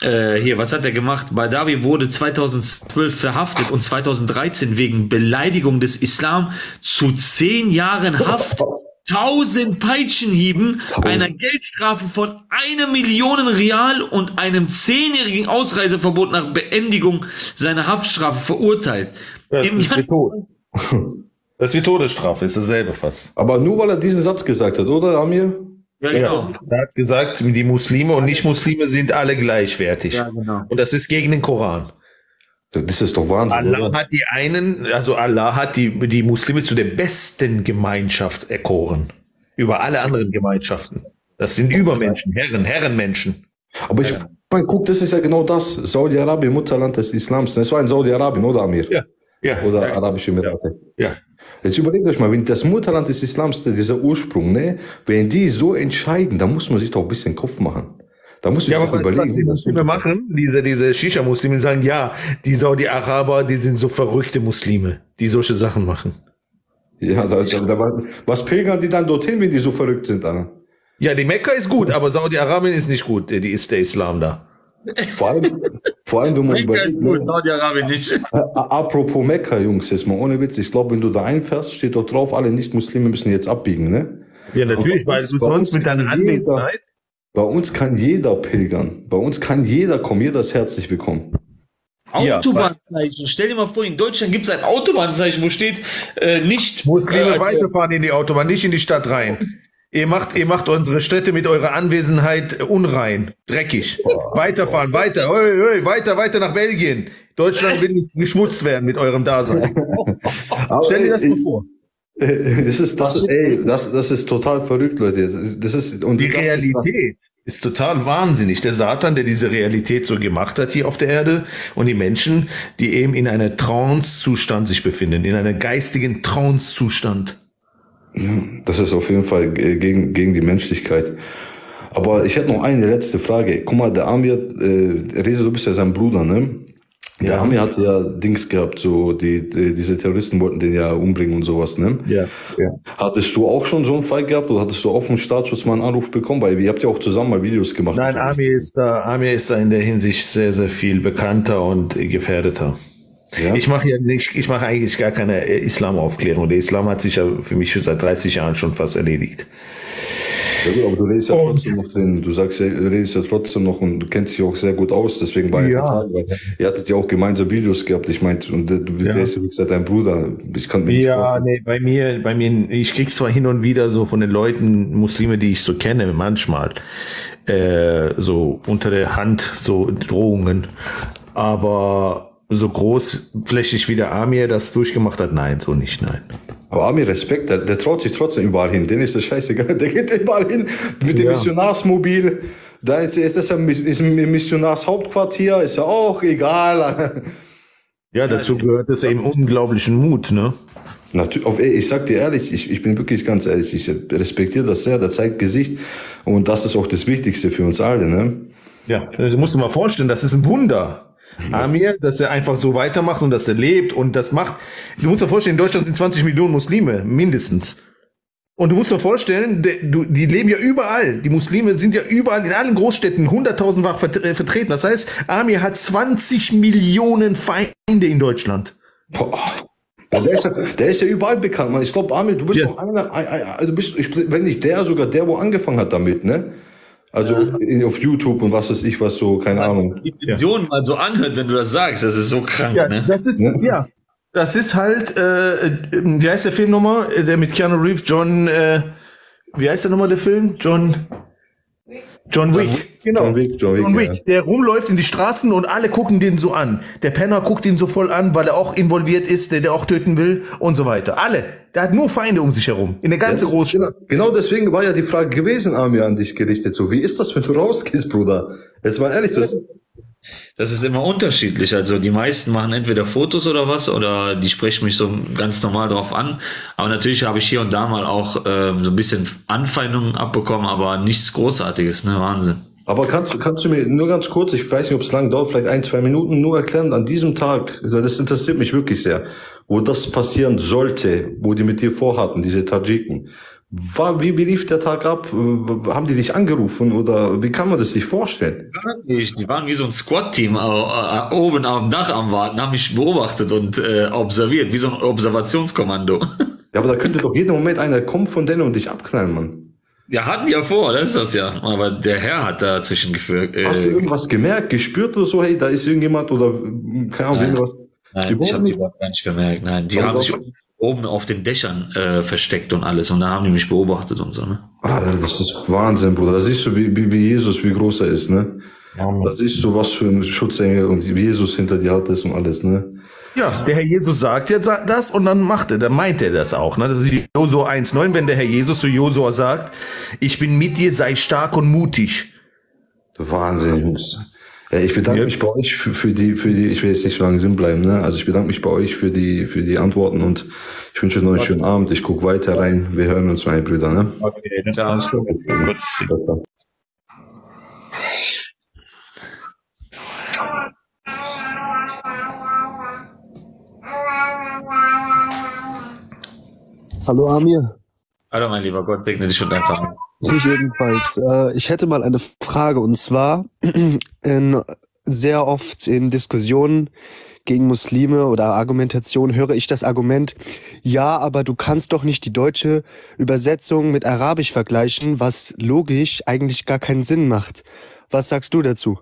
Äh, hier, was hat er gemacht? Badawi wurde 2012 verhaftet und 2013 wegen Beleidigung des Islam zu zehn Jahren Haft, 1000 Peitschenhieben, einer Geldstrafe von einer Million Real und einem zehnjährigen Ausreiseverbot nach Beendigung seiner Haftstrafe verurteilt. Das Im ist Jahr- wie Tod. Das ist wie Todesstrafe, ist dasselbe fast. Aber nur weil er diesen Satz gesagt hat, oder, Amir? Ja, genau. Er hat gesagt, die Muslime und Nicht-Muslime sind alle gleichwertig. Ja, genau. Und das ist gegen den Koran. Das ist doch Wahnsinn. Allah oder? hat die einen, also Allah hat die, die Muslime zu der besten Gemeinschaft erkoren. Über alle anderen Gemeinschaften. Das sind Übermenschen, Herren, Herrenmenschen. Aber ich meine, guck, das ist ja genau das. Saudi-Arabien, Mutterland des Islams. Das war in Saudi-Arabien, oder Amir? Ja. Ja. Oder Arabische Emirate. Ja. Jetzt überlegt euch mal, wenn das Mutterland des Islams, dieser Ursprung, ne, wenn die so entscheiden, dann muss man sich doch ein bisschen Kopf machen. Da muss man Ja, sich aber doch was, was die überlegen. Muslime machen, diese, diese Shisha-Muslime sagen, ja, die Saudi-Araber, die sind so verrückte Muslime, die solche Sachen machen. Ja, da, da, da, was pilgern die dann dorthin, wenn die so verrückt sind, Anna? Ja, die Mekka ist gut, aber Saudi-Arabien ist nicht gut. Die ist der Islam da. Vor allem, vor allem wenn man Mekka ist überlegt, gut, ne, Saudi-Arabien nicht. Apropos Mekka, Jungs, jetzt mal ohne Witz. Ich glaube, wenn du da einfährst, steht doch drauf, alle Nicht-Muslime müssen jetzt abbiegen, ne? Ja, natürlich, weil du bei sonst uns mit deiner kann jeder- Anwesenheit. Bei uns kann jeder pilgern. Bei uns kann jeder kommen, jeder ist herzlich willkommen. Autobahnzeichen. Stell dir mal vor, in Deutschland gibt es ein Autobahnzeichen, wo steht äh, nicht. Muslime äh, also- weiterfahren in die Autobahn, nicht in die Stadt rein. Ihr macht, ihr macht unsere Städte mit eurer Anwesenheit unrein, dreckig. Weiterfahren, weiter, oi, oi, weiter, weiter nach Belgien. Deutschland will nicht geschmutzt werden mit eurem Dasein. Stell dir das mal vor. *laughs* Das ist, das ist, ey, das, das ist total verrückt, Leute. Das ist, und Die das ist- Realität ist total wahnsinnig. Der Satan, der diese Realität so gemacht hat hier auf der Erde und die Menschen, die eben in einer Trance-Zustand sich befinden, in einem geistigen Trance-Zustand. Ja, das ist auf jeden Fall äh, gegen, gegen die Menschlichkeit. Aber ich hätte noch eine letzte Frage. Guck mal, der Amir, äh, Reza, du bist ja sein Bruder, ne? Der Ja. Amir hat ja Dings gehabt, so die, die diese Terroristen wollten den ja umbringen und sowas, ne? Ja, ja. Hattest du auch schon so einen Fall gehabt oder hattest du auch vom Staatsschutz mal einen Anruf bekommen? Weil ihr habt ja auch zusammen mal Videos gemacht. Nein, Amir ist da, Amir ist da in der Hinsicht sehr, sehr viel bekannter und gefährdeter. Ich mache ja nicht, ich mache eigentlich gar keine Islamaufklärung. Der Islam hat sich ja für mich seit 30 Jahren schon fast erledigt. Ja, gut, aber du redest ja trotzdem noch den, du sagst ja, du redest ja trotzdem noch und du kennst dich auch sehr gut aus, deswegen war ja, Ja. Frage, weil ihr hattet ja auch gemeinsam Videos gehabt, ich meinte, und der, der ist ja wie gesagt dein Bruder, ich kann mir nicht Ja, nee, bei mir, bei mir, ich krieg zwar hin und wieder so von den Leuten, Muslime, die ich so kenne, manchmal, äh, so unter der Hand, so Drohungen, aber so großflächig wie der Amir das durchgemacht hat, nein, so nicht, nein. Aber Amir, Respekt, der, der traut sich trotzdem überall hin. Den ist das scheißegal. *laughs* Der geht überall hin mit dem Ja. Missionarsmobil. Da ist, ist das ist ein Missionarshauptquartier, ist ja auch egal. *laughs* Ja, dazu gehört es eben unglaublichen Mut, ne? Natürlich, ich sag dir ehrlich, ich, ich bin wirklich ganz ehrlich, ich respektiere das sehr, der zeigt Gesicht und das ist auch das Wichtigste für uns alle, ne? Ja, das musst du mal vorstellen, das ist ein Wunder. Amir, dass er einfach so weitermacht und dass er lebt und das macht. Du musst dir vorstellen, in Deutschland sind 20 Millionen Muslime, mindestens. Und du musst dir vorstellen, die leben ja überall. Die Muslime sind ja überall in allen Großstädten hunderttausendfach äh, vertreten. Das heißt, Amir hat 20 Millionen Feinde in Deutschland. Boah. Ja, der, ist ja, der ist ja überall bekannt, man. Ich glaube, Amir, du bist auch einer, ein, ein, ein, du bist, ich, wenn nicht der, sogar der, wo angefangen hat damit, ne? Also in, auf YouTube und was weiß ich, was so, keine Ahnung. Die Dimension mal so anhört, wenn du das sagst, das ist so krank, Ja, ne? das ist, ja. Das ist halt, äh, äh, wie heißt der Film nochmal? Der mit Keanu Reeves, John, äh, wie heißt der nochmal der Film? John, John Wick, genau. John Wick, John Wick, ja. Der rumläuft in die Straßen und alle gucken den so an. Der Penner guckt ihn so voll an, weil er auch involviert ist, der, der auch töten will und so weiter. Alle. Der hat nur Feinde um sich herum. In der ganzen Großstadt. Genau, genau deswegen war ja die Frage gewesen, Amir, an dich gerichtet. So, wie ist das, wenn du rausgehst, Bruder? Jetzt mal ehrlich, das, Das ist immer unterschiedlich. Also die meisten machen entweder Fotos oder was, oder die sprechen mich so ganz normal drauf an. Aber natürlich habe ich hier und da mal auch ähm, so ein bisschen Anfeindungen abbekommen, aber nichts Großartiges, ne? Wahnsinn. Aber kannst du, kannst du mir nur ganz kurz, ich weiß nicht, ob es lang dauert, vielleicht ein, zwei Minuten, nur erklären, an diesem Tag, das interessiert mich wirklich sehr, wo das passieren sollte, wo die mit dir vorhatten, diese Tadschiken. War, wie, wie lief der Tag ab? Haben die dich angerufen oder wie kann man das sich vorstellen? Wirklich, Die waren wie so ein Squad-Team oben am Dach am Warten, haben mich beobachtet und äh, observiert, wie so ein Observationskommando. *laughs* Ja, aber da könnte doch jeden Moment einer kommen von denen und dich abknallen, Mann. Ja, hatten die ja vor, das ist das ja. Aber der Herr hat dazwischen geführt. Äh, Hast du irgendwas gemerkt, gespürt oder so, hey, da ist irgendjemand oder, keine Ahnung, irgendwas? Nein, ich habe die nicht? überhaupt gar nicht bemerkt. Nein, die Aber haben sich oben auf den Dächern äh, versteckt und alles und da haben die mich beobachtet und so. Ne? Ah, das ist Wahnsinn, Bruder. Da siehst du, wie, wie, wie Jesus, wie groß er ist, ne? da siehst du, was für ein Schutzengel und wie Jesus hinter dir hat ist und alles, ne? Ja, der Herr Jesus sagt jetzt das und dann macht er, dann meint er das auch. Ne? Das ist Josua 1,9, wenn der Herr Jesus zu Josua sagt, ich bin mit dir, sei stark und mutig. Wahnsinn, Jungs. Ja, ich bedanke mich bei euch für, für die, für die, ich will jetzt nicht so lange drin bleiben, ne? Also ich bedanke mich bei euch für die, für die Antworten und ich wünsche euch noch einen schönen Abend. Ich gucke weiter rein. Wir hören uns, meine Brüder, ne? Okay, dann Ciao. Hallo Amir. Hallo mein lieber Gott segne dich und deine Familie. Ich ebenfalls. Äh, ich hätte mal eine Frage und zwar *clears throat* in, sehr oft in Diskussionen gegen Muslime oder Argumentation höre ich das Argument, ja, aber du kannst doch nicht die deutsche Übersetzung mit Arabisch vergleichen, was logisch eigentlich gar keinen Sinn macht. Was sagst du dazu?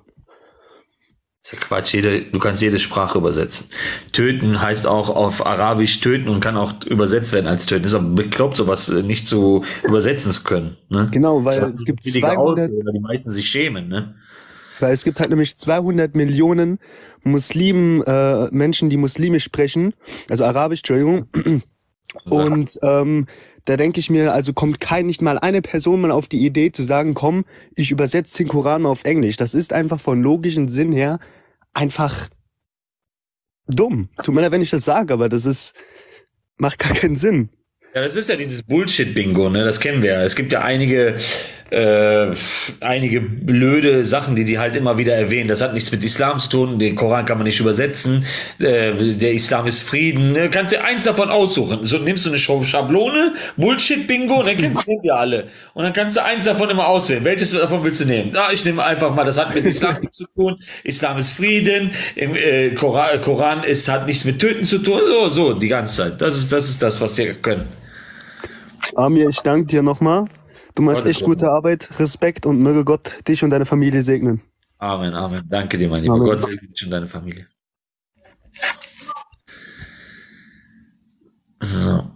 Ist ja Quatsch, jede, du kannst jede Sprache übersetzen. Töten heißt auch auf Arabisch töten und kann auch übersetzt werden als töten. Ist aber bekloppt, sowas äh, nicht zu übersetzen zu können. Ne? Genau, weil es gibt billige 200 Ausrede, weil die meisten sich schämen. Ne? Weil es gibt halt nämlich 200 Millionen Muslimen, äh, Menschen, die muslimisch sprechen, also arabisch, Entschuldigung. Und ähm, da denke ich mir, also kommt kein, nicht mal eine Person mal auf die Idee zu sagen, komm, ich übersetze den Koran mal auf Englisch. Das ist einfach von logischen Sinn her einfach dumm. Tut mir leid, wenn ich das sage, aber das ist, macht gar keinen Sinn. Ja, das ist ja dieses Bullshit-Bingo, ne? Das kennen wir ja. Es gibt ja einige, äh, einige blöde Sachen, die die halt immer wieder erwähnen. Das hat nichts mit Islam zu tun. Den Koran kann man nicht übersetzen. Äh, der Islam ist Frieden. Ne? Kannst dir eins davon aussuchen. So nimmst du eine Sch- Schablone, Bullshit-Bingo, dann kennst du wir alle. Und dann kannst du eins davon immer auswählen. Welches davon willst du nehmen? Ah, ich nehme einfach mal, das hat mit Islam nichts zu tun. Islam ist Frieden. Im äh, Koran, Koran ist, hat nichts mit Töten zu tun. So, so, die ganze Zeit. Das ist, das ist das, was wir können. Amir, ich danke dir nochmal. Du machst Gott echt gute Arbeit, Respekt und möge Gott dich und deine Familie segnen. Amen, Amen. Danke dir, mein lieber Amen. Gott segne dich und deine Familie. So.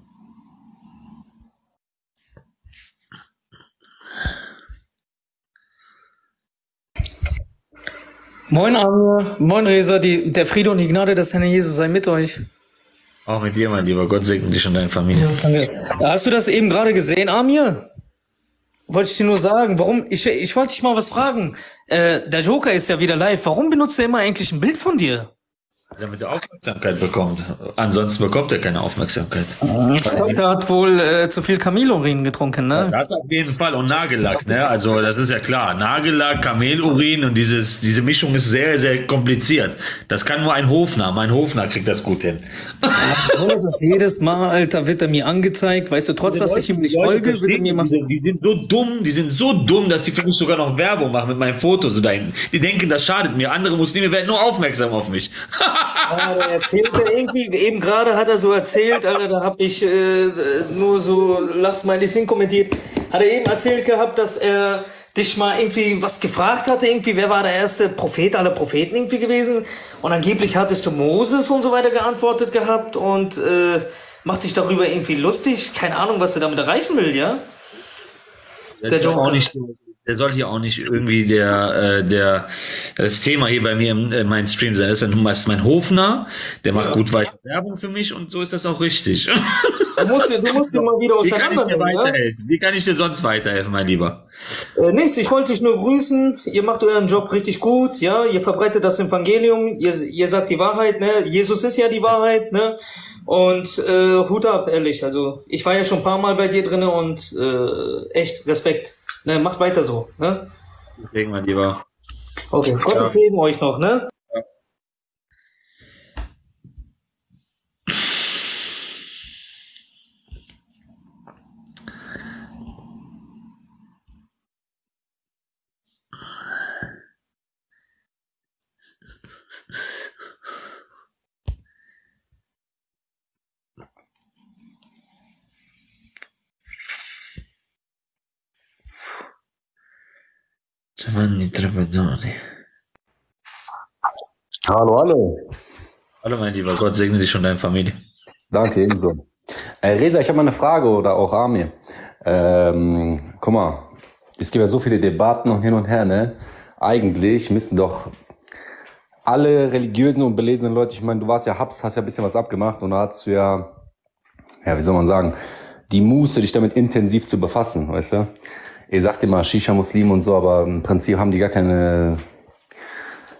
Moin Amir, moin Resa, die, der Friede und die Gnade des Herrn Jesus sei mit euch. Auch mit dir, mein lieber Gott segne dich und deine Familie. Hast du das eben gerade gesehen, Amir? Wollte ich dir nur sagen, warum, ich, ich wollte dich mal was fragen. Äh, der Joker ist ja wieder live. Warum benutzt er immer eigentlich ein Bild von dir? Damit er Aufmerksamkeit bekommt. Ansonsten bekommt er keine Aufmerksamkeit. Glaube, der hat wohl äh, zu viel Kamelurin getrunken, ne? Das auf jeden Fall. Und Nagellack, ne? Also, das ist ja klar. Nagellack, Kamelurin und dieses, diese Mischung ist sehr, sehr kompliziert. Das kann nur ein Hofner. Mein Hofner kriegt das gut hin. Obwohl das jedes Mal, Alter, wird er mir angezeigt. Weißt du, trotz dass ich ihm nicht Leute folge, wird er mir mal. Die sind so dumm, die sind so dumm, dass sie für mich sogar noch Werbung machen mit meinem Foto so da hinten. Die denken, das schadet mir. Andere Muslime werden nur aufmerksam auf mich. *laughs* Ja, der erzählt er irgendwie, eben gerade hat er so erzählt, Alter, da habe ich äh, nur so, lass mal das hinkommentiert, hat er eben erzählt gehabt, dass er dich mal irgendwie was gefragt hatte, irgendwie, wer war der erste Prophet aller Propheten irgendwie gewesen? Und angeblich hattest du Moses und so weiter geantwortet gehabt und äh, macht sich darüber irgendwie lustig. Keine Ahnung, was er damit erreichen will, ja? Der, Der Joker. auch nicht, der soll hier auch nicht irgendwie der, äh, der, das Thema hier bei mir im, in meinem Stream sein. Das ist, dann meist mein Hofner, der macht gut weiter Werbung für mich und so ist das auch richtig. Du musst, dir- du musst dir mal wieder Wie kann ich dir ja? weiterhelfen? Wie kann ich dir sonst weiterhelfen, mein Lieber? Äh, nichts, ich wollte dich nur grüßen. Ihr macht euren Job richtig gut, ja. Ihr verbreitet das Evangelium, ihr, ihr sagt die Wahrheit, ne. Jesus ist ja die Wahrheit, ne. Und äh, Hut ab, ehrlich. Also ich war ja schon ein paar Mal bei dir drinne und äh, echt Respekt. Ne, macht weiter so, ne. Deswegen, mein Lieber. Okay. Gottes Segen euch noch, ne. Giovanni Trapadoni. Hallo, hallo. Hallo, mein Lieber. Gott segne dich und deine Familie. Danke, ebenso. Äh, Reza, ich habe mal eine Frage oder auch Amir. Ähm, guck mal, es gibt ja so viele Debatten und hin und her, ne? Eigentlich müssen doch alle religiösen und belesenen Leute, ich meine, du warst ja Habs, hast ja ein bisschen was abgemacht und da hast du ja, ja, wie soll man sagen, die Muße, dich damit intensiv zu befassen, weißt du? Ihr sagt immer Shisha-Muslim und so, aber im Prinzip haben die gar keine,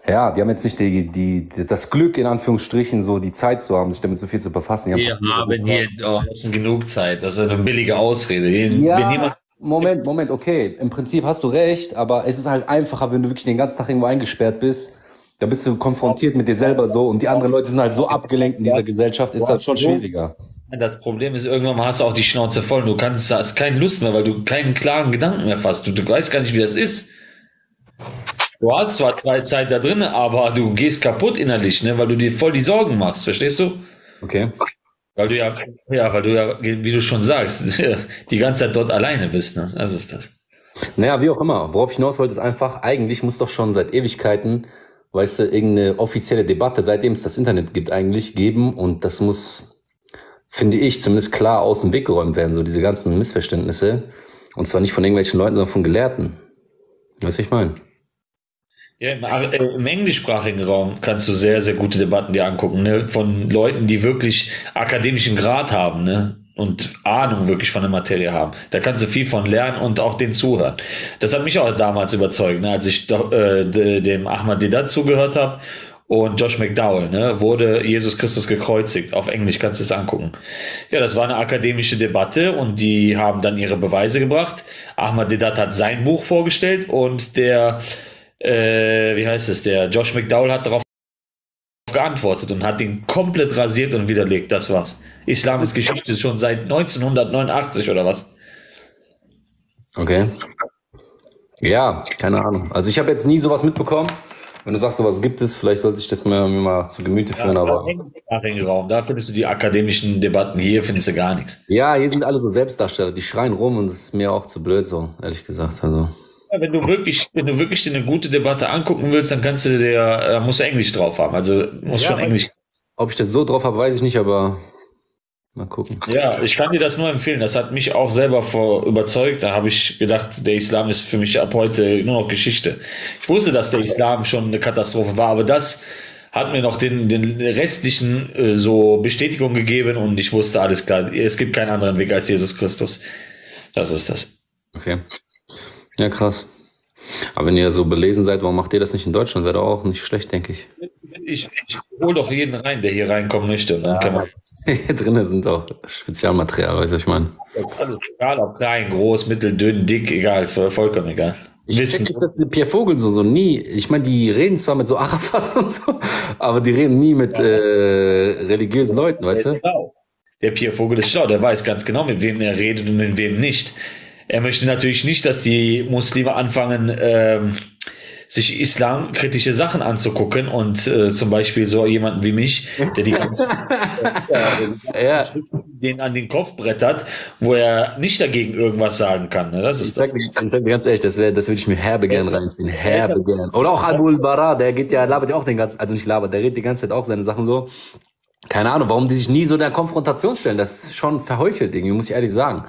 ja, die haben jetzt nicht die, die, das Glück, in Anführungsstrichen, so die Zeit zu haben, sich damit so viel zu befassen. Die Wir haben hier ist genug Zeit. Das ist eine billige Ausrede. Ja, Moment, Moment, okay. Im Prinzip hast du recht, aber es ist halt einfacher, wenn du wirklich den ganzen Tag irgendwo eingesperrt bist. Da bist du konfrontiert mit dir selber so und die anderen Leute sind halt so abgelenkt in dieser Gesellschaft, ist das hast schon schwieriger. Das Problem ist, irgendwann mal hast du auch die Schnauze voll. Du kannst, hast keine Lust mehr, weil du keinen klaren Gedanken mehr fasst. Du, du weißt gar nicht, wie das ist. Du hast zwar zwei Zeit da drin, aber du gehst kaputt innerlich, ne, weil du dir voll die Sorgen machst, verstehst du? Okay. Weil du ja, ja, weil du ja, wie du schon sagst, *laughs* die ganze Zeit dort alleine bist, ne? Das ist das. Naja, wie auch immer. Worauf ich hinaus wollte, ist einfach, eigentlich muss doch schon seit Ewigkeiten, weißt du, irgendeine offizielle Debatte, seitdem es das Internet gibt, eigentlich geben. Und das muss, finde ich, zumindest klar aus dem Weg geräumt werden, so diese ganzen Missverständnisse. Und zwar nicht von irgendwelchen Leuten, sondern von Gelehrten. Weißt du, ich meine? Ja, im, äh, im englischsprachigen Raum kannst du sehr, sehr gute Debatten dir angucken, ne? Von Leuten, die wirklich akademischen Grad haben, ne? Und Ahnung wirklich von der Materie haben. Da kannst du viel von lernen und auch den zuhören. Das hat mich auch damals überzeugt, ne? als ich doch, äh, de- dem Ahmad Dedat zugehört habe und Josh McDowell, ne? wurde Jesus Christus gekreuzigt. Auf Englisch kannst du es angucken. Ja, das war eine akademische Debatte und die haben dann ihre Beweise gebracht. Ahmad Dedat hat sein Buch vorgestellt und der äh, wie heißt es, der Josh McDowell hat darauf geantwortet und hat ihn komplett rasiert und widerlegt. Das war's. Islam ist Geschichte schon seit 1989 oder was? Okay. Ja, keine Ahnung. Also ich habe jetzt nie sowas mitbekommen. Wenn du sagst, sowas gibt es, vielleicht sollte ich das mir, mir mal zu Gemüte führen, aber. Im Raum, da findest du die akademischen Debatten, hier findest du gar nichts. Ja, hier sind alle so Selbstdarsteller, die schreien rum und das ist mir auch zu blöd, so, ehrlich gesagt. Also. Ja, wenn du wirklich, wenn du wirklich dir eine gute Debatte angucken willst, dann kannst du dir, äh, musst du Englisch drauf haben. Also muss Ja, schon Englisch. Ob ich das so drauf habe, weiß ich nicht, aber mal gucken. Ja, ich kann dir das nur empfehlen. Das hat mich auch selber vor überzeugt. Da habe ich gedacht, der Islam ist für mich ab heute nur noch Geschichte. Ich wusste, dass der Islam schon eine Katastrophe war, aber das hat mir noch den, den restlichen äh, so Bestätigung gegeben und ich wusste alles klar. Es gibt keinen anderen Weg als Jesus Christus. Das ist das. Okay. Ja, krass. Aber wenn ihr so belesen seid, warum macht ihr das nicht in Deutschland? Wäre doch auch nicht schlecht, denke ich. Ich, ich hole doch jeden rein, der hier reinkommen möchte. Und dann kann man Hier *laughs* drinnen sind auch Spezialmaterial, weißt du, was ich meine? alles, egal ob klein, groß, mittel, dünn, dick, egal, voll- vollkommen egal. Ich check nicht, dass die Pierre Vogel so, so nie, ich meine, die reden zwar mit so Arafat *laughs* und so, aber die reden nie mit äh, religiösen Leuten, weißt du? Genau. Der Pierre Vogel ist schlau, der weiß ganz genau, mit wem er redet und mit wem nicht. Er möchte natürlich nicht, dass die Muslime anfangen, ähm, sich islamkritische Sachen anzugucken und äh, zum Beispiel so jemanden wie mich, der die ganzen, *laughs* äh, ja. den an den Kopf brettert, wo er nicht dagegen irgendwas sagen kann. Ne? Das ist Ich sag, dir- ich sag dir ganz ehrlich, das, wär, das würde ich mir herbe gern reinziehen. Herbe gern. Oder auch Abul Bara, der geht ja, labert ja auch den ganzen, also nicht labert, der redet die ganze Zeit auch seine Sachen so. Keine Ahnung, warum die sich nie so der Konfrontation stellen. Das ist schon verheuchelt irgendwie, muss ich ehrlich sagen.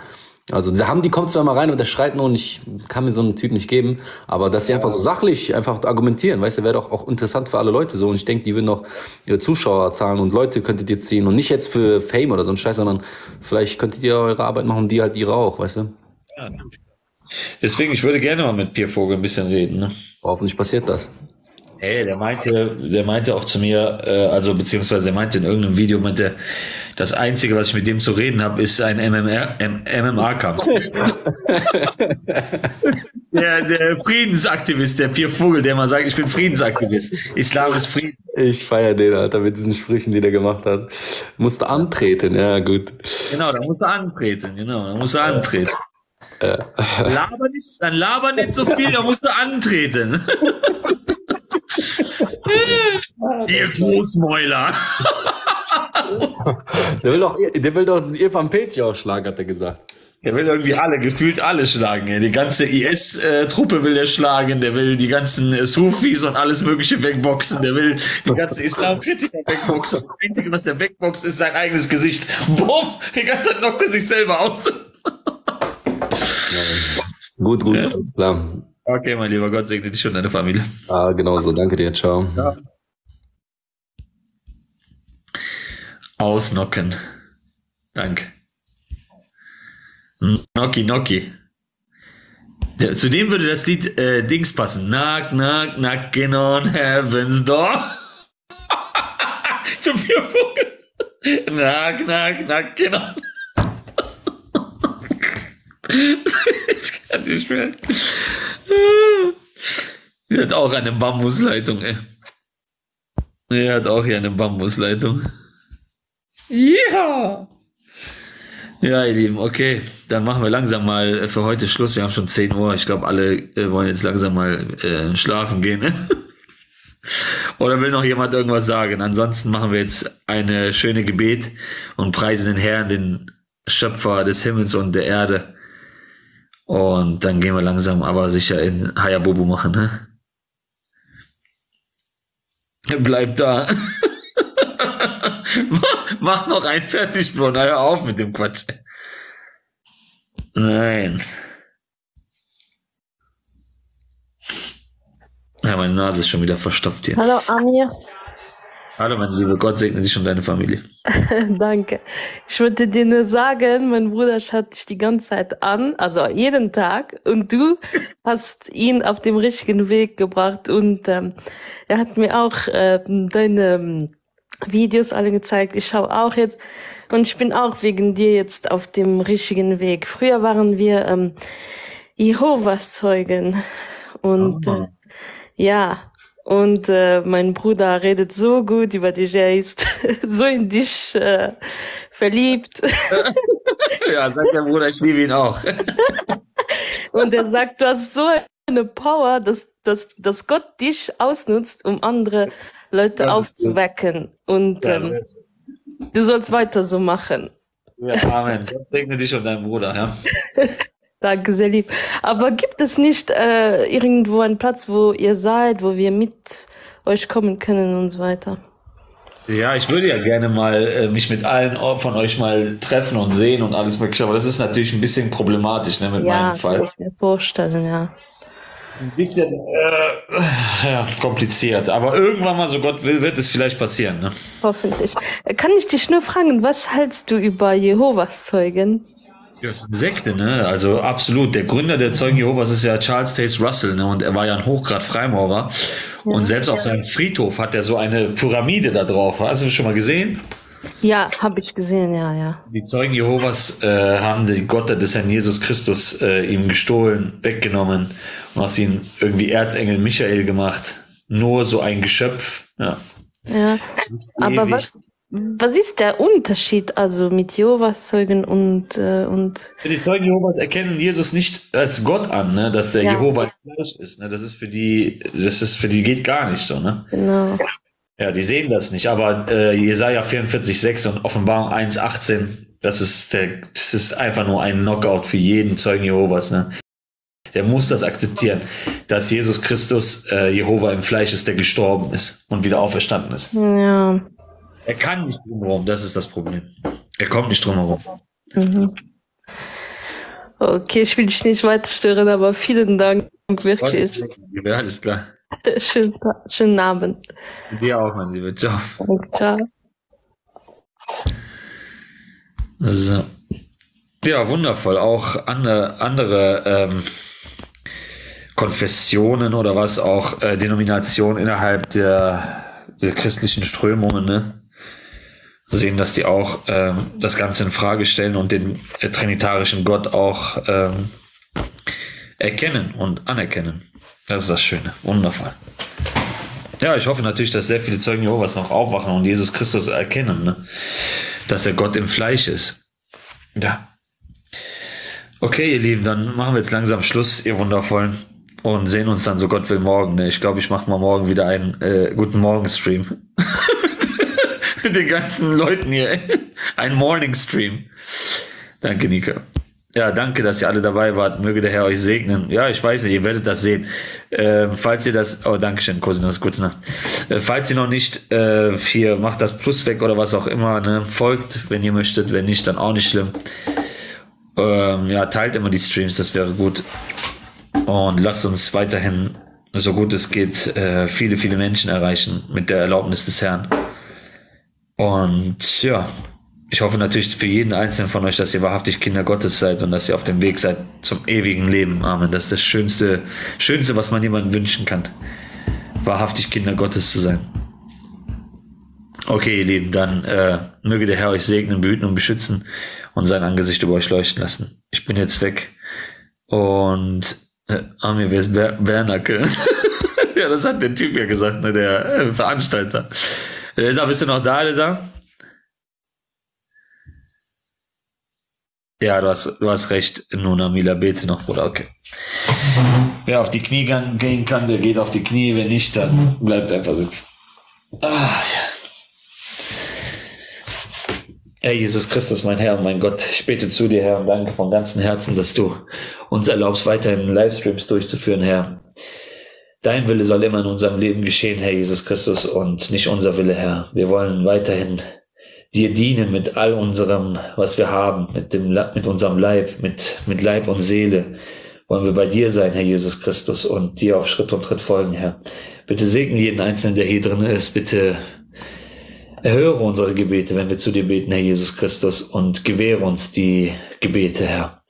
Also, sie haben, die kommt zwar mal rein und der schreit nur und ich kann mir so einen Typ nicht geben, aber dass sie einfach so sachlich einfach argumentieren, weißt du, wäre doch auch interessant für alle Leute so. Und ich denke, die würden auch ihre Zuschauer zahlen und Leute könntet ihr ziehen und nicht jetzt für Fame oder so ein Scheiß, sondern vielleicht könntet ihr eure Arbeit machen, die halt ihre auch, weißt du? Ja. Deswegen, ich würde gerne mal mit Pierre Vogel ein bisschen reden. Ne? Hoffentlich passiert das. Ey, der meinte, der meinte auch zu mir, äh, also beziehungsweise er meinte in irgendeinem Video, meinte, das Einzige, was ich mit dem zu reden habe, ist ein MMA-Kampf. *laughs* der, der Friedensaktivist, der Pierre Vogel, der mal sagt, ich bin Friedensaktivist. Islam ist Frieden. Ich feier den, Alter, mit diesen Sprüchen, die der gemacht hat. Musste antreten, ja, gut. Genau, da muss er antreten, genau, da muss er antreten. Laber nicht, dann laber nicht so viel, da musst du antreten. *laughs* Ihr Großmäuler. *laughs* Der will doch, der will doch den Irfan Petri ausschlagen, hat er gesagt. Der will irgendwie alle, gefühlt alle schlagen. ey. Die ganze IS-Truppe will er schlagen, der will die ganzen äh, Sufis und alles mögliche wegboxen, der will die ganzen Islamkritiker wegboxen. Das Einzige, was der wegboxt, ist sein eigenes Gesicht. Bumm! Die ganze Zeit knockt er sich selber aus. *laughs* Gut, gut, alles klar. Okay, mein lieber Gott segne dich und deine Familie. Ah, genau so, danke dir, ciao. Ausnocken. Danke. Gnocchi, Gnocchi. Der, zu dem würde das Lied äh, Dings passen. Knock, knock, knocking on heaven's door. *laughs* Zum Viervogel. Knock, knock, knocking on. *laughs* ich kann nicht mehr. Der hat auch eine Bambusleitung, ey. Er hat auch hier eine Bambusleitung. Ja. Ja, ihr Lieben, okay. Dann machen wir langsam mal äh, für heute Schluss. Wir haben schon 10 Uhr. Ich glaube, alle äh, wollen jetzt langsam mal äh, schlafen gehen. Ne? *laughs* Oder will noch jemand irgendwas sagen? Ansonsten machen wir jetzt eine schöne Gebet und preisen den Herrn, den Schöpfer des Himmels und der Erde. Und dann gehen wir langsam aber sicher in Hayabubu machen, ne? *laughs* Bleib da. *laughs* *laughs* mach, noch ein fertig, Bro. Na, hör auf mit dem Quatsch. Nein. Ja, meine Nase ist schon wieder verstopft hier. Hallo Amir. Hallo, meine Liebe. Gott segne dich und deine Familie. *laughs* Danke. Ich wollte dir nur sagen, mein Bruder schaut dich die ganze Zeit an, also jeden Tag, und du *laughs* hast ihn auf dem richtigen Weg gebracht und ähm, er hat mir auch ähm, deine ähm, Videos alle gezeigt. Ich schaue auch jetzt und ich bin auch wegen dir jetzt auf dem richtigen Weg. Früher waren wir ähm, Jehovas Zeugen und Oh. äh, ja, und äh, mein Bruder redet so gut über dich, er ist *laughs* so in dich äh, verliebt. *laughs* ja, sagt der Bruder, ich liebe ihn auch. *laughs* Und er sagt, du hast so eine Power, dass, dass, dass Gott dich ausnutzt, um andere Leute ist aufzuwecken. Und Ja, ähm, du sollst weiter so machen. Ja, Amen. Gott segne dich und deinen Bruder, ja. *laughs* Danke, sehr lieb. Aber gibt es nicht äh, irgendwo einen Platz, wo ihr seid, wo wir mit euch kommen können und so weiter? Ja, ich würde ja gerne mal äh, mich mit allen von euch mal treffen und sehen und alles mögliche, aber das ist natürlich ein bisschen problematisch, ne, mit ja, meinem kann Fall. ich mir vorstellen, ja. Ist ein bisschen äh, ja, kompliziert, aber irgendwann mal, so Gott will, wird es vielleicht passieren, ne? Hoffentlich. Äh, Kann ich dich nur fragen, was hältst du über Jehovas Zeugen? Ja, das ist eine Sekte, ne? Also absolut. Der Gründer der Zeugen Jehovas ist ja Charles Taze Russell, ne? Und er war ja ein Hochgrad Freimaurer. Und selbst auf seinem Friedhof hat er so eine Pyramide da drauf. Hast du das schon mal gesehen? Ja, habe ich gesehen, ja, ja. Die Zeugen Jehovas äh, haben die Gottheit des Herrn Jesus Christus äh, ihm gestohlen, weggenommen und aus ihm irgendwie Erzengel Michael gemacht. Nur so ein Geschöpf. Ja. Ja. Aber ewig. was, was ist der Unterschied also mit Jehovas Zeugen und, äh, und Die Zeugen Jehovas erkennen Jesus nicht als Gott an, ne? dass der Ja. Jehova Fleisch ist. Ne? Das ist für die, das ist für die geht gar nicht so, ne? genau. Ja, die sehen das nicht. Aber äh, Jesaja 44,6 und Offenbarung 1,18, das ist der, das ist einfach nur ein Knockout für jeden Zeugen Jehovas, ne? Der muss das akzeptieren, dass Jesus Christus äh, Jehova im Fleisch ist, der gestorben ist und wieder auferstanden ist. Ja. Er kann nicht drumherum, das ist das Problem. Er kommt nicht drumherum. Mhm. Okay, ich will dich nicht weiter stören, aber vielen Dank, wirklich. Ja, alles klar. *laughs* Schönen, schönen Abend. Dir auch, mein Lieber. Ciao. Ciao. So. Ja, wundervoll. Auch andere, andere ähm, Konfessionen oder was, auch äh, Denominationen innerhalb der, der christlichen Strömungen, ne? sehen, dass die auch ähm, das Ganze in Frage stellen und den äh, trinitarischen Gott auch ähm, erkennen und anerkennen. Das ist das Schöne. Wundervoll. Ja, ich hoffe natürlich, dass sehr viele Zeugen Jehovas noch aufwachen und Jesus Christus erkennen, ne? dass er Gott im Fleisch ist. Ja. Okay, ihr Lieben, dann machen wir jetzt langsam Schluss, ihr Wundervollen. Und sehen uns dann, so Gott will, morgen. Ne? Ich glaube, ich mache mal morgen wieder einen äh, Guten Morgen-Stream. *laughs* Mit den ganzen Leuten hier. Ein Morning-Stream. Danke, Nico. Ja, danke, dass ihr alle dabei wart. Möge der Herr euch segnen. Ja, ich weiß nicht, ihr werdet das sehen. Ähm, falls ihr das, oh, danke schön, Cosinus, gute Nacht. Äh, falls ihr noch nicht äh, hier macht das Plus weg oder was auch immer, ne, folgt, wenn ihr möchtet. Wenn nicht, dann auch nicht schlimm. Ähm, ja, teilt immer die Streams, das wäre gut. Und lasst uns weiterhin, so gut es geht, äh, viele, viele Menschen erreichen mit der Erlaubnis des Herrn. Und ja, ich hoffe natürlich für jeden einzelnen von euch, dass ihr wahrhaftig Kinder Gottes seid und dass ihr auf dem Weg seid zum ewigen Leben. Amen. Das ist das Schönste, Schönste, was man jemandem wünschen kann. Wahrhaftig Kinder Gottes zu sein. Okay, ihr Lieben, dann äh, möge der Herr euch segnen, behüten und beschützen und sein Angesicht über euch leuchten lassen. Ich bin jetzt weg. Und äh, Amir, wer ist Ber Bernacke? *laughs* ja, das hat der Typ ja gesagt, ne, der äh, Veranstalter. Lisa, bist du noch da, Lisa? Ja, du hast, du hast recht. Nuna Mila, bete noch, Bruder, okay. Wer auf die Knie gehen kann, der geht auf die Knie. Wenn nicht, dann bleibt einfach sitzen. Ah, ja. Herr Jesus Christus, mein Herr und mein Gott, ich bete zu dir, Herr, und danke von ganzem Herzen, dass du uns erlaubst, weiterhin Livestreams durchzuführen, Herr. Dein Wille soll immer in unserem Leben geschehen, Herr Jesus Christus, und nicht unser Wille, Herr. Wir wollen weiterhin dir dienen mit all unserem, was wir haben, mit dem, mit unserem Leib, mit, mit Leib und Seele. Wollen wir bei dir sein, Herr Jesus Christus, und dir auf Schritt und Tritt folgen, Herr. Bitte segne jeden Einzelnen, der hier drin ist. Bitte erhöre unsere Gebete, wenn wir zu dir beten, Herr Jesus Christus, und gewähre uns die Gebete, Herr.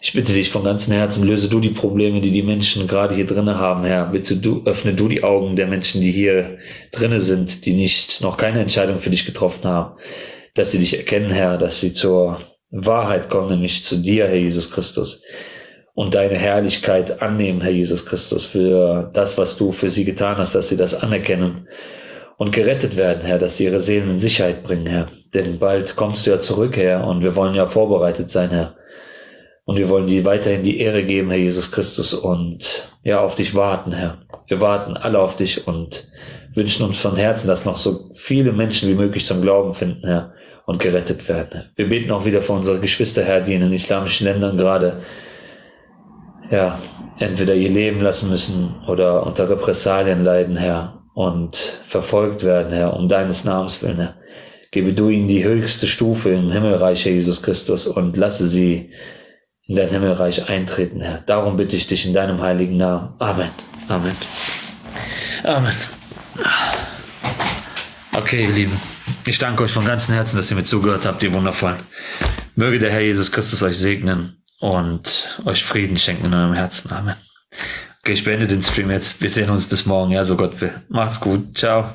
Ich bitte dich von ganzem Herzen, löse du die Probleme, die die Menschen gerade hier drinnen haben, Herr. Bitte du, öffne du die Augen der Menschen, die hier drinnen sind, die nicht, noch keine Entscheidung für dich getroffen haben, dass sie dich erkennen, Herr, dass sie zur Wahrheit kommen, nämlich zu dir, Herr Jesus Christus, und deine Herrlichkeit annehmen, Herr Jesus Christus, für das, was du für sie getan hast, dass sie das anerkennen und gerettet werden, Herr, dass sie ihre Seelen in Sicherheit bringen, Herr. Denn bald kommst du ja zurück, Herr, und wir wollen ja vorbereitet sein, Herr. Und wir wollen dir weiterhin die Ehre geben, Herr Jesus Christus, und ja, auf dich warten, Herr. Wir warten alle auf dich und wünschen uns von Herzen, dass noch so viele Menschen wie möglich zum Glauben finden, Herr, und gerettet werden. Herr. Wir beten auch wieder für unsere Geschwister, Herr, die in den islamischen Ländern gerade, ja, entweder ihr Leben lassen müssen oder unter Repressalien leiden, Herr, und verfolgt werden, Herr, um deines Namens willen, Herr. Gebe du ihnen die höchste Stufe im Himmelreich, Herr Jesus Christus, und lasse sie in dein Himmelreich eintreten, Herr. Darum bitte ich dich in deinem heiligen Namen. Amen. Amen. Amen. Okay, ihr Lieben. Ich danke euch von ganzem Herzen, dass ihr mir zugehört habt, ihr Wundervollen. Möge der Herr Jesus Christus euch segnen und euch Frieden schenken in eurem Herzen. Amen. Okay, ich beende den Stream jetzt. Wir sehen uns bis morgen, ja, so Gott will. Macht's gut. Ciao.